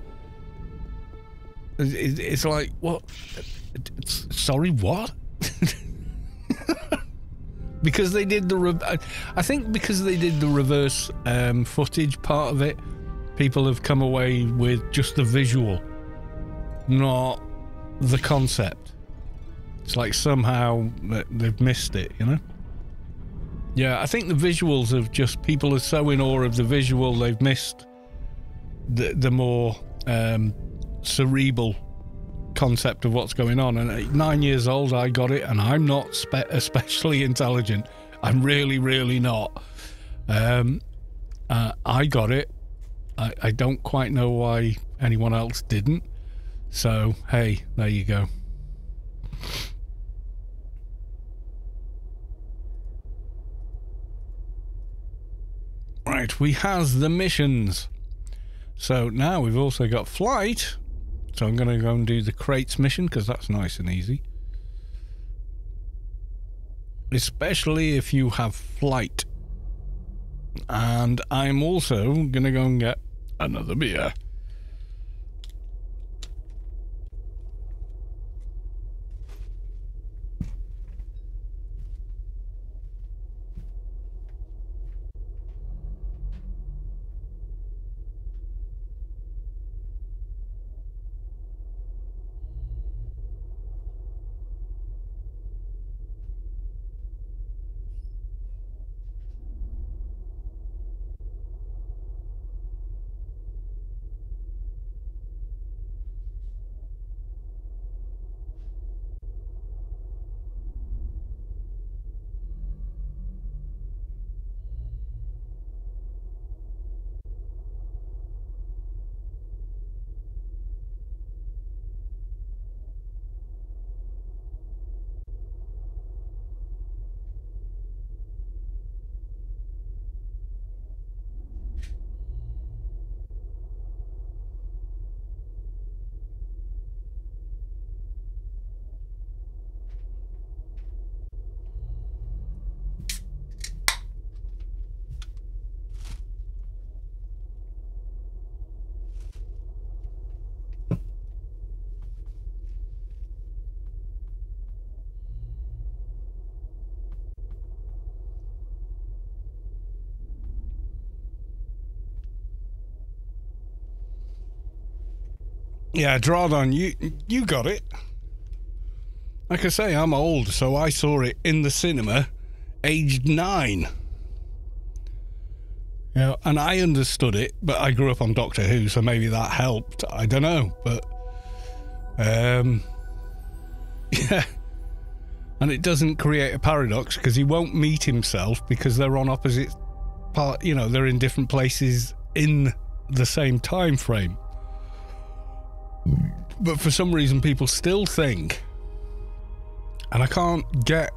It's like what? Sorry, what? because they did the. Re- I think because they did the reverse um, footage part of it, people have come away with just the visual, not the concept. It's like somehow they've missed it, you know? Yeah, I think the visuals of just people are so in awe of the visual, they've missed the, the more um, cerebral concept of what's going on. And at nine years old, I got it, and I'm not spe- especially intelligent. I'm really, really not. Um, uh, I got it. I, I don't quite know why anyone else didn't. So, hey, there you go. We has the missions. So now we've also got flight. So I'm going to go and do the crates mission because that's nice and easy. Especially if you have flight. And I'm also going to go and get another beer. Yeah, Drawdon, you you got it. Like I say, I'm old, so I saw it in the cinema, aged nine. Yeah, and I understood it, but I grew up on Doctor Who, so maybe that helped. I don't know, but um, yeah. And it doesn't create a paradox because he won't meet himself because they're on opposite part. You know, they're in different places in the same time frame. But for some reason, people still think, and I can't get.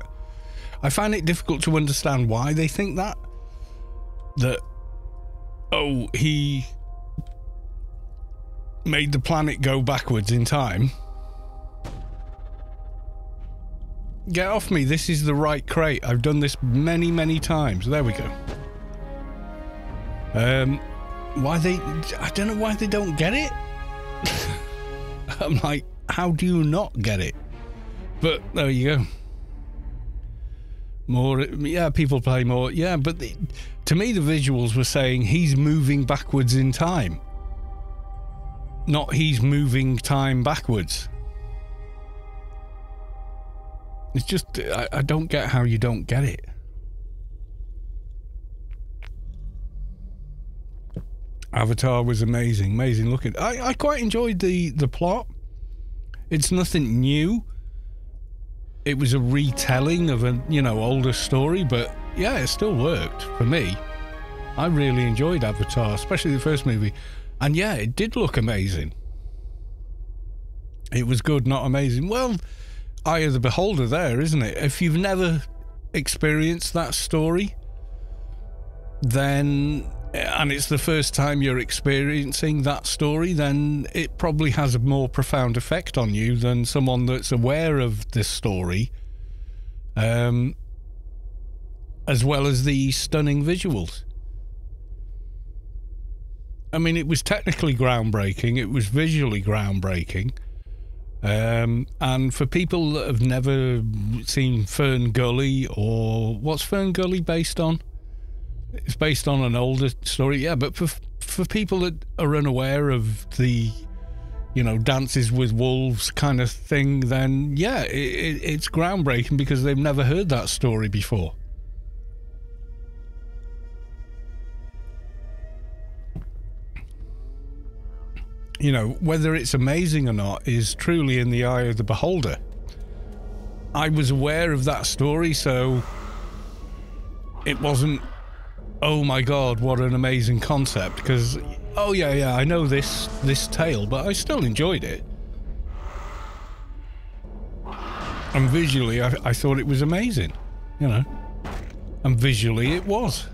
I find it difficult to understand why they think that. That, oh, he made the planet go backwards in time. Get off me. This is the right crate. I've done this many, many times. There we go. Um, why they. I don't know why they don't get it. I'm like, how do you not get it? But there you go. More, yeah, people play more. Yeah, but the, to me, the visuals were saying he's moving backwards in time, not he's moving time backwards. It's just, I, I don't get how you don't get it. Avatar was amazing, amazing looking. I, I quite enjoyed the the plot. It's nothing new. It was a retelling of a you know older story, but yeah, it still worked for me. I really enjoyed Avatar, especially the first movie, and yeah, it did look amazing. It was good, not amazing. Well, eye of the beholder, there, isn't it? If you've never experienced that story, then and it's the first time you're experiencing that story, then it probably has a more profound effect on you than someone that's aware of this story, um, as well as the stunning visuals. I mean, it was technically groundbreaking, it was visually groundbreaking. Um, and for people that have never seen Fern Gully or what's Fern Gully based on? It's based on an older story, yeah. But for for people that are unaware of the, you know, dances with wolves kind of thing, then yeah, it, it, it's groundbreaking because they've never heard that story before. You know, whether it's amazing or not is truly in the eye of the beholder. I was aware of that story, so it wasn't oh my god, what an amazing concept. Because, oh yeah, yeah, I know this this tale, but I still enjoyed it. And visually, I, I thought it was amazing, you know. And visually, it was.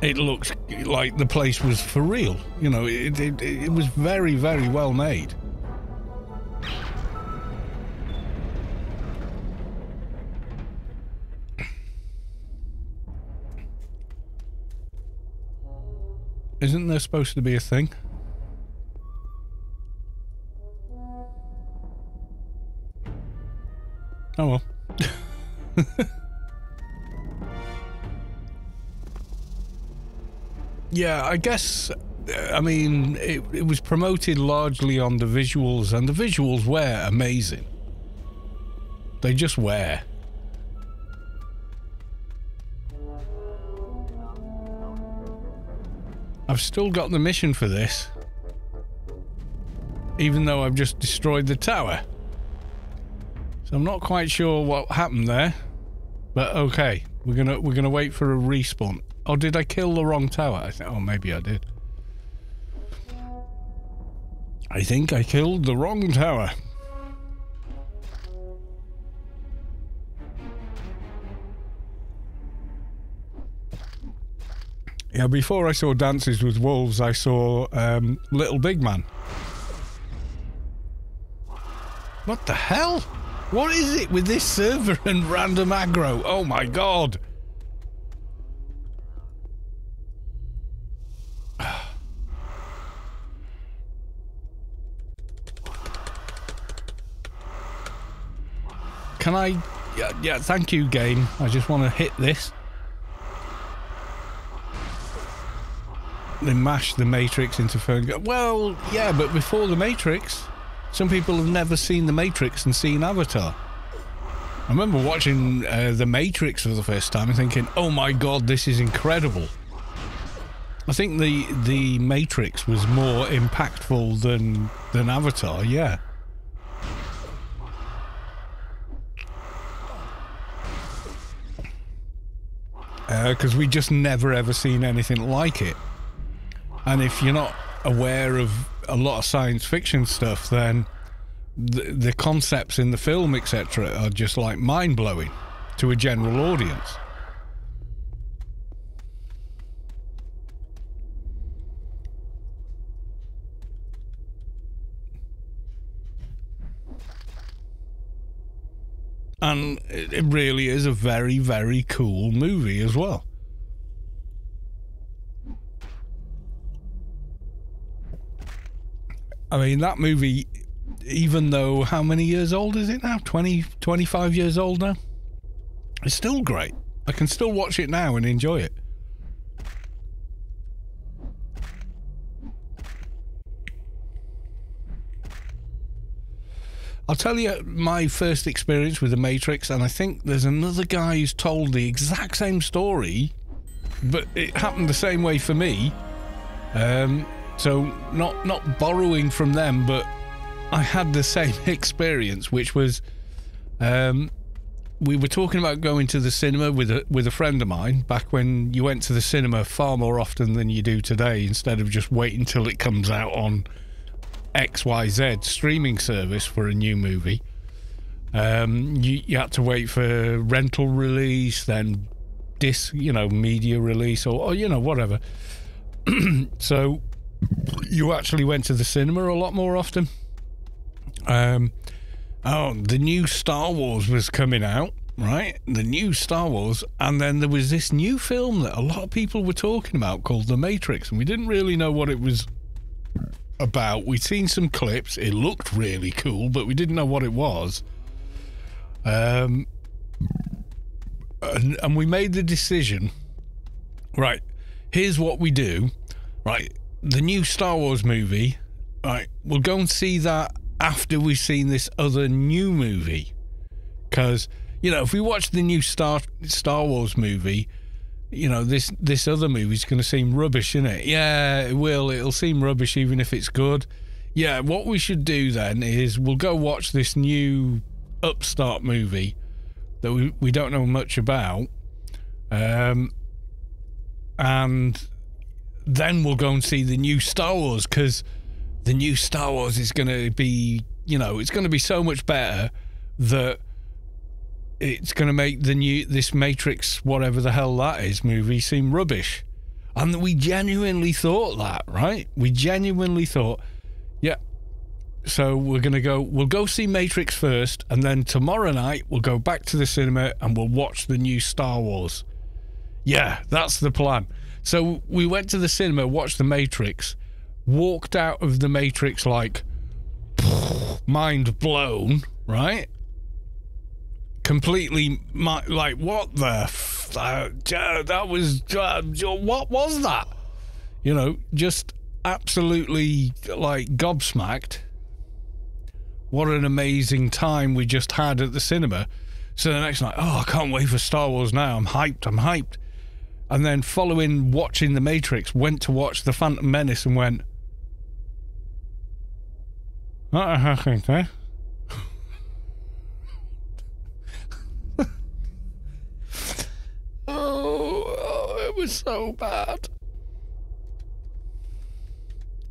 It looks like the place was for real, you know. It, it, it was very, very well made. Isn't there supposed to be a thing? Oh well. yeah, I guess. Uh, I mean, it, it was promoted largely on the visuals, and the visuals were amazing. They just were. I've still got the mission for this. Even though I've just destroyed the tower. So I'm not quite sure what happened there. But okay, we're gonna we're gonna wait for a respawn. Oh, did I kill the wrong tower? I think. Oh, maybe I did. I think I killed the wrong tower. Yeah, before I saw Dances with Wolves, I saw um, Little Big Man. What the hell? What is it with this server and random aggro? Oh my god. Can I... Yeah, yeah, thank you, game. I just want to hit this. They mashed the Matrix into film. Well, yeah, but before the Matrix, some people have never seen the Matrix and seen Avatar. I remember watching uh, the Matrix for the first time and thinking, "Oh my god, this is incredible." I think the the Matrix was more impactful than than Avatar. Yeah. Because uh, we just never ever seen anything like it. And if you're not aware of a lot of science fiction stuff, then the, the concepts in the film, etc., are just like mind blowing to a general audience. And it really is a very, very cool movie as well. I mean, that movie, even though how many years old is it now? 20, 25 years old now? It's still great. I can still watch it now and enjoy it. I'll tell you my first experience with The Matrix, and I think there's another guy who's told the exact same story, but it happened the same way for me. Um, so not not borrowing from them, but I had the same experience, which was um, we were talking about going to the cinema with a with a friend of mine back when you went to the cinema far more often than you do today, instead of just waiting till it comes out on XYZ streaming service for a new movie. Um, you, you had to wait for rental release, then disc, you know, media release, or, or you know, whatever. so you actually went to the cinema a lot more often. Um, oh, the new Star Wars was coming out, right? The new Star Wars, and then there was this new film that a lot of people were talking about called The Matrix, and we didn't really know what it was about. We'd seen some clips. It looked really cool, but we didn't know what it was. Um, and, and we made the decision. Right, here's what we do. Right, the new Star Wars movie, right, we'll go and see that after we've seen this other new movie. Because, you know, if we watch the new Star Star Wars movie, you know, this this other movie's going to seem rubbish, isn't it? Yeah, it will. It'll seem rubbish even if it's good. Yeah, what we should do then is we'll go watch this new upstart movie that we, we don't know much about. Um, and then we'll go and see the new Star Wars because the new Star Wars is going to be, you know, it's going to be so much better that it's going to make the new this Matrix, whatever the hell that is, movie seem rubbish. And we genuinely thought that, right? We genuinely thought, yeah. So we're going to go, we'll go see Matrix first, and then tomorrow night we'll go back to the cinema and we'll watch the new Star Wars. Yeah, that's the plan. So we went to the cinema, watched The Matrix, walked out of The Matrix like mind blown, right? Completely, like, what the? F- uh, that was, uh, what was that? You know, just absolutely like gobsmacked. What an amazing time we just had at the cinema. So the next night, oh, I can't wait for Star Wars now. I'm hyped. I'm hyped and then following watching The Matrix, went to watch The Phantom Menace and went, oh, oh, it was so bad.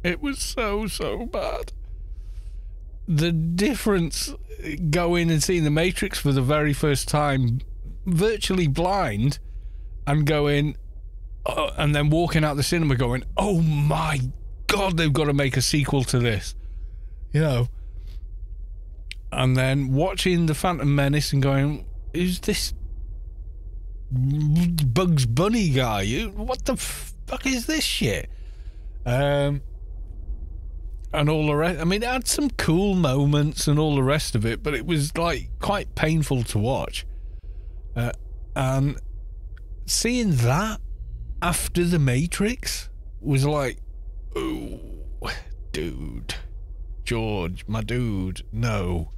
It was so, so bad. The difference going and seeing The Matrix for the very first time, virtually blind and going, uh, and then walking out the cinema going, oh my god, they've got to make a sequel to this, you know. And then watching the Phantom Menace and going, is this Bugs Bunny guy? You, What the fuck is this shit? Um, and all the rest. I mean, it had some cool moments and all the rest of it, but it was like quite painful to watch. Uh, and seeing that after the Matrix, was like, oh, dude, George, my dude, no."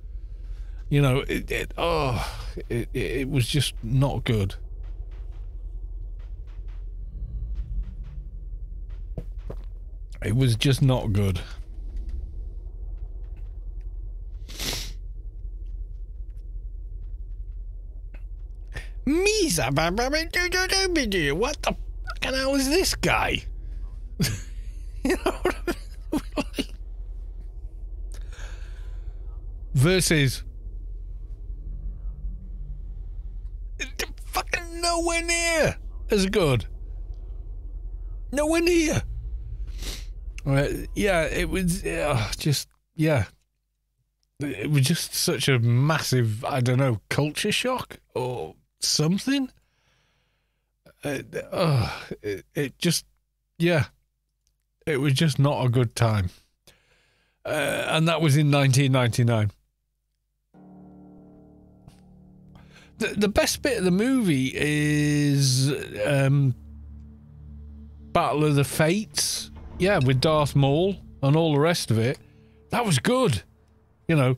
You know, it, it oh, it, it was just not good. It was just not good. Misa, what the fucking hell is this guy? you know what I mean? Versus fucking nowhere near as good. Nowhere near. Uh, yeah, it was uh, just yeah. It was just such a massive, I don't know, culture shock or something. Uh, uh, it, it just, yeah, it was just not a good time. Uh, and that was in 1999. The, the best bit of the movie is um, Battle of the Fates yeah, with Darth Maul and all the rest of it, that was good. You know,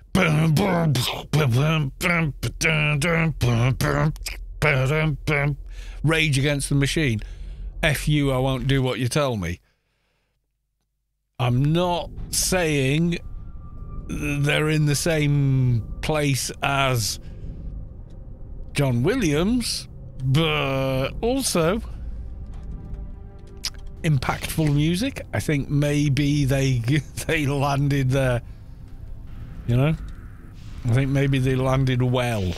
Rage Against the Machine. F you, I won't do what you tell me. I'm not saying they're in the same place as John Williams, but also impactful music. I think maybe they they landed there. You know, I think maybe they landed well.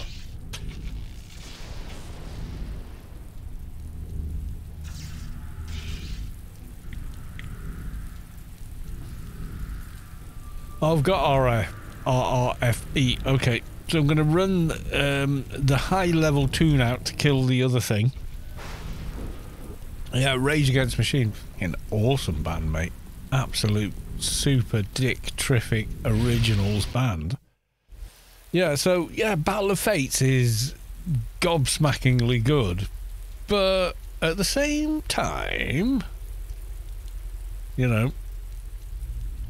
I've got RF, RRFE. Okay, so I'm going to run um, the high level toon out to kill the other thing. Yeah, Rage Against Machine, an awesome band, mate. Absolute super dick terrific originals band. Yeah, so yeah, Battle of Fates is gobsmackingly good, but at the same time, you know,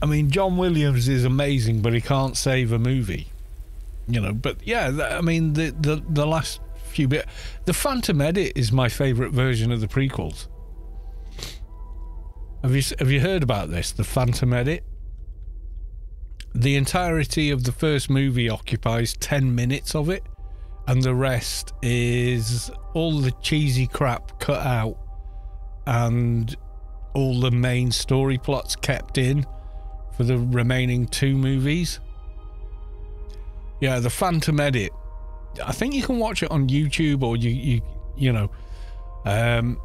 I mean, John Williams is amazing, but he can't save a movie. You know, but yeah, I mean, the the the last few bit, the Phantom Edit is my favourite version of the prequels. Have you have you heard about this? The Phantom Edit. The entirety of the first movie occupies ten minutes of it, and the rest is all the cheesy crap cut out, and all the main story plots kept in for the remaining two movies. Yeah, the Phantom Edit. I think you can watch it on YouTube or you you you know. Um,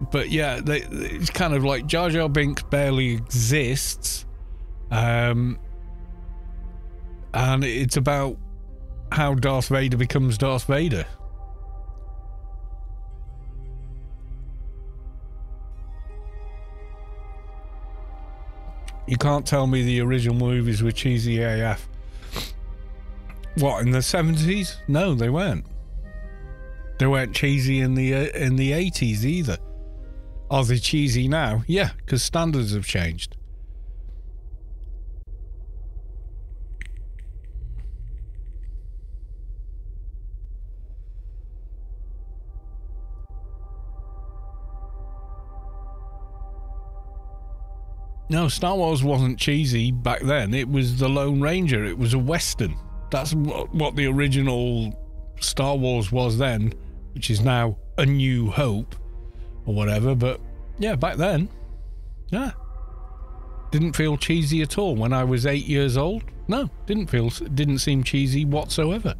but yeah, they, it's kind of like Jar Jar Binks barely exists, um, and it's about how Darth Vader becomes Darth Vader. You can't tell me the original movies were cheesy AF. What in the seventies? No, they weren't. They weren't cheesy in the uh, in the eighties either. Are they cheesy now? Yeah, because standards have changed. No, Star Wars wasn't cheesy back then. It was The Lone Ranger. It was a Western. That's what the original Star Wars was then, which is now A New Hope or whatever. But yeah, back then, yeah, didn't feel cheesy at all. When I was eight years old, no, didn't feel, didn't seem cheesy whatsoever.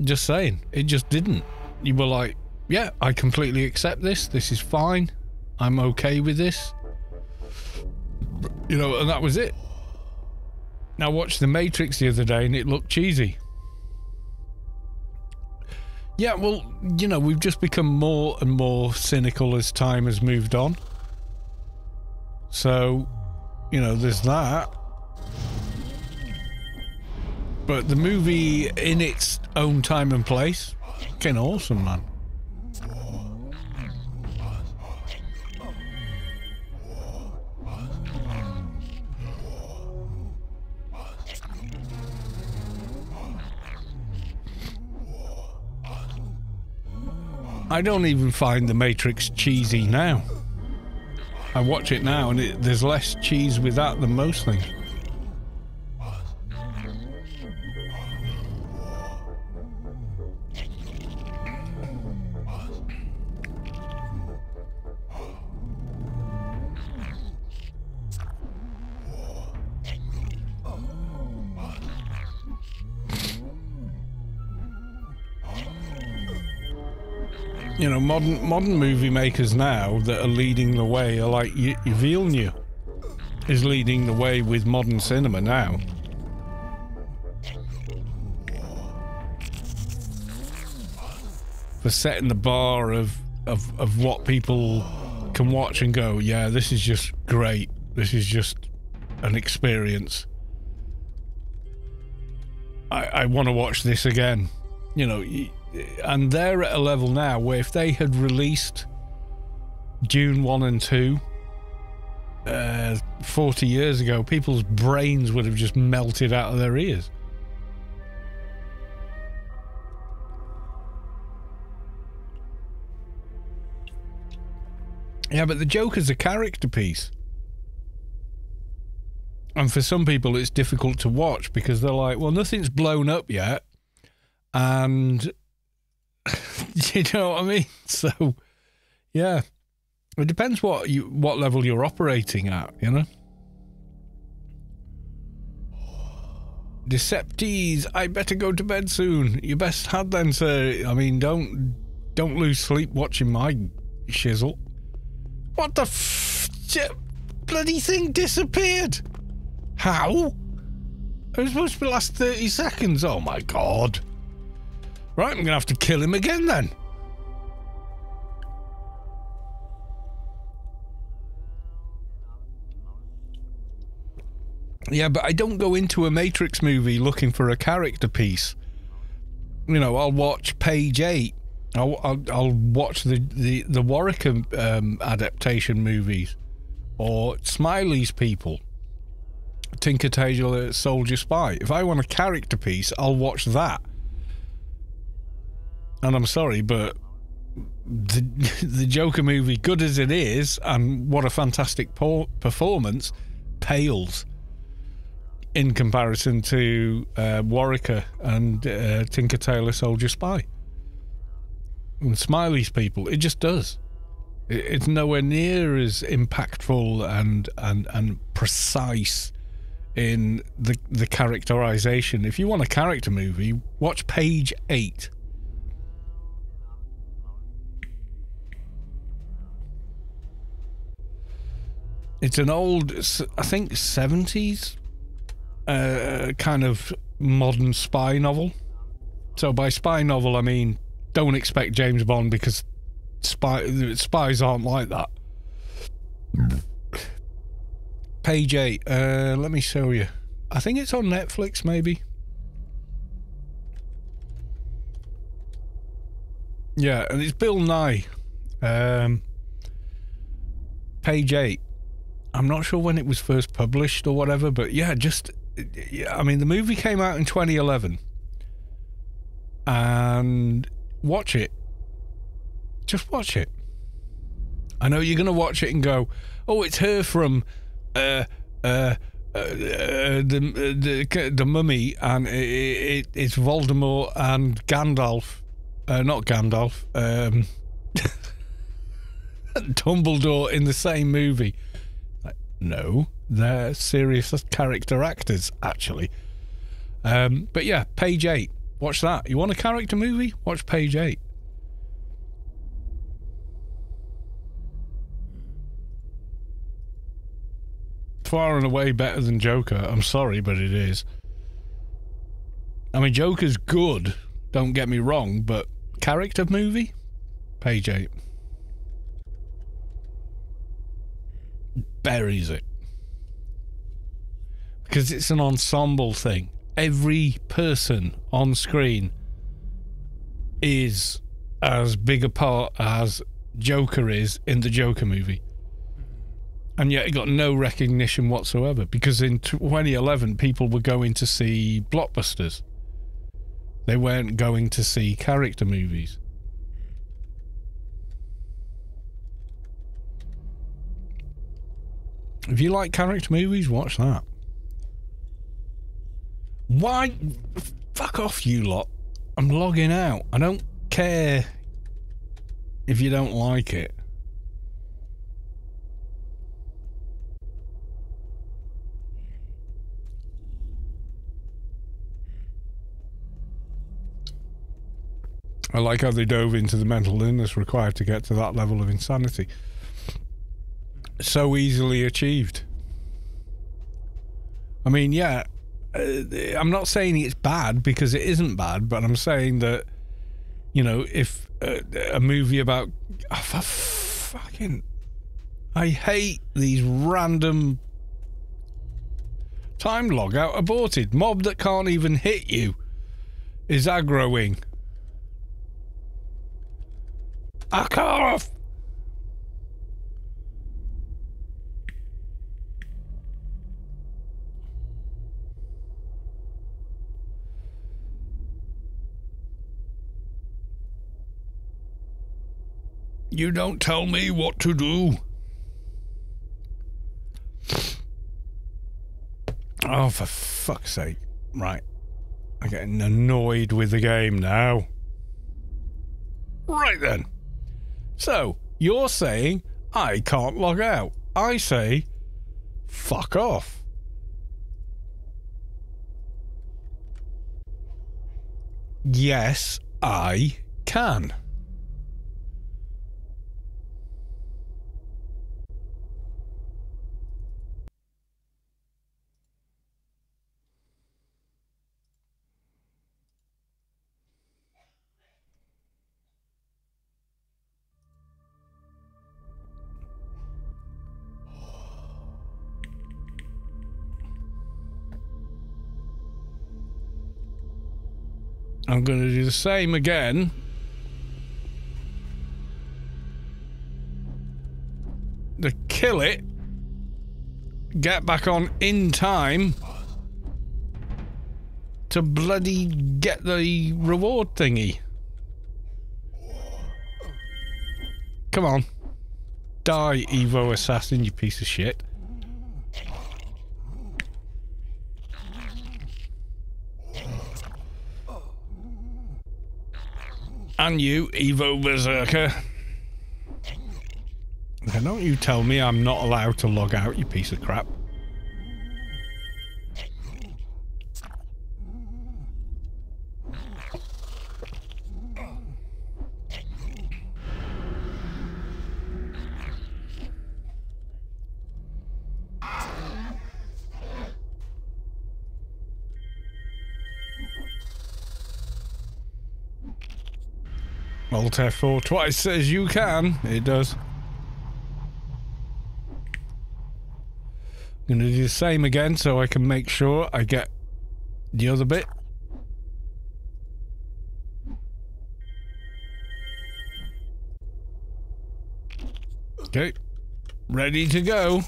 Just saying, it just didn't. You were like, yeah, I completely accept this. This is fine. I'm okay with this. You know, and that was it. Now, I watched The Matrix the other day and it looked cheesy. Yeah, well, you know, we've just become more and more cynical as time has moved on. So, you know, there's that. But the movie, in its own time and place, fucking awesome, man. I don't even find The Matrix cheesy now. I watch it now and it, there's less cheese with that than most things. You know, modern modern movie makers now that are leading the way are like y- Villeneuve is leading the way with modern cinema now. For setting the bar of, of, of what people can watch and go, yeah, this is just great. This is just an experience. I, I want to watch this again. You know, and they're at a level now where if they had released Dune 1 and 2 uh, 40 years ago, people's brains would have just melted out of their ears. Yeah, but the Joker's a character piece. And for some people, it's difficult to watch because they're like, well, nothing's blown up yet. And you know what I mean? So, yeah, it depends what you what level you're operating at. You know. Deceptees, I better go to bed soon. You best had then, sir. I mean, don't don't lose sleep watching my shizzle. What the f- bloody thing disappeared? How? It was supposed to be last thirty seconds. Oh my god! Right, I'm going to have to kill him again then. Yeah, but I don't go into a Matrix movie looking for a character piece. You know, I'll watch page eight. I'll, I'll, I'll watch the, the, the Warwick um, adaptation movies or Smiley's People, Tinker Tailor Soldier Spy. If I want a character piece, I'll watch that and I'm sorry, but the the Joker movie, good as it is, and what a fantastic performance, pales in comparison to uh, Warwicker and uh, Tinker Tailor Soldier Spy and Smiley's people. It just does. It, it's nowhere near as impactful and and and precise in the the characterization. If you want a character movie, watch page eight It's an old, I think, 70s uh, kind of modern spy novel. So by spy novel, I mean don't expect James Bond because spy spies aren't like that. Page eight. Uh, let me show you. I think it's on Netflix, maybe. Yeah, and it's Bill Nighy. Um, page eight. I'm not sure when it was first published or whatever, but yeah, just I mean, the movie came out in 2011, and watch it. Just watch it. I know you're going to watch it and go, "Oh, it's her from uh, uh, uh, the, the the mummy, and it, it, it's Voldemort and Gandalf, uh, not Gandalf, um, Dumbledore in the same movie." No, they're serious character actors, actually. Um, but yeah, page eight. Watch that. You want a character movie? Watch page eight. Far and away better than Joker. I'm sorry, but it is. I mean, Joker's good, don't get me wrong, but character movie? Page 8. Buries it because it's an ensemble thing. Every person on screen is as big a part as Joker is in the Joker movie. And yet it got no recognition whatsoever because in 2011 people were going to see blockbusters. They weren't going to see character movies. If you like character movies, watch that. Why? Fuck off, you lot. I'm logging out. I don't care if you don't like it. I like how they dove into the mental illness required to get to that level of insanity. So easily achieved. I mean, yeah, uh, I'm not saying it's bad because it isn't bad, but I'm saying that, you know, if uh, a movie about. Oh, fucking. I hate these random. Time log out aborted. Mob that can't even hit you is aggroing. I cough. You don't tell me what to do. Oh, for fuck's sake. Right. I'm getting annoyed with the game now. Right then. So, you're saying I can't log out. I say, fuck off. Yes, I can. I'm going to do the same again. To kill it. Get back on in time. To bloody get the reward thingy. Come on. Die, Evo Assassin, you piece of shit. And you, Evo Berserker. Now don't you tell me I'm not allowed to log out, you piece of crap. F4 twice says you can. It does. I'm going to do the same again so I can make sure I get the other bit. Okay. Ready to go.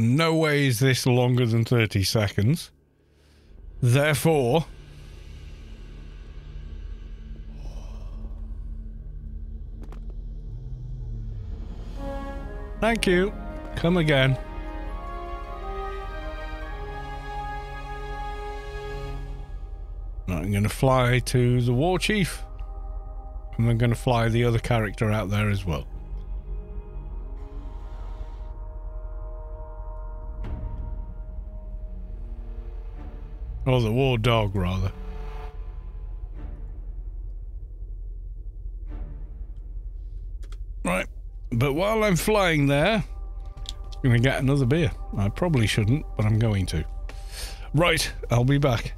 No way is this longer than 30 seconds. Therefore... Thank you. Come again. I'm going to fly to the war chief. And I'm going to fly the other character out there as well. Or the war dog, rather. Right. But while I'm flying there, I'm going to get another beer. I probably shouldn't, but I'm going to. Right, I'll be back.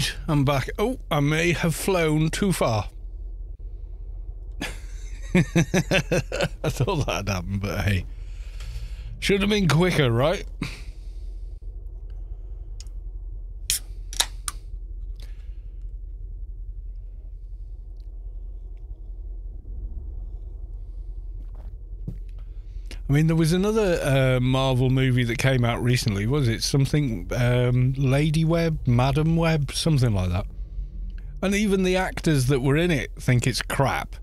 Right, I'm back. Oh, I may have flown too far. I thought that'd happen, but hey. Should have been quicker, right? I mean, there was another uh, Marvel movie that came out recently. Was it something um, Lady Web, Madam Web, something like that? And even the actors that were in it think it's crap.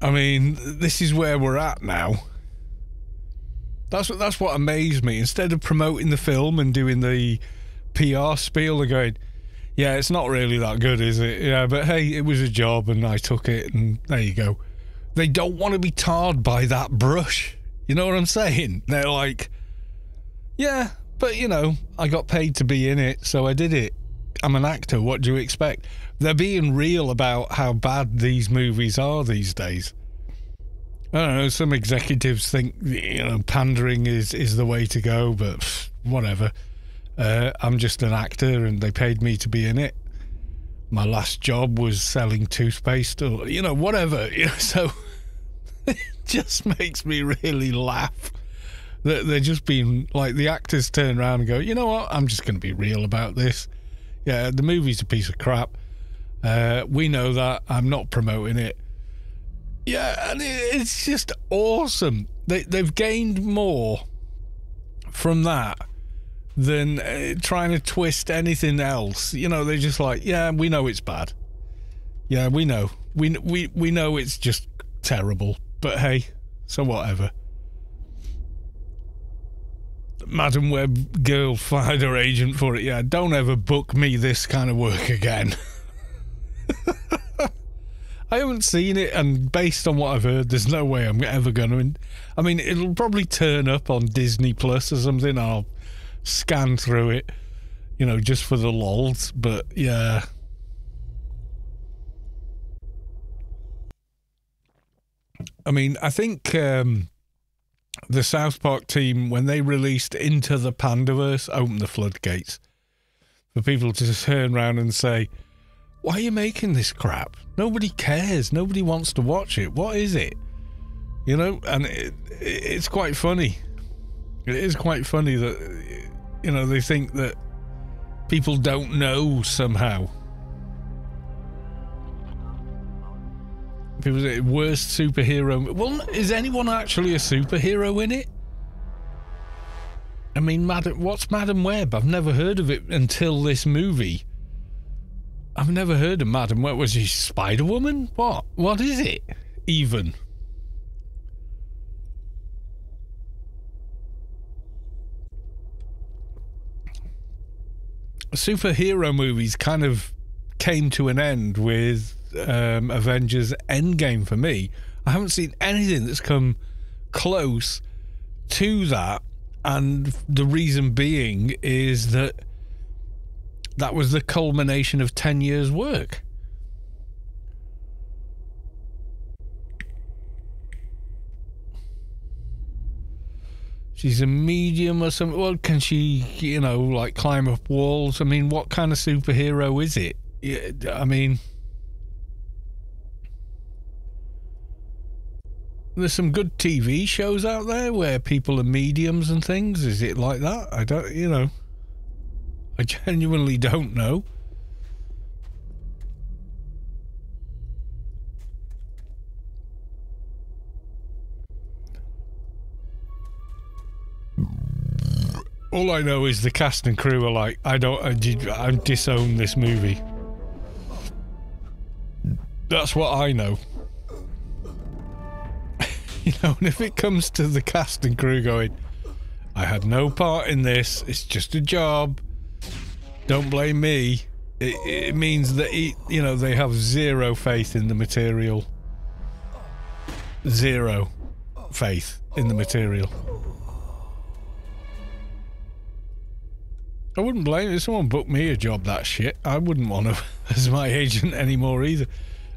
I mean, this is where we're at now. That's what that's what amazed me. Instead of promoting the film and doing the PR spiel, they're going, "Yeah, it's not really that good, is it? Yeah, but hey, it was a job, and I took it, and there you go." They don't want to be tarred by that brush. You know what I'm saying? They're like, yeah, but you know, I got paid to be in it, so I did it. I'm an actor. What do you expect? They're being real about how bad these movies are these days. I don't know. Some executives think you know pandering is is the way to go, but pff, whatever. Uh, I'm just an actor, and they paid me to be in it my last job was selling toothpaste or you know whatever. You know, so it just makes me really laugh. That they're just being like the actors turn around and go you know what? I'm just going to be real about this. Yeah the movie's a piece of crap. Uh, we know that. I'm not promoting it. Yeah and it's just awesome. They, they've gained more from that than uh, trying to twist anything else. You know, they're just like, yeah, we know it's bad. Yeah, we know. We we we know it's just terrible. But hey, so whatever. Madam Web girl fired her agent for it. Yeah, don't ever book me this kind of work again. I haven't seen it, and based on what I've heard, there's no way I'm ever going to. I mean, it'll probably turn up on Disney Plus or something. I'll scan through it, you know, just for the lols. But yeah. I mean, I think um, the South Park team, when they released Into the Panderverse, opened the floodgates for people to turn around and say, why are you making this crap? Nobody cares. Nobody wants to watch it. What is it? You know, and it, it's quite funny. It is quite funny that, you know, they think that people don't know somehow. People say worst superhero. Well, is anyone actually a superhero in it? I mean, Madam, what's Madam Web? I've never heard of it until this movie. I've never heard of Madam Web. Was she Spider Woman? What? What is it? Even. Superhero movies kind of came to an end with um, Avengers Endgame for me. I haven't seen anything that's come close to that. And the reason being is that that was the culmination of 10 years' work. She's a medium or something. Well, can she, you know, like climb up walls? I mean, what kind of superhero is it? I mean, there's some good TV shows out there where people are mediums and things. Is it like that? I don't, you know. I genuinely don't know. All I know is the cast and crew are like, I don't, I, I disown this movie. That's what I know. you know, and if it comes to the cast and crew going, I had no part in this, it's just a job, don't blame me. It, it means that he, you know they have zero faith in the material. Zero faith in the material. I wouldn't blame if someone booked me a job that shit. I wouldn't want to as my agent anymore either.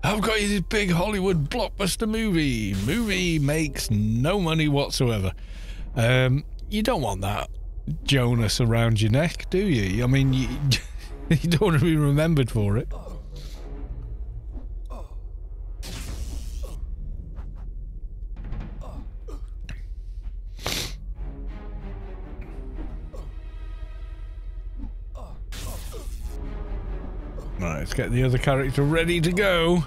I've got you this big Hollywood blockbuster movie. Movie makes no money whatsoever. Um, you don't want that Jonas around your neck, do you? I mean, you, you don't want to be remembered for it. Right, let's get the other character ready to go.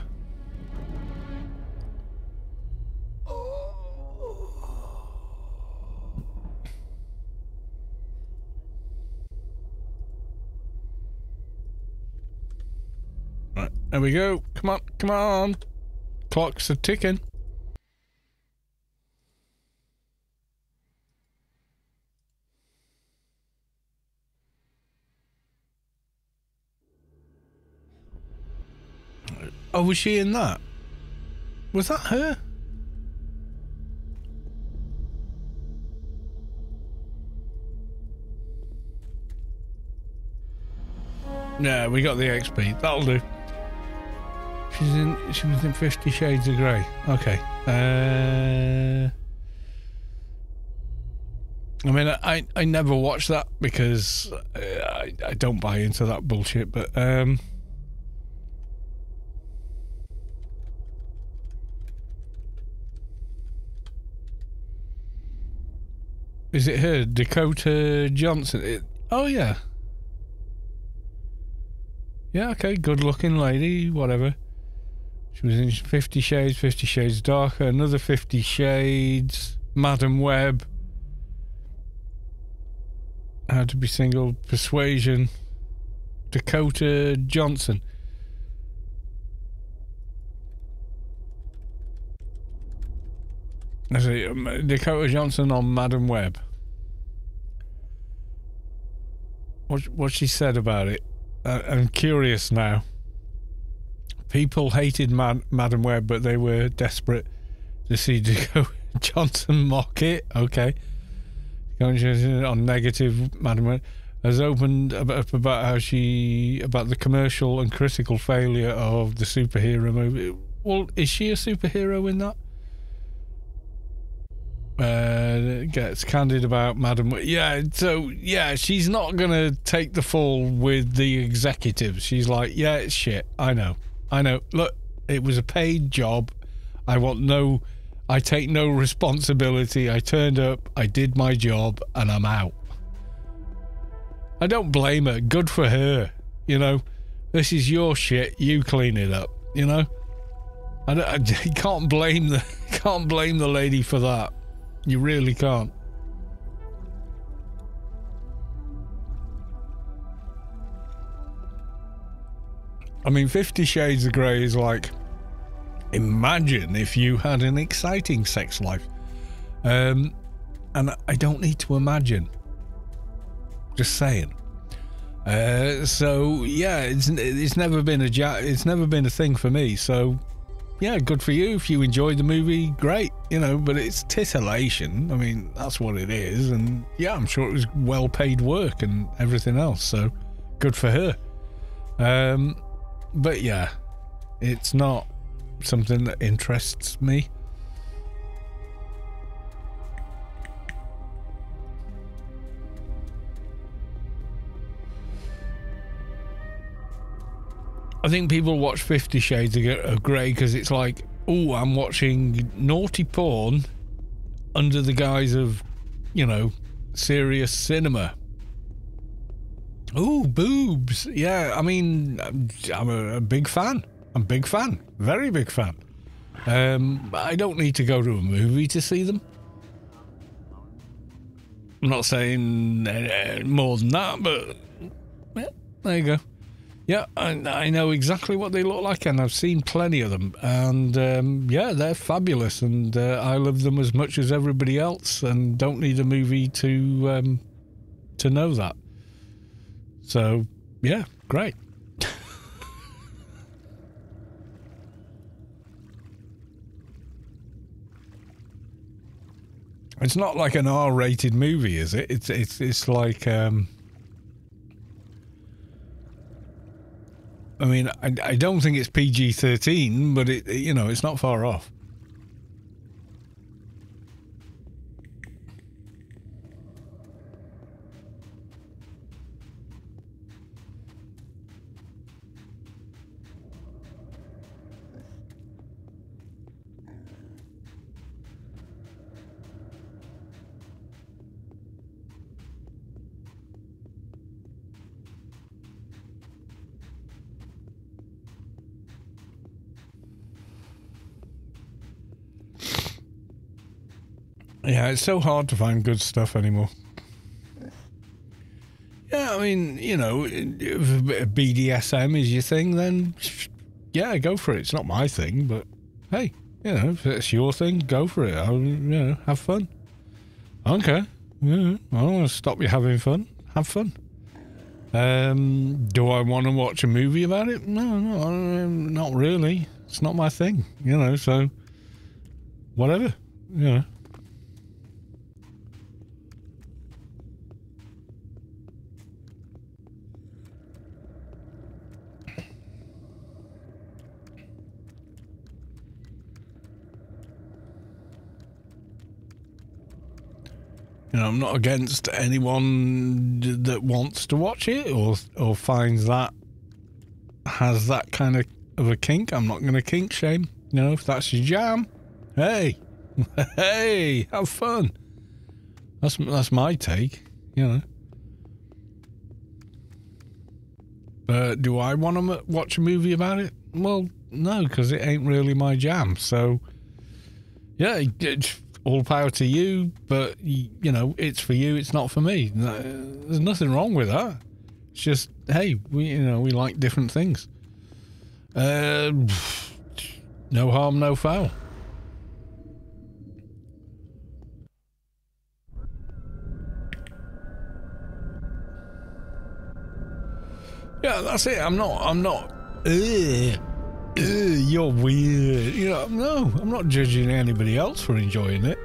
There we go. Come on, come on. Clocks are ticking. Oh, was she in that? Was that her? Yeah, we got the XP. That'll do. She's in. She was in Fifty Shades of Grey. Okay. Uh, I mean, I I never watched that because uh, I I don't buy into that bullshit. But um, is it her, Dakota Johnson? It, oh yeah. Yeah. Okay. Good looking lady. Whatever. She was in Fifty Shades, Fifty Shades Darker, another Fifty Shades, Madam Web, How to Be Single, Persuasion, Dakota Johnson. Um, Dakota Johnson on Madam Web. What what she said about it? Uh, I'm curious now people hated Mad- Madam Web, but they were desperate to see Johnson mock it. Okay. On negative, Madam Web has opened up about how she about the commercial and critical failure of the superhero movie. Well, is she a superhero in that? Uh, gets candid about Madam. Yeah, so yeah, she's not gonna take the fall with the executives. She's like, yeah, it's shit. I know, I know. Look, it was a paid job. I want no, I take no responsibility. I turned up, I did my job, and I'm out. I don't blame her. Good for her. You know, this is your shit. You clean it up. You know. I, I can't blame the can't blame the lady for that. You really can't. I mean, Fifty Shades of Grey is like, imagine if you had an exciting sex life. Um, and I don't need to imagine. Just saying. Uh, so yeah, it's it's never been a ja- it's never been a thing for me. So yeah, good for you. If you enjoyed the movie, great, you know, but it's titillation. I mean, that's what it is. And yeah, I'm sure it was well paid work and everything else. So good for her. Um, but yeah, it's not something that interests me. I think people watch Fifty Shades of Grey because it's like, oh, I'm watching naughty porn under the guise of, you know, serious cinema. Oh, boobs. Yeah, I mean, I'm a, a, big fan. I'm a big fan. Very big fan. Um, I don't need to go to a movie to see them. I'm not saying uh, more than that, but yeah, there you go. Yeah, I, I, know exactly what they look like, and I've seen plenty of them. And um, yeah, they're fabulous, and uh, I love them as much as everybody else, and don't need a movie to um, to know that. So yeah, great. it's not like an R-rated movie, is it? It's it's it's like. Um, I mean, I, I don't think it's PG 13, but it, you know, it's not far off. Yeah, it's so hard to find good stuff anymore. Yeah, I mean, you know, if BDSM is your thing, then yeah, go for it. It's not my thing, but hey, you know, if it's your thing, go for it. I'll, you know, have fun. Okay. Yeah, I don't want to stop you having fun. Have fun. Um, do I want to watch a movie about it? No, no, not really. It's not my thing, you know, so whatever, you know. You know, I'm not against anyone that wants to watch it or or finds that has that kind of of a kink. I'm not going to kink shame. You know, if that's your jam, hey, hey, have fun. That's that's my take. You know. But do I want to watch a movie about it? Well, no, because it ain't really my jam. So, yeah, it, all power to you, but you know, it's for you, it's not for me. There's nothing wrong with that. It's just, hey, we, you know, we like different things. Uh, no harm, no foul. Yeah, that's it. I'm not, I'm not, ugh you're weird. You know, no, I'm not judging anybody else for enjoying it.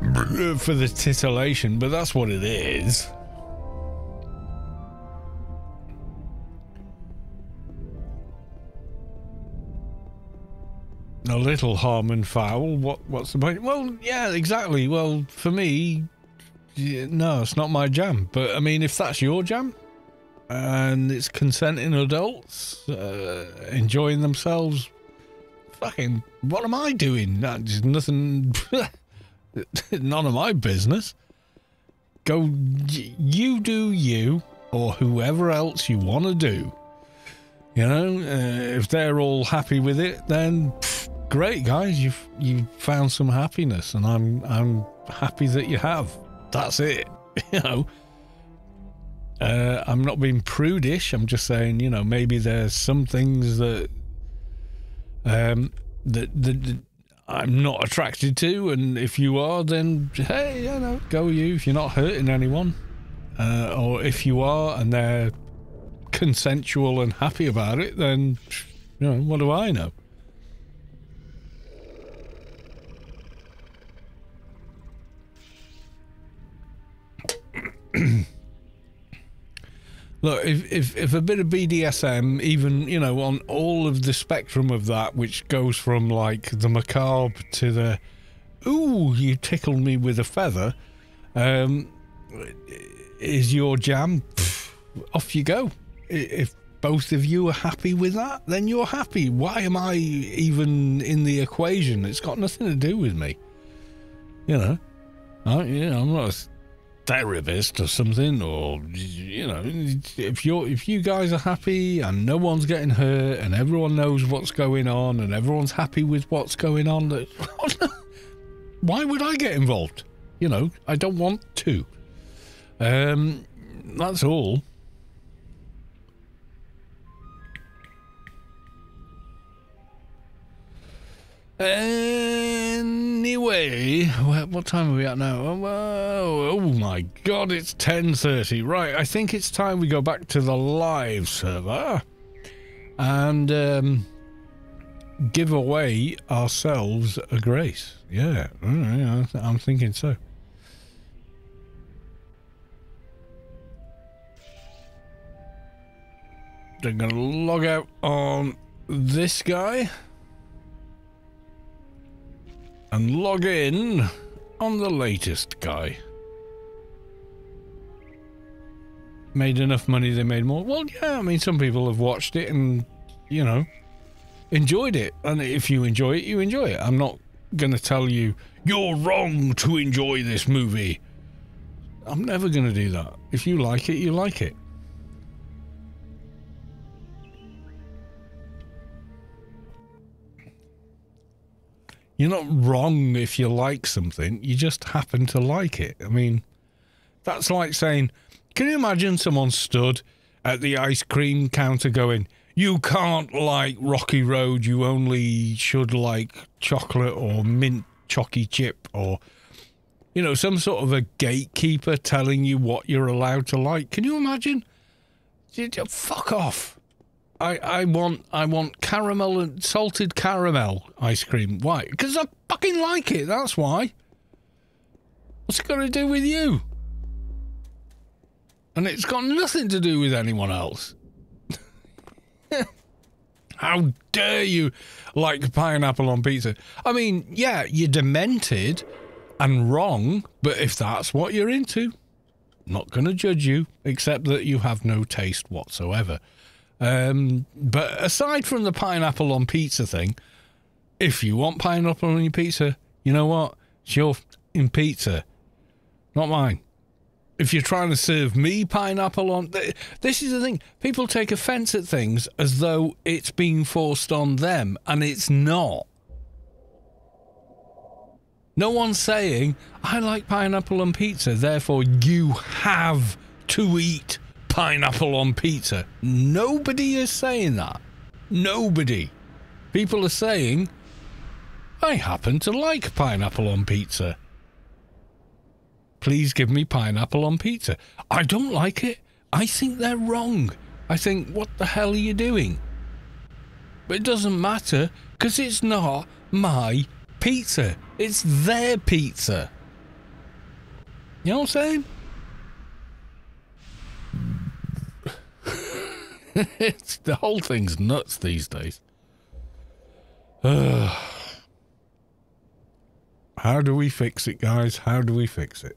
Uh, for the titillation, but that's what it is. a little harm and foul. What what's the point? Well, yeah, exactly. Well, for me, no, it's not my jam. But I mean, if that's your jam, and it's consenting adults uh, enjoying themselves, fucking, what am I doing? That's nothing. none of my business. Go, you do you, or whoever else you want to do. You know, uh, if they're all happy with it, then pff, great, guys. You've you found some happiness, and I'm I'm happy that you have. That's it. you know, uh, I'm not being prudish. I'm just saying, you know, maybe there's some things that um that that, that I'm not attracted to, and if you are, then hey, you know, go you. If you're not hurting anyone, uh, or if you are and they're consensual and happy about it, then, you know, what do I know? Look, if, if if a bit of BDSM, even you know, on all of the spectrum of that, which goes from like the macabre to the, ooh, you tickled me with a feather, um, is your jam? Pff, off you go if both of you are happy with that, then you're happy. Why am I even in the equation? It's got nothing to do with me. You know, I, you know, I'm not therapist or something, or you know, if you're if you guys are happy and no one's getting hurt and everyone knows what's going on and everyone's happy with what's going on, that why would I get involved? You know, I don't want to. Um, that's all. Anyway, what time are we at now? Oh, oh my god, it's 10.30. Right, I think it's time we go back to the live server and um, give away ourselves a grace. Yeah, I'm thinking so. They're going to log out on this guy and log in on the latest guy. Made enough money, they made more. Well, yeah, I mean, some people have watched it and, you know, enjoyed it. And if you enjoy it, you enjoy it. I'm not going to tell you, you're wrong to enjoy this movie. I'm never going to do that. If you like it, you like it. You're not wrong if you like something, you just happen to like it. I mean, that's like saying, can you imagine someone stood at the ice cream counter going, you can't like Rocky Road, you only should like chocolate or mint chalky chip or, you know, some sort of a gatekeeper telling you what you're allowed to like. Can you imagine? Fuck off. I, I want I want caramel and salted caramel ice cream. Why? Because I fucking like it. That's why. What's it got to do with you? And it's got nothing to do with anyone else. How dare you like pineapple on pizza? I mean, yeah, you're demented and wrong, but if that's what you're into, not going to judge you, except that you have no taste whatsoever. Um, but aside from the pineapple on pizza thing, if you want pineapple on your pizza, you know what? It's your in pizza, not mine. If you're trying to serve me pineapple on, this is the thing. People take offence at things as though it's being forced on them, and it's not. No one's saying, I like pineapple on pizza, therefore you have to eat pineapple on pizza. Nobody is saying that. Nobody. People are saying, I happen to like pineapple on pizza. Please give me pineapple on pizza. I don't like it. I think they're wrong. I think, what the hell are you doing? But it doesn't matter because it's not my pizza. It's their pizza. You know what I'm saying? The whole thing's nuts these days. How do we fix it, guys? How do we fix it?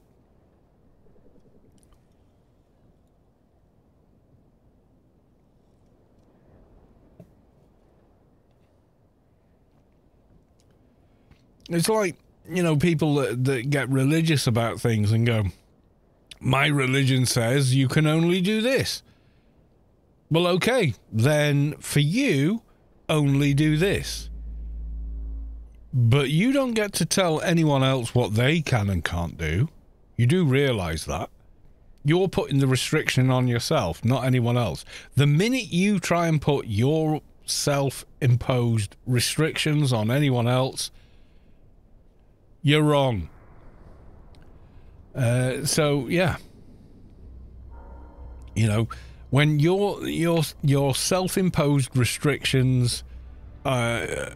It's like, you know, people that, that get religious about things and go, my religion says you can only do this. Well, okay, then for you, only do this. But you don't get to tell anyone else what they can and can't do. You do realize that. You're putting the restriction on yourself, not anyone else. The minute you try and put your self imposed restrictions on anyone else, you're wrong. Uh, so yeah, you know, when your your your self-imposed restrictions uh,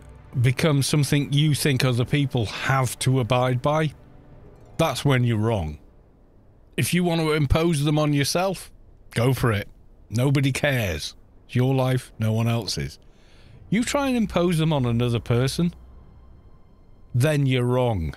become something you think other people have to abide by, that's when you're wrong. If you want to impose them on yourself, go for it. Nobody cares. It's your life, no one else's. You try and impose them on another person, then you're wrong.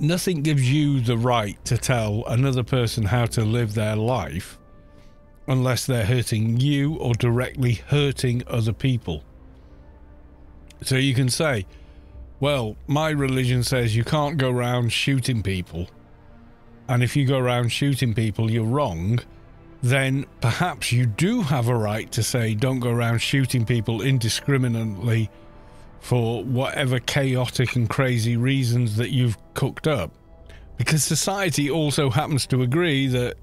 Nothing gives you the right to tell another person how to live their life unless they're hurting you or directly hurting other people. So you can say, well, my religion says you can't go around shooting people. And if you go around shooting people, you're wrong. Then perhaps you do have a right to say, don't go around shooting people indiscriminately for whatever chaotic and crazy reasons that you've cooked up. Because society also happens to agree that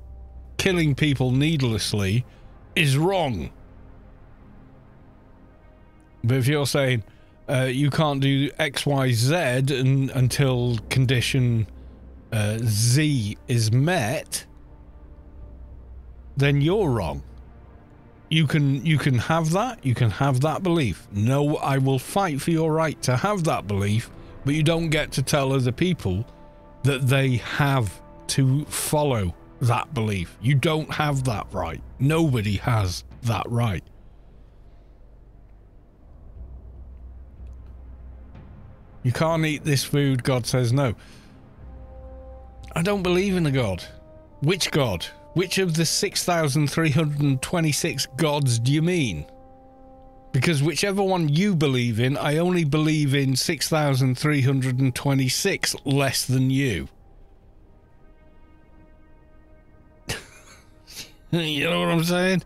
killing people needlessly is wrong. But if you're saying uh, you can't do X, Y, Z until condition uh, Z is met, then you're wrong. You can you can have that. You can have that belief. No, I will fight for your right to have that belief, but you don't get to tell other people that they have to follow that belief. You don't have that right. Nobody has that right. You can't eat this food, God says no. I don't believe in a God. Which God? Which of the 6,326 gods do you mean? Because whichever one you believe in, I only believe in 6,326 less than you. you know what I'm saying?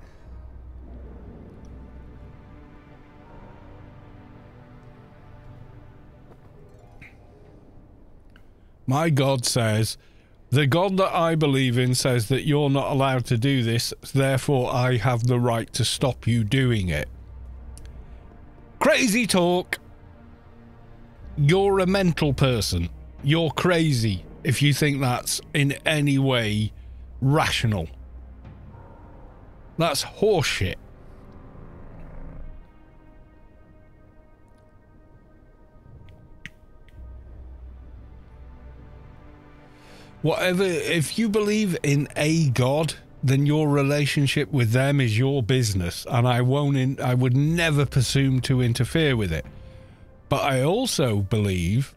My God says the God that I believe in says that you're not allowed to do this, therefore I have the right to stop you doing it. Crazy talk. You're a mental person. You're crazy if you think that's in any way rational. That's horseshit. Whatever if you believe in a god then your relationship with them is your business and i won't in, i would never presume to interfere with it. But i also believe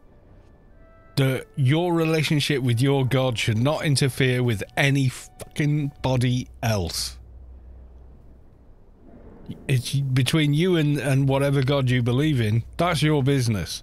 that your relationship with your god should not interfere with any fucking body else. It's between you and and whatever god you believe in that's your business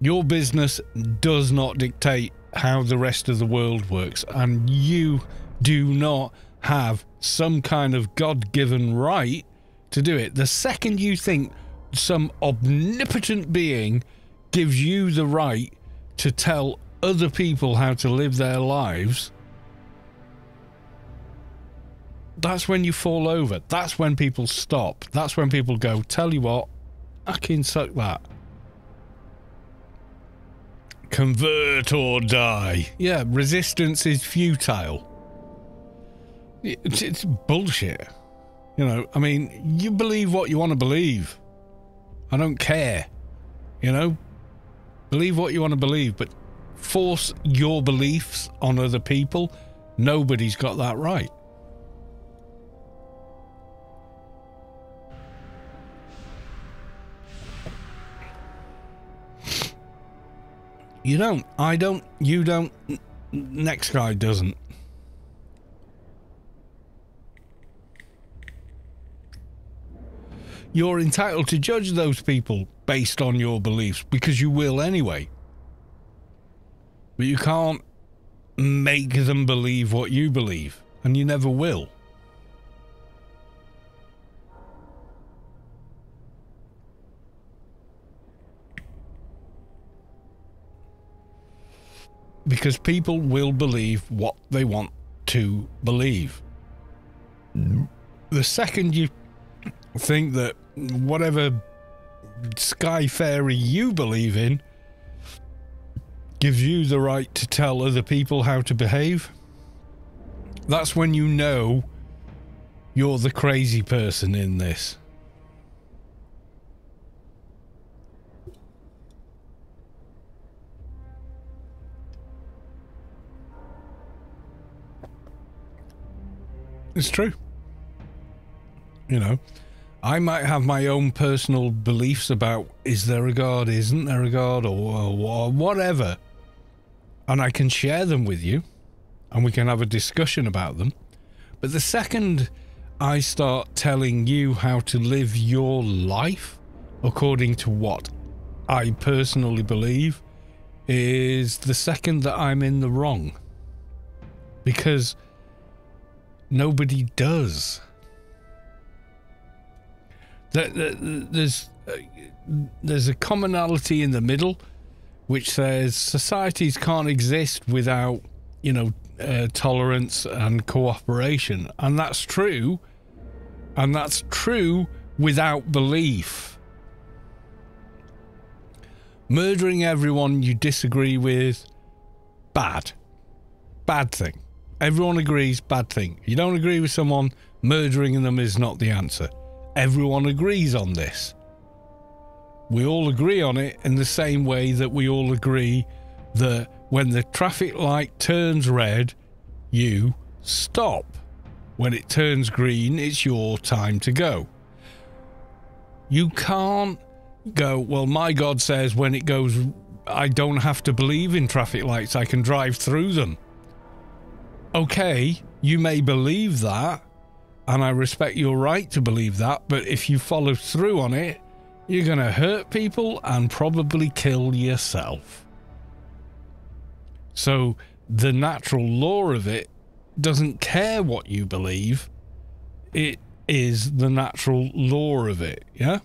your business does not dictate how the rest of the world works, and you do not have some kind of God given right to do it. The second you think some omnipotent being gives you the right to tell other people how to live their lives, that's when you fall over. That's when people stop. That's when people go, tell you what, I can suck that. Convert or die. Yeah, resistance is futile. It's, it's bullshit. You know, I mean, you believe what you want to believe. I don't care. You know? Believe what you want to believe, but force your beliefs on other people, Nobody's got that right. You don't. I don't. You don't. Next guy doesn't. You're entitled to judge those people based on your beliefs because you will anyway. But you can't make them believe what you believe, and you never will. Because people will believe what they want to believe. The second you think that whatever sky fairy you believe in gives you the right to tell other people how to behave, that's when you know you're the crazy person in this. It's true. You know, I might have my own personal beliefs about is there a God, isn't there a God, or, or whatever. And I can share them with you and we can have a discussion about them. But the second I start telling you how to live your life according to what I personally believe is the second that I'm in the wrong. Because nobody does. There's uh, there's a commonality in the middle, which says societies can't exist without you know uh, tolerance and cooperation, and that's true, and that's true without belief. Murdering everyone you disagree with, bad, bad thing. Everyone agrees, bad thing. You don't agree with someone, murdering them is not the answer. Everyone agrees on this. We all agree on it in the same way that we all agree that when the traffic light turns red, you stop. When it turns green, it's your time to go. You can't go, well, my God says when it goes, I don't have to believe in traffic lights, I can drive through them okay, you may believe that, and I respect your right to believe that, but if you follow through on it, you're going to hurt people and probably kill yourself. So the natural law of it doesn't care what you believe, it is the natural law of it, yeah?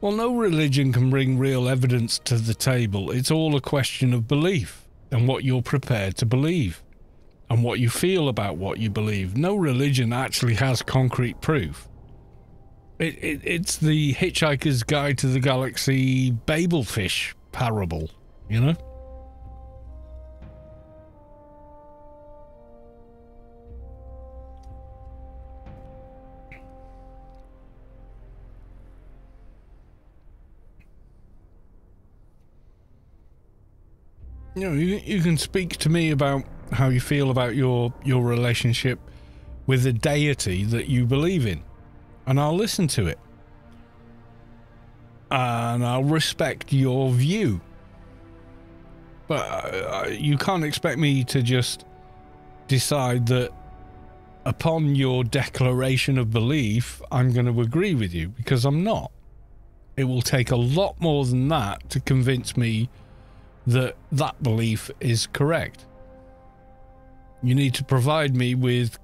Well, no religion can bring real evidence to the table. It's all a question of belief and what you're prepared to believe and what you feel about what you believe. No religion actually has concrete proof. It, it, it's the Hitchhiker's Guide to the Galaxy Babelfish parable, you know? You know, you, you can speak to me about how you feel about your your relationship with the deity that you believe in, and I'll listen to it, and I'll respect your view. But uh, you can't expect me to just decide that upon your declaration of belief, I'm going to agree with you because I'm not. It will take a lot more than that to convince me that that belief is correct. You need to provide me with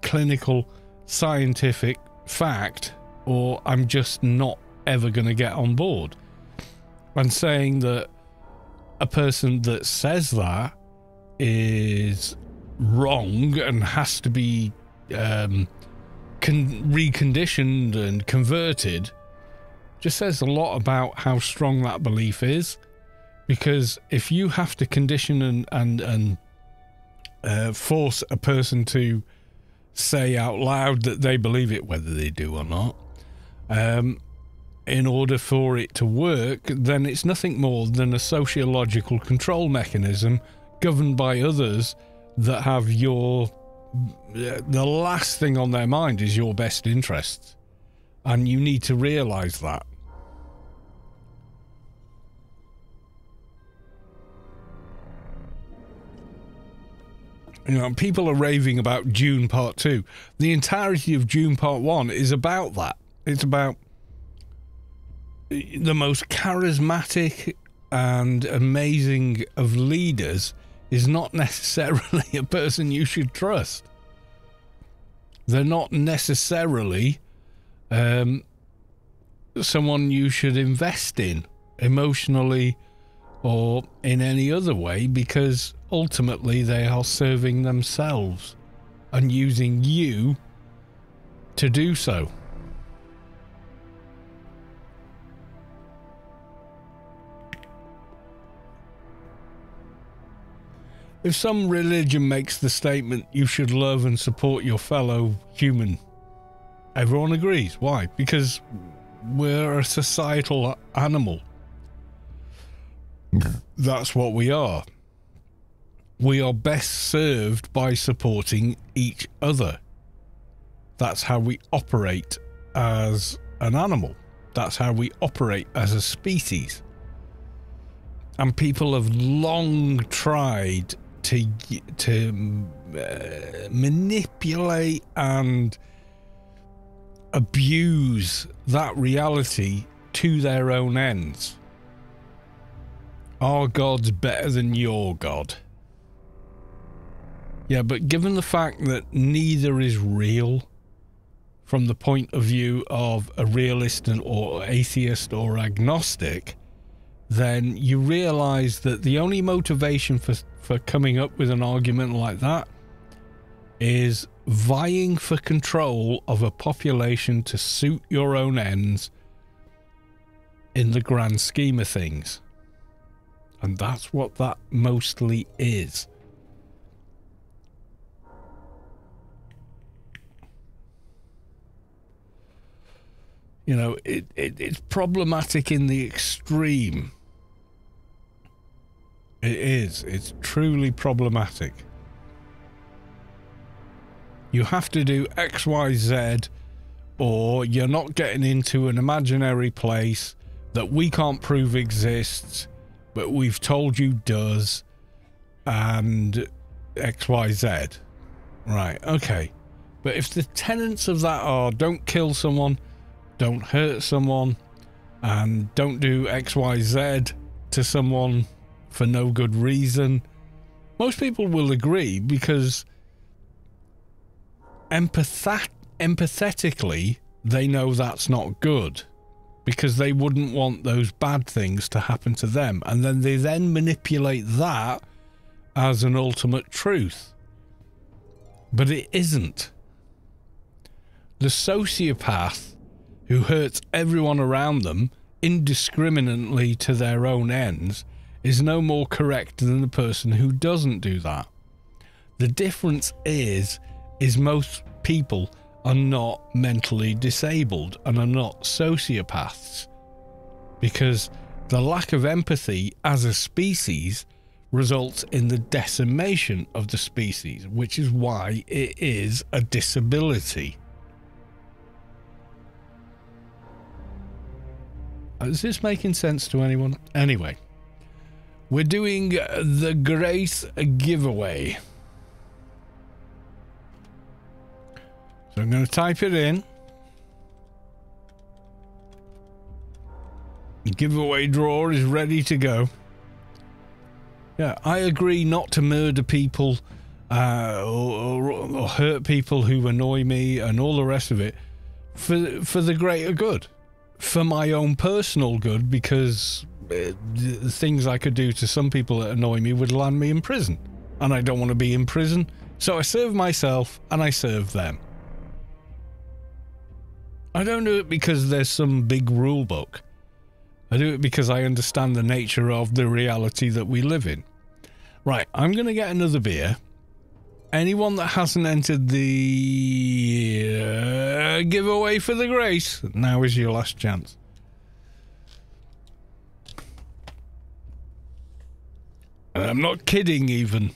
clinical scientific fact, or I'm just not ever going to get on board. And saying that a person that says that is wrong and has to be um, con- reconditioned and converted just says a lot about how strong that belief is because if you have to condition and and and uh, force a person to say out loud that they believe it, whether they do or not, um, in order for it to work, then it's nothing more than a sociological control mechanism governed by others that have your. The last thing on their mind is your best interests. And you need to realize that. You know, people are raving about Dune Part 2. The entirety of Dune Part 1 is about that. It's about the most charismatic and amazing of leaders is not necessarily a person you should trust. They're not necessarily um, someone you should invest in emotionally or in any other way because ultimately they are serving themselves and using you to do so. If some religion makes the statement you should love and support your fellow human, everyone agrees. Why? Because we're a societal animal. That's what we are. We are best served by supporting each other. That's how we operate as an animal. That's how we operate as a species. And people have long tried to to uh, manipulate and abuse that reality to their own ends. Our God's better than your God. Yeah, but given the fact that neither is real from the point of view of a realist or atheist or agnostic, then you realize that the only motivation for for coming up with an argument like that is vying for control of a population to suit your own ends in the grand scheme of things. And that's what that mostly is. You know, it, it, it's problematic in the extreme it is. It's truly problematic. You have to do X, Y, Z, or you're not getting into an imaginary place that we can't prove exists, but we've told you does, and X, Y, Z. Right, okay. But if the tenets of that are don't kill someone, don't hurt someone, and don't do X, Y, Z to someone for no good reason. Most people will agree because empath- empathetically, they know that's not good because they wouldn't want those bad things to happen to them. And then they then manipulate that as an ultimate truth. But it isn't. The sociopath who hurts everyone around them indiscriminately to their own ends is no more correct than the person who doesn't do that. The difference is is most people are not mentally disabled and are not sociopaths because the lack of empathy as a species results in the decimation of the species, which is why it is a disability. Uh, is this making sense to anyone? Anyway. We're doing the Grace giveaway. So I'm going to type it in. The giveaway drawer is ready to go. Yeah, I agree not to murder people uh, or, or, hurt people who annoy me and all the rest of it for for the greater good, for my own personal good because the things I could do to some people that annoy me would land me in prison. And I don't want to be in prison. So I serve myself and I serve them. I don't do it because there's some big rule book. I do it because I understand the nature of the reality that we live in. Right, I'm going to get another beer. Anyone that hasn't entered the uh, giveaway for the grace, now is your last chance. And I'm not kidding, even.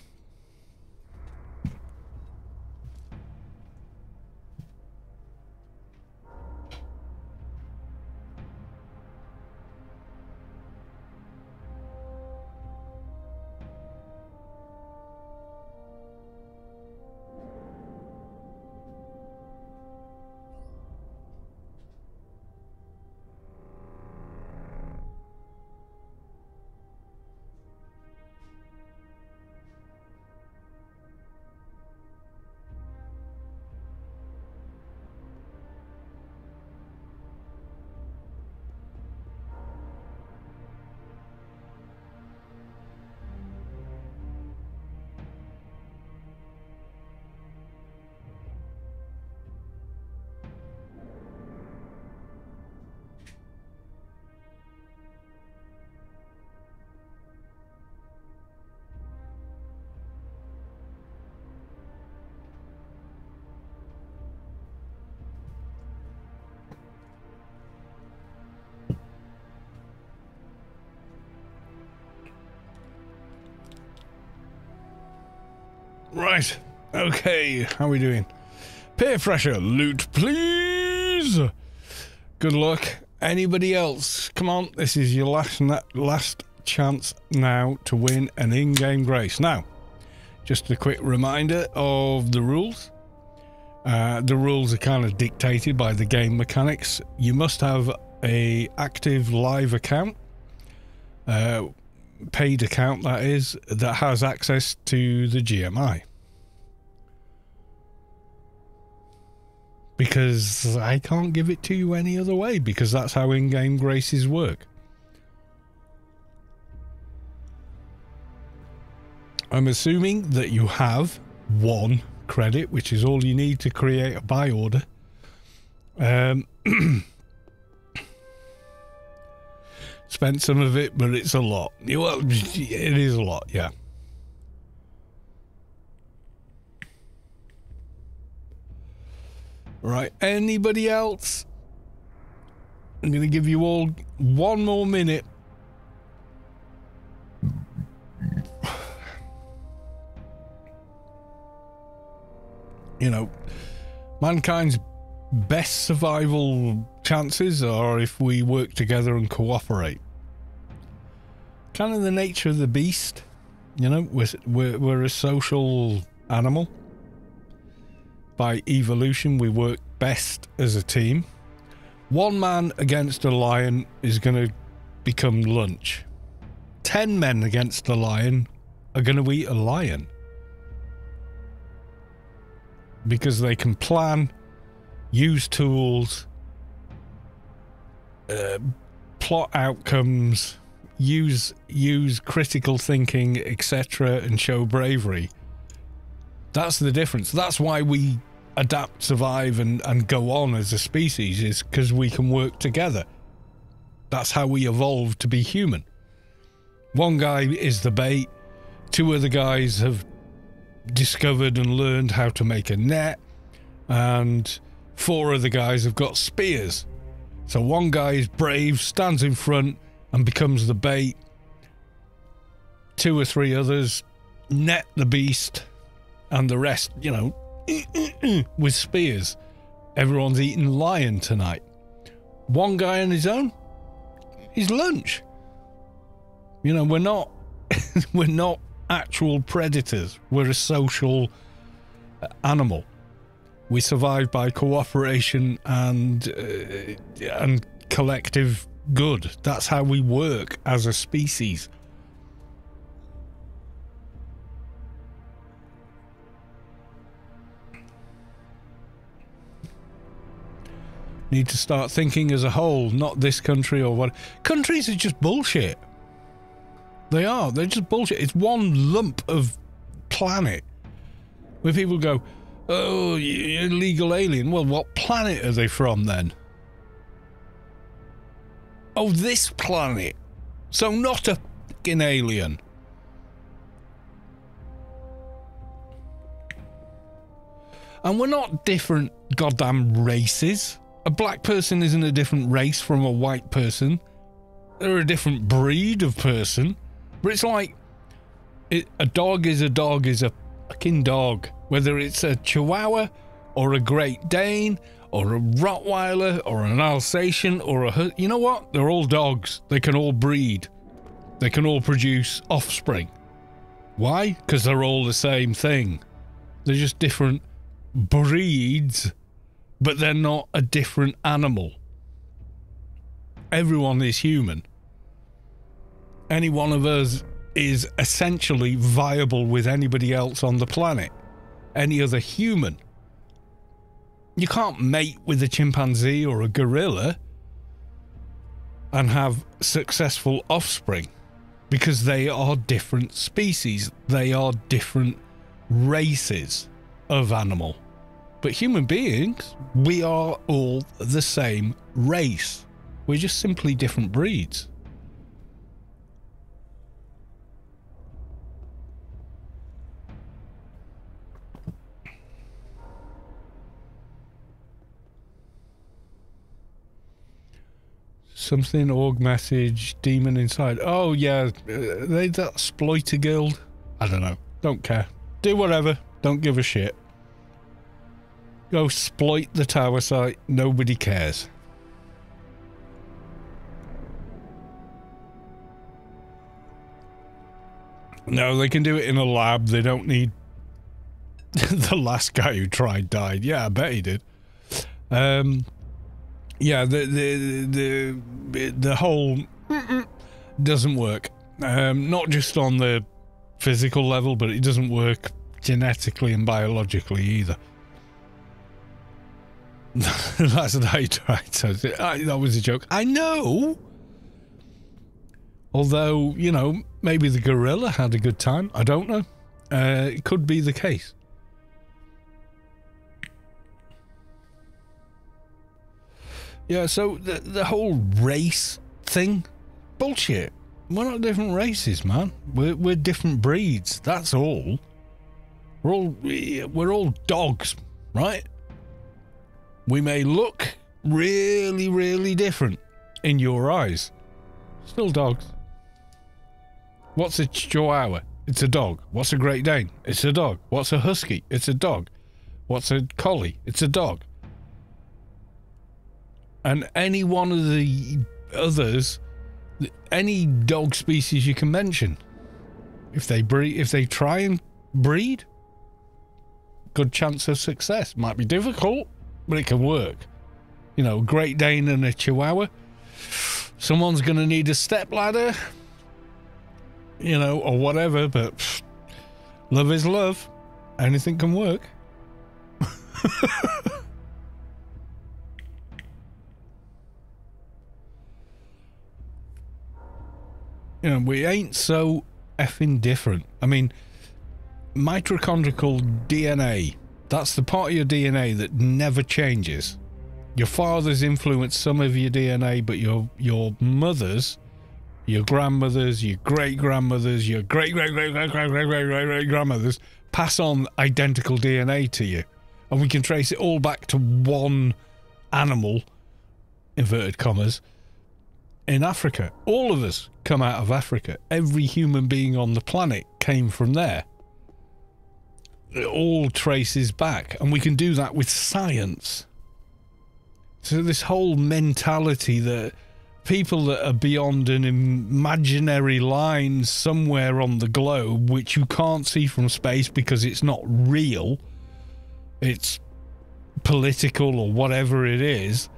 Right. Okay. How are we doing? Peer pressure. Loot, please. Good luck. Anybody else? Come on. This is your last last chance now to win an in-game grace. Now, just a quick reminder of the rules. Uh, the rules are kind of dictated by the game mechanics. You must have a active live account. Uh, paid account that is that has access to the GMI. Because I can't give it to you any other way because that's how in-game graces work. I'm assuming that you have one credit, which is all you need to create a buy order. Um Spent some of it, but it's a lot. Well, it is a lot, yeah. Right, anybody else? I'm going to give you all one more minute. You know, mankind's best survival chances are if we work together and cooperate. Kind of the nature of the beast, you know, we're, we're, we're a social animal. By evolution, we work best as a team. One man against a lion is going to become lunch. Ten men against a lion are going to eat a lion. Because they can plan, use tools, uh, plot outcomes, use use critical thinking, etc., and show bravery. That's the difference. That's why we adapt, survive, and, and go on as a species, is because we can work together. That's how we evolved to be human. One guy is the bait, two other guys have discovered and learned how to make a net, and four other guys have got spears. So one guy is brave, stands in front, and becomes the bait. Two or three others net the beast, and the rest, you know, with spears. Everyone's eating lion tonight. One guy on his own, his lunch. You know, we're not we're not actual predators. We're a social uh, animal we survive by cooperation and uh, and collective good. That's how we work as a species. Need to start thinking as a whole, not this country or what. Countries are just bullshit. They are. They're just bullshit. It's one lump of planet where people go, Oh, illegal alien. Well, what planet are they from then? Oh, this planet. So not a fucking alien. And we're not different goddamn races. A black person isn't a different race from a white person. They're a different breed of person. But it's like It, a dog is a dog is a fucking dog. Whether it's a Chihuahua or a Great Dane or a Rottweiler or an Alsatian or a. You know what? They're all dogs. They can all breed, they can all produce offspring. Why? Because they're all the same thing. They're just different breeds, but they're not a different animal. Everyone is human. Any one of us is essentially viable with anybody else on the planet, any other human. You can't mate with a chimpanzee or a gorilla and have successful offspring because they are different species, they are different races of animal. But human beings, we are all the same race. We're just simply different breeds. Something org message, demon inside. Oh yeah, uh, they that exploiter guild. I don't know. Don't care. Do whatever. Don't give a shit. Go exploit the tower site. Nobody cares. No, they can do it in a lab. They don't need. the last guy who tried died. Yeah, I bet he did. Um, yeah, the the the the whole doesn't work. Um, not just on the physical level, but it doesn't work genetically and biologically either. That's what I tried. So that was a joke. I know. Although, you know, maybe the gorilla had a good time. I don't know. Uh, it could be the case. Yeah, so the, the whole race thing, bullshit. We're not different races, man. We're, we're different breeds. That's all. We're all we're all dogs, right? We may look really, really different in your eyes. Still dogs. What's a chihuahua? It's a dog. What's a Great Dane? It's a dog. What's a husky? It's a dog. What's a collie? It's a dog. And any one of the others, any dog species you can mention, if they breed, if they try and breed, good chance of success. Might be difficult, but it can work. You know, Great Dane and a Chihuahua. Someone's going to need a step ladder you know, or whatever, but pff, love is love. Anything can work. you know, we ain't so effing different. I mean, mitochondrial DNA, that's the part of your DNA that never changes. Your father's influenced some of your DNA, but your your mother's your grandmothers, your great grandmothers, your great great great great great great great great great grandmothers pass on identical DNA to you, and we can trace it all back to one animal, inverted commas, in Africa. All of us come out of Africa. Every human being on the planet came from there. It all traces back, and we can do that with science. So this whole mentality that people that are beyond an imaginary line somewhere on the globe, which you can't see from space because it's not real, it's political or whatever it is,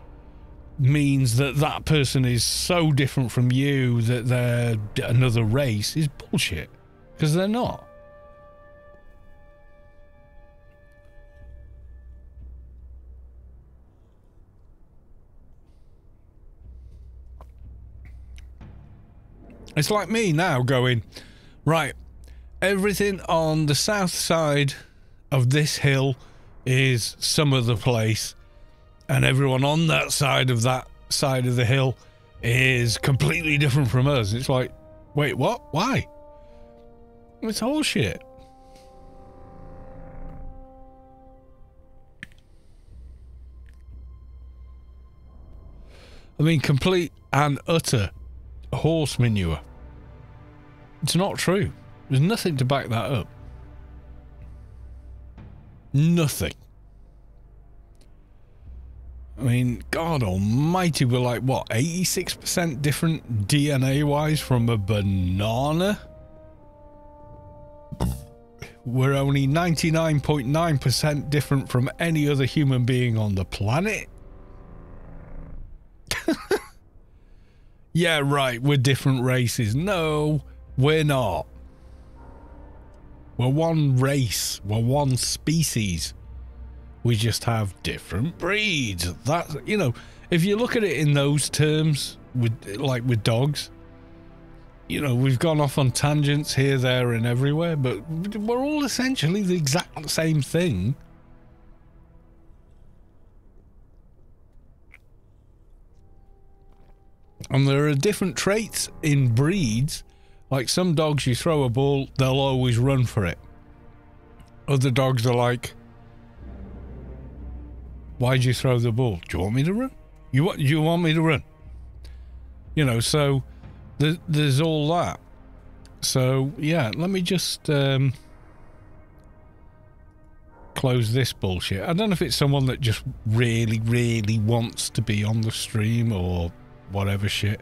means that that person is so different from you that they're another race is bullshit. Because they're not. It's like me now going, right, everything on the south side of this hill is some other place, and everyone on that side of that side of the hill is completely different from us. It's like, wait, what? Why? It's all shit. I mean, complete and utter horse manure. It's not true. There's nothing to back that up. Nothing. I mean, God almighty, we're like, what, 86% different DNA wise from a banana? We're only 99.9% different from any other human being on the planet? yeah, right, we're different races. No, we're not. We're one race, we're one species. We just have different breeds. That's you know, if you look at it in those terms, with like with dogs, you know, we've gone off on tangents here, there, and everywhere, but we're all essentially the exact same thing. And there are different traits in breeds. Like some dogs, you throw a ball, they'll always run for it. Other dogs are like, Why'd you throw the ball? Do you want me to run? You want you want me to run? You know, so there's, there's all that. So yeah, let me just um, close this bullshit. I don't know if it's someone that just really, really wants to be on the stream or whatever shit.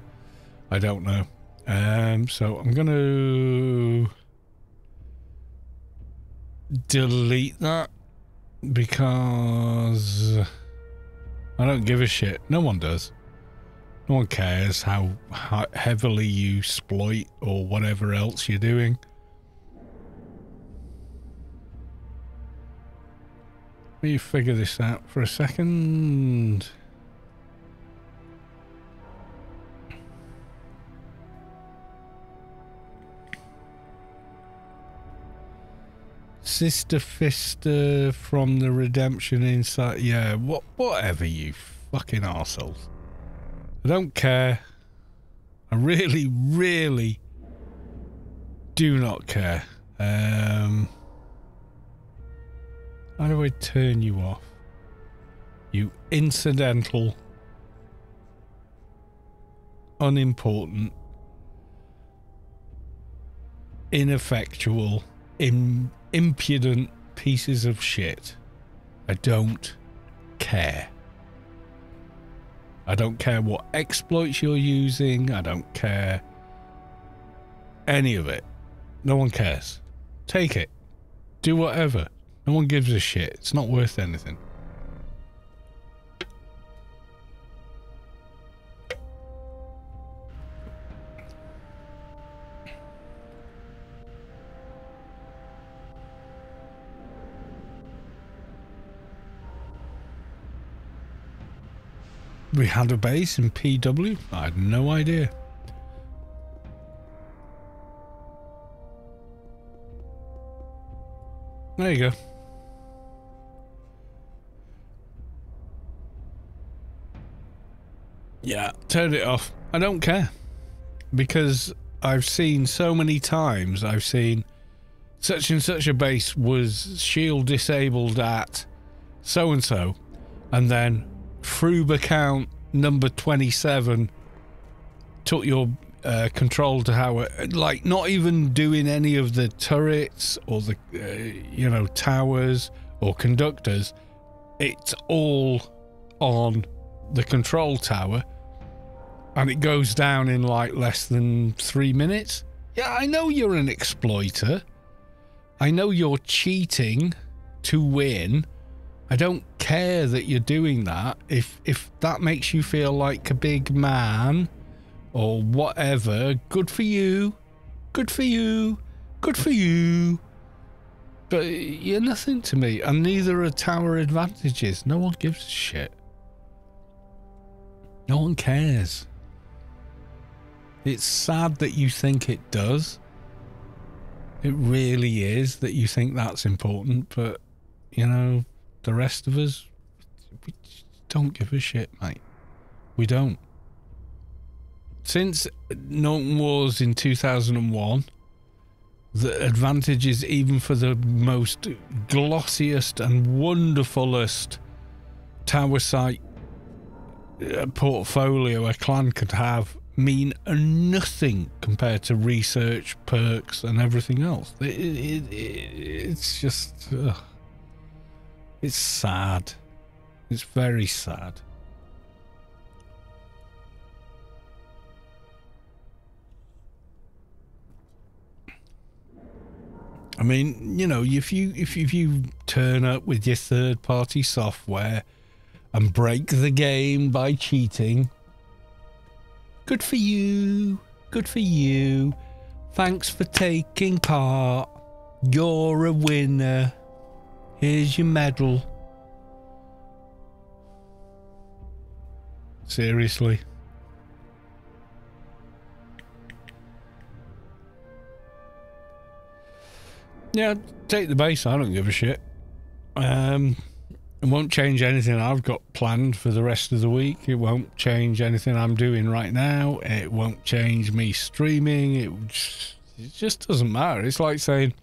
I don't know. Um, so I'm gonna delete that because I don't give a shit. No one does. No one cares how, how heavily you exploit or whatever else you're doing. Let me figure this out for a second. Sister Fister from the Redemption Inside. Yeah, what, whatever, you fucking assholes. I don't care. I really, really do not care. Um, how do I turn you off? You incidental, unimportant, ineffectual, in impudent pieces of shit. I don't care. I don't care what exploits you're using. I don't care any of it. No one cares. Take it. Do whatever. No one gives a shit. It's not worth anything. We had a base in PW? I had no idea. There you go. Yeah, turn it off. I don't care. Because I've seen so many times, I've seen such and such a base was shield disabled at so and so, and then Froob account number 27 took your uh, control tower, like not even doing any of the turrets or the, uh, you know, towers or conductors. It's all on the control tower and it goes down in like less than three minutes. Yeah, I know you're an exploiter. I know you're cheating to win I don't care that you're doing that. If if that makes you feel like a big man or whatever, good for you. Good for you. Good for you. But you're nothing to me, and neither are tower advantages. No one gives a shit. No one cares. It's sad that you think it does. It really is that you think that's important, but you know, the rest of us, we don't give a shit, mate. We don't. Since Notum Wars in 2001, the advantages, even for the most glossiest and wonderfulest tower site uh, portfolio a clan could have, mean nothing compared to research, perks, and everything else. It, it, it, it's just. Ugh. It's sad. It's very sad. I mean, you know, if you if you, if you turn up with your third party software and break the game by cheating, good for you. Good for you. Thanks for taking part. You're a winner. Here's your medal. Seriously. Yeah, take the base. I don't give a shit. Um, it won't change anything I've got planned for the rest of the week. It won't change anything I'm doing right now. It won't change me streaming. It just, it just doesn't matter. It's like saying,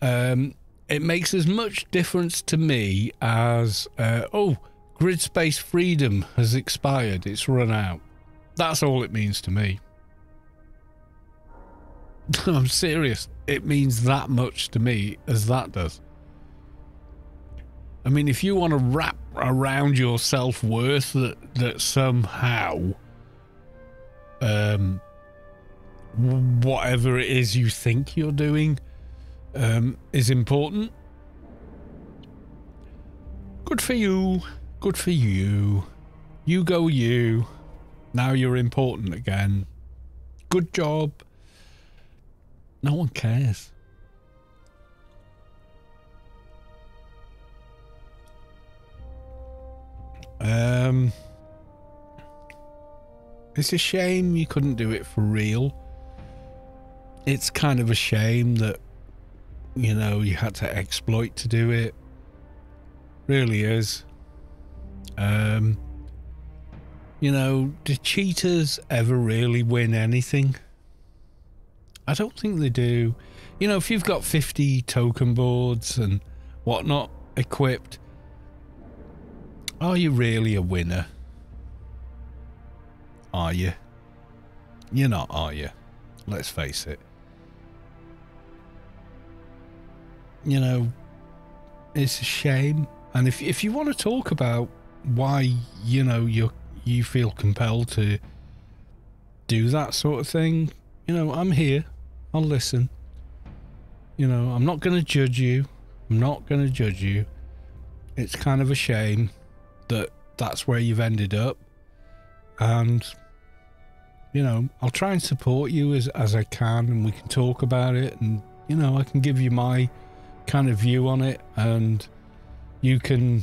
um, it makes as much difference to me as, uh, oh, grid space freedom has expired. It's run out. That's all it means to me. I'm serious. It means that much to me as that does. I mean, if you want to wrap around your self worth that that somehow, um, whatever it is you think you're doing, um, is important. Good for you. Good for you. You go, you. Now you're important again. Good job. No one cares. Um, it's a shame you couldn't do it for real. It's kind of a shame that, you know, you had to exploit to do it. Really is. Um, you know, do cheaters ever really win anything? I don't think they do. You know, if you've got 50 token boards and whatnot equipped, are you really a winner? Are you? You're not, are you? Let's face it. You know, it's a shame. And if if you want to talk about why, you know, you you feel compelled to do that sort of thing, you know, I'm here. I'll listen. You know, I'm not going to judge you. I'm not going to judge you. It's kind of a shame that that's where you've ended up. And, you know, I'll try and support you as, as I can and we can talk about it. And, you know, I can give you my kind of view on it and you can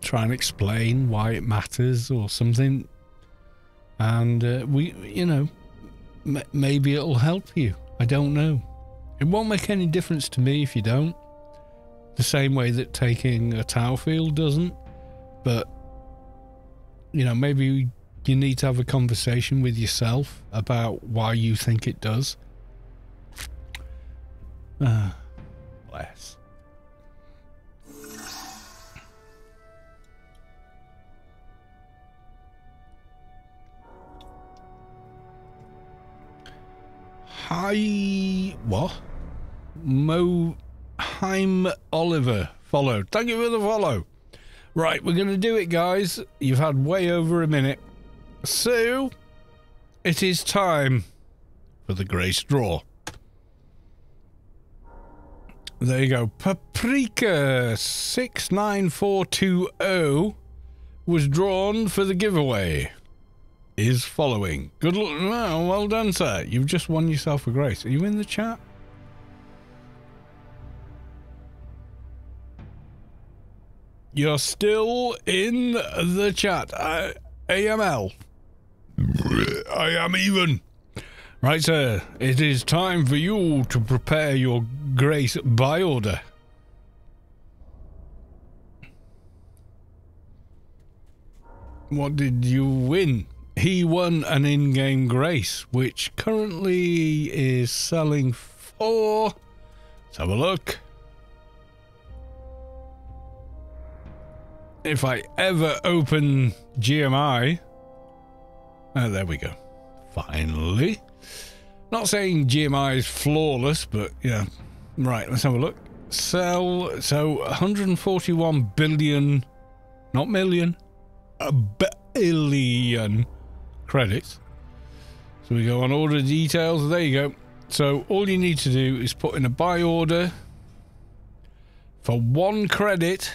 try and explain why it matters or something. And uh, we, you know, maybe it'll help you. I don't know. It won't make any difference to me if you don't. The same way that taking a tau field doesn't. But, you know, maybe you need to have a conversation with yourself about why you think it does. Ah, bless. Hi, what? Mo Heim Oliver followed. Thank you for the follow. Right, we're going to do it, guys. You've had way over a minute. So, it is time for the Grace Draw. There you go. Paprika 69420 was drawn for the giveaway is following. Good luck. Well, well done, sir. You've just won yourself a grace. Are you in the chat? You're still in the chat. Uh, AML. I am even. Right, sir. It is time for you to prepare your grace by order. What did you win? he won an in game grace, which currently is selling for. Let's have a look. If I ever open GMI, Oh, ah, there we go. Finally. Not saying GMI is flawless, but yeah. Right, let's have a look. Sell, so 141 billion, not million, a billion credits. So we go on order details. There you go. So all you need to do is put in a buy order for one credit,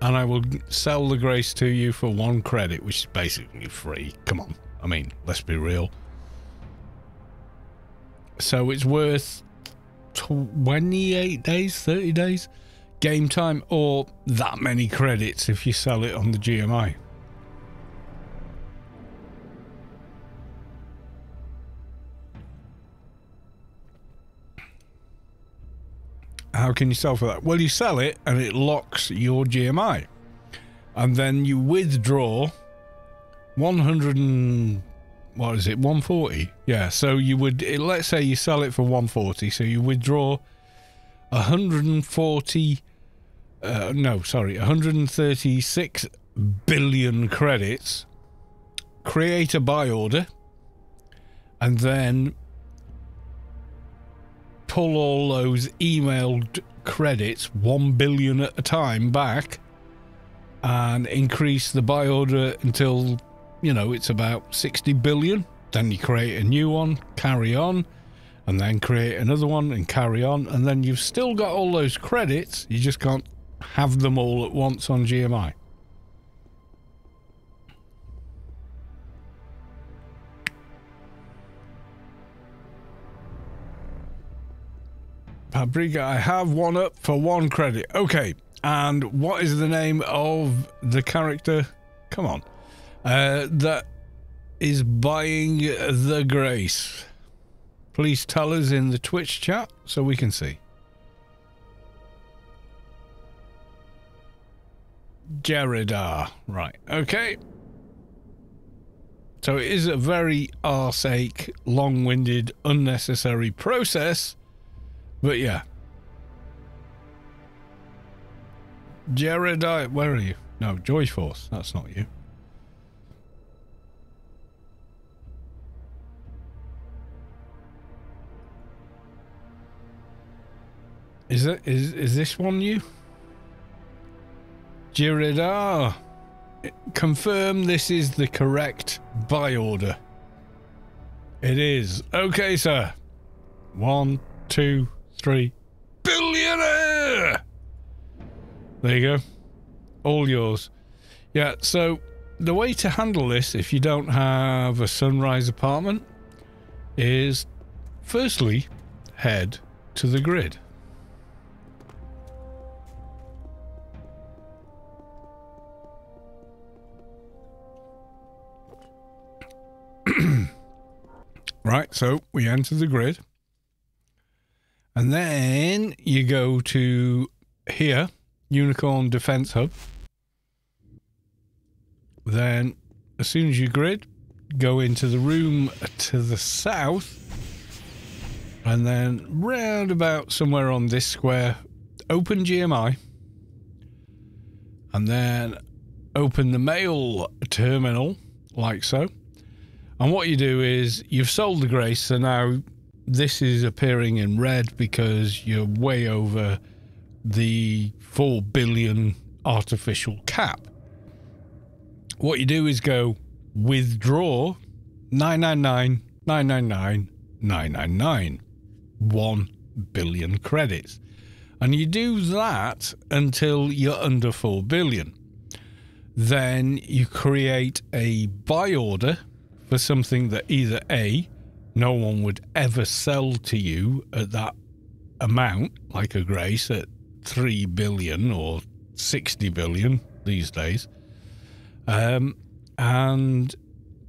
and I will sell the Grace to you for one credit, which is basically free. Come on. I mean, let's be real. So it's worth 28 days, 30 days game time, or that many credits if you sell it on the GMI. How can you sell for that? Well, you sell it and it locks your GMI. And then you withdraw 100 and what is it 140 yeah so you would let's say you sell it for 140 so you withdraw 140 uh, no sorry 136 billion credits create a buy order and then pull all those emailed credits 1 billion at a time back and increase the buy order until you know, it's about 60 billion. Then you create a new one, carry on, and then create another one and carry on. And then you've still got all those credits. You just can't have them all at once on GMI. Paprika, I have one up for one credit. Okay. And what is the name of the character? Come on uh, that is buying the Grace. Please tell us in the Twitch chat so we can see. Jaredar. Right. Okay. So it is a very arse-ache, long-winded, unnecessary process. But yeah. Jaredar. Where are you? No, Joy Force. That's not you. Is it is is this one you? Jiridar. Confirm this is the correct buy order. It is. Okay, sir. One, two, three. Billionaire! There you go. All yours. Yeah, so the way to handle this if you don't have a sunrise apartment is firstly head to the grid. Right, so we enter the grid. And then you go to here, Unicorn Defense Hub. Then, as soon as you grid, go into the room to the south. And then, round about somewhere on this square, open GMI. And then open the mail terminal, like so. And what you do is you've sold the grace, so now this is appearing in red because you're way over the 4 billion artificial cap. What you do is go withdraw 999 999 999 1 billion credits. And you do that until you're under 4 billion. Then you create a buy order for something that either A, no one would ever sell to you at that amount, like a Grace at 3 billion or 60 billion these days, um, and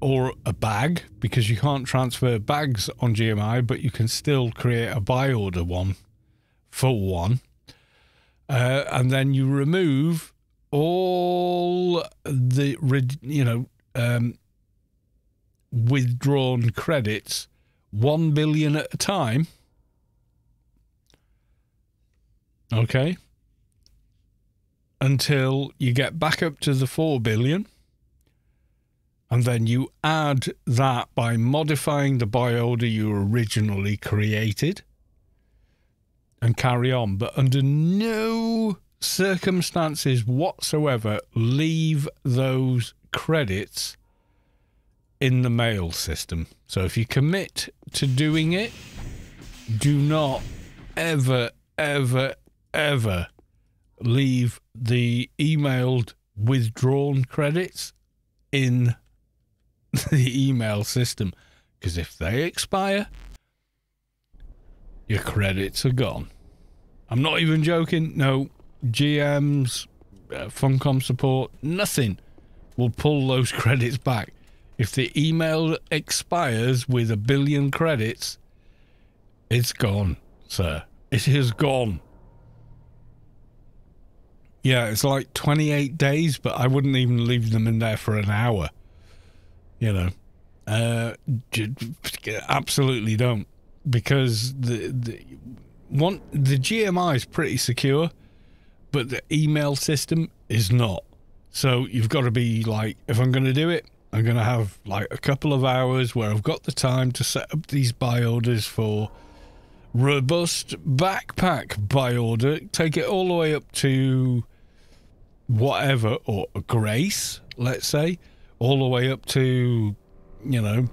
or a bag because you can't transfer bags on GMI, but you can still create a buy order one for one. Uh, and then you remove all the you know um, withdrawn credits 1 billion at a time. Okay. Until you get back up to the 4 billion. and then you add that by modifying the buy order you originally created and carry on. But under no circumstances whatsoever leave those credits in the mail system. So if you commit to doing it, do not ever, ever, ever leave the emailed withdrawn credits in the email system because if they expire, your credits are gone. I'm not even joking. No, GMs, uh, Funcom support, nothing will pull those credits back. If the email expires with a billion credits, it's gone, sir. It is gone. Yeah, it's like 28 days, but I wouldn't even leave them in there for an hour. You know, uh, absolutely don't because the, the one the GMI is pretty secure, but the email system is not. So you've got to be like, if I'm going to do it, I'm going to have like a couple of hours where I've got the time to set up these buy orders for robust backpack buy order. Take it all the way up to whatever, or Grace, let's say, all the way up to, you know,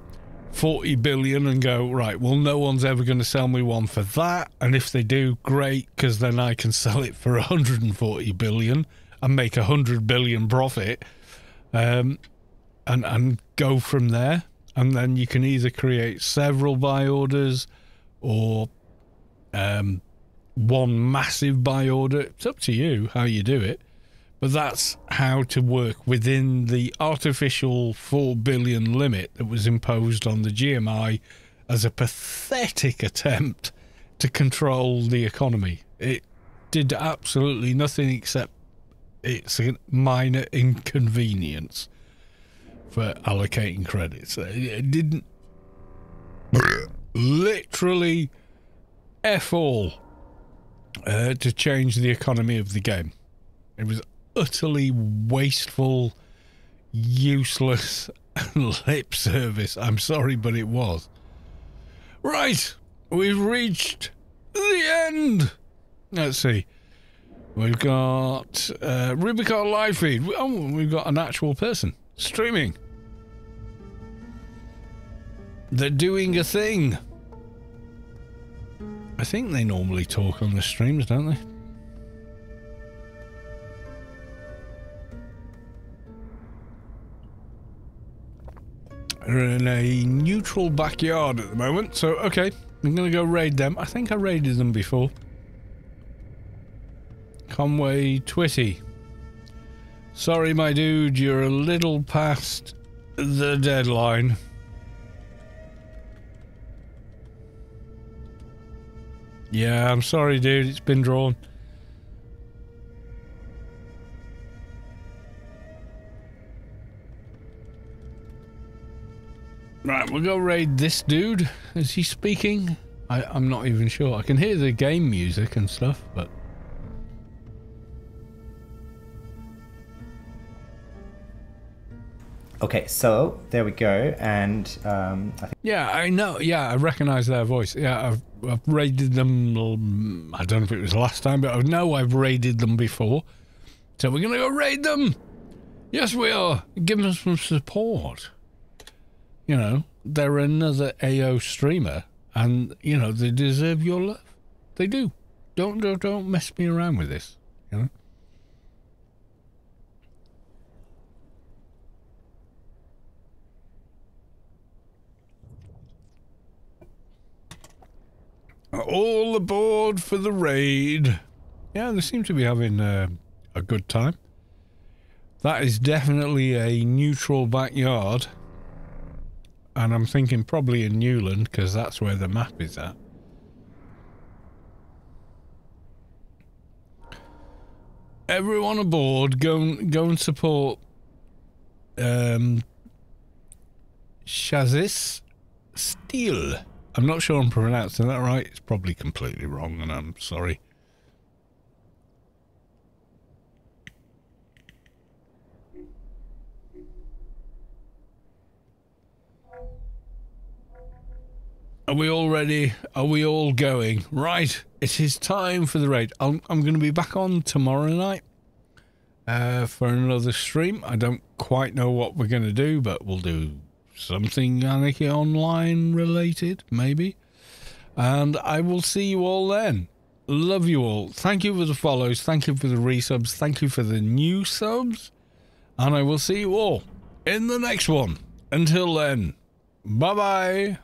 40 billion and go, right, well, no one's ever going to sell me one for that. And if they do, great, because then I can sell it for 140 billion and make a 100 billion profit um, and, and go from there. And then you can either create several buy orders or um, one massive buy order. It's up to you how you do it. But that's how to work within the artificial 4 billion limit that was imposed on the GMI as a pathetic attempt to control the economy. It did absolutely nothing except it's a minor inconvenience for allocating credits. It didn't literally F all uh, to change the economy of the game. It was utterly wasteful, useless lip service. I'm sorry, but it was. Right, we've reached the end. Let's see. We've got uh, Rubicon live feed. Oh, we've got an actual person streaming. They're doing a thing. I think they normally talk on the streams, don't they? We're in a neutral backyard at the moment, so okay, I'm gonna go raid them. I think I raided them before. Conway Twitty. Sorry, my dude, you're a little past the deadline. Yeah, I'm sorry, dude. It's been drawn. Right, we'll go raid this dude. Is he speaking? I, I'm not even sure. I can hear the game music and stuff, but... Okay, so there we go, and um, I yeah, I know. Yeah, I recognise their voice. Yeah, I've, I've raided them. I don't know if it was last time, but I know I've raided them before. So we're gonna go raid them. Yes, we are. Give them some support you know, they're another AO streamer, and you know they deserve your love. They do. Don't don't don't mess me around with this. You know. All aboard for the raid. Yeah, they seem to be having uh, a good time. That is definitely a neutral backyard. And I'm thinking probably in Newland because that's where the map is at. Everyone aboard, go and, go and support um, Shazis Steel. I'm not sure I'm pronouncing that right. It's probably completely wrong, and I'm sorry. Are we all ready? Are we all going? Right, it is time for the raid. I'm, I'm going to be back on tomorrow night uh, for another stream. I don't quite know what we're going to do, but we'll do something Anarchy Online related, maybe. And I will see you all then. Love you all. Thank you for the follows. Thank you for the resubs. Thank you for the new subs. And I will see you all in the next one. Until then, bye bye.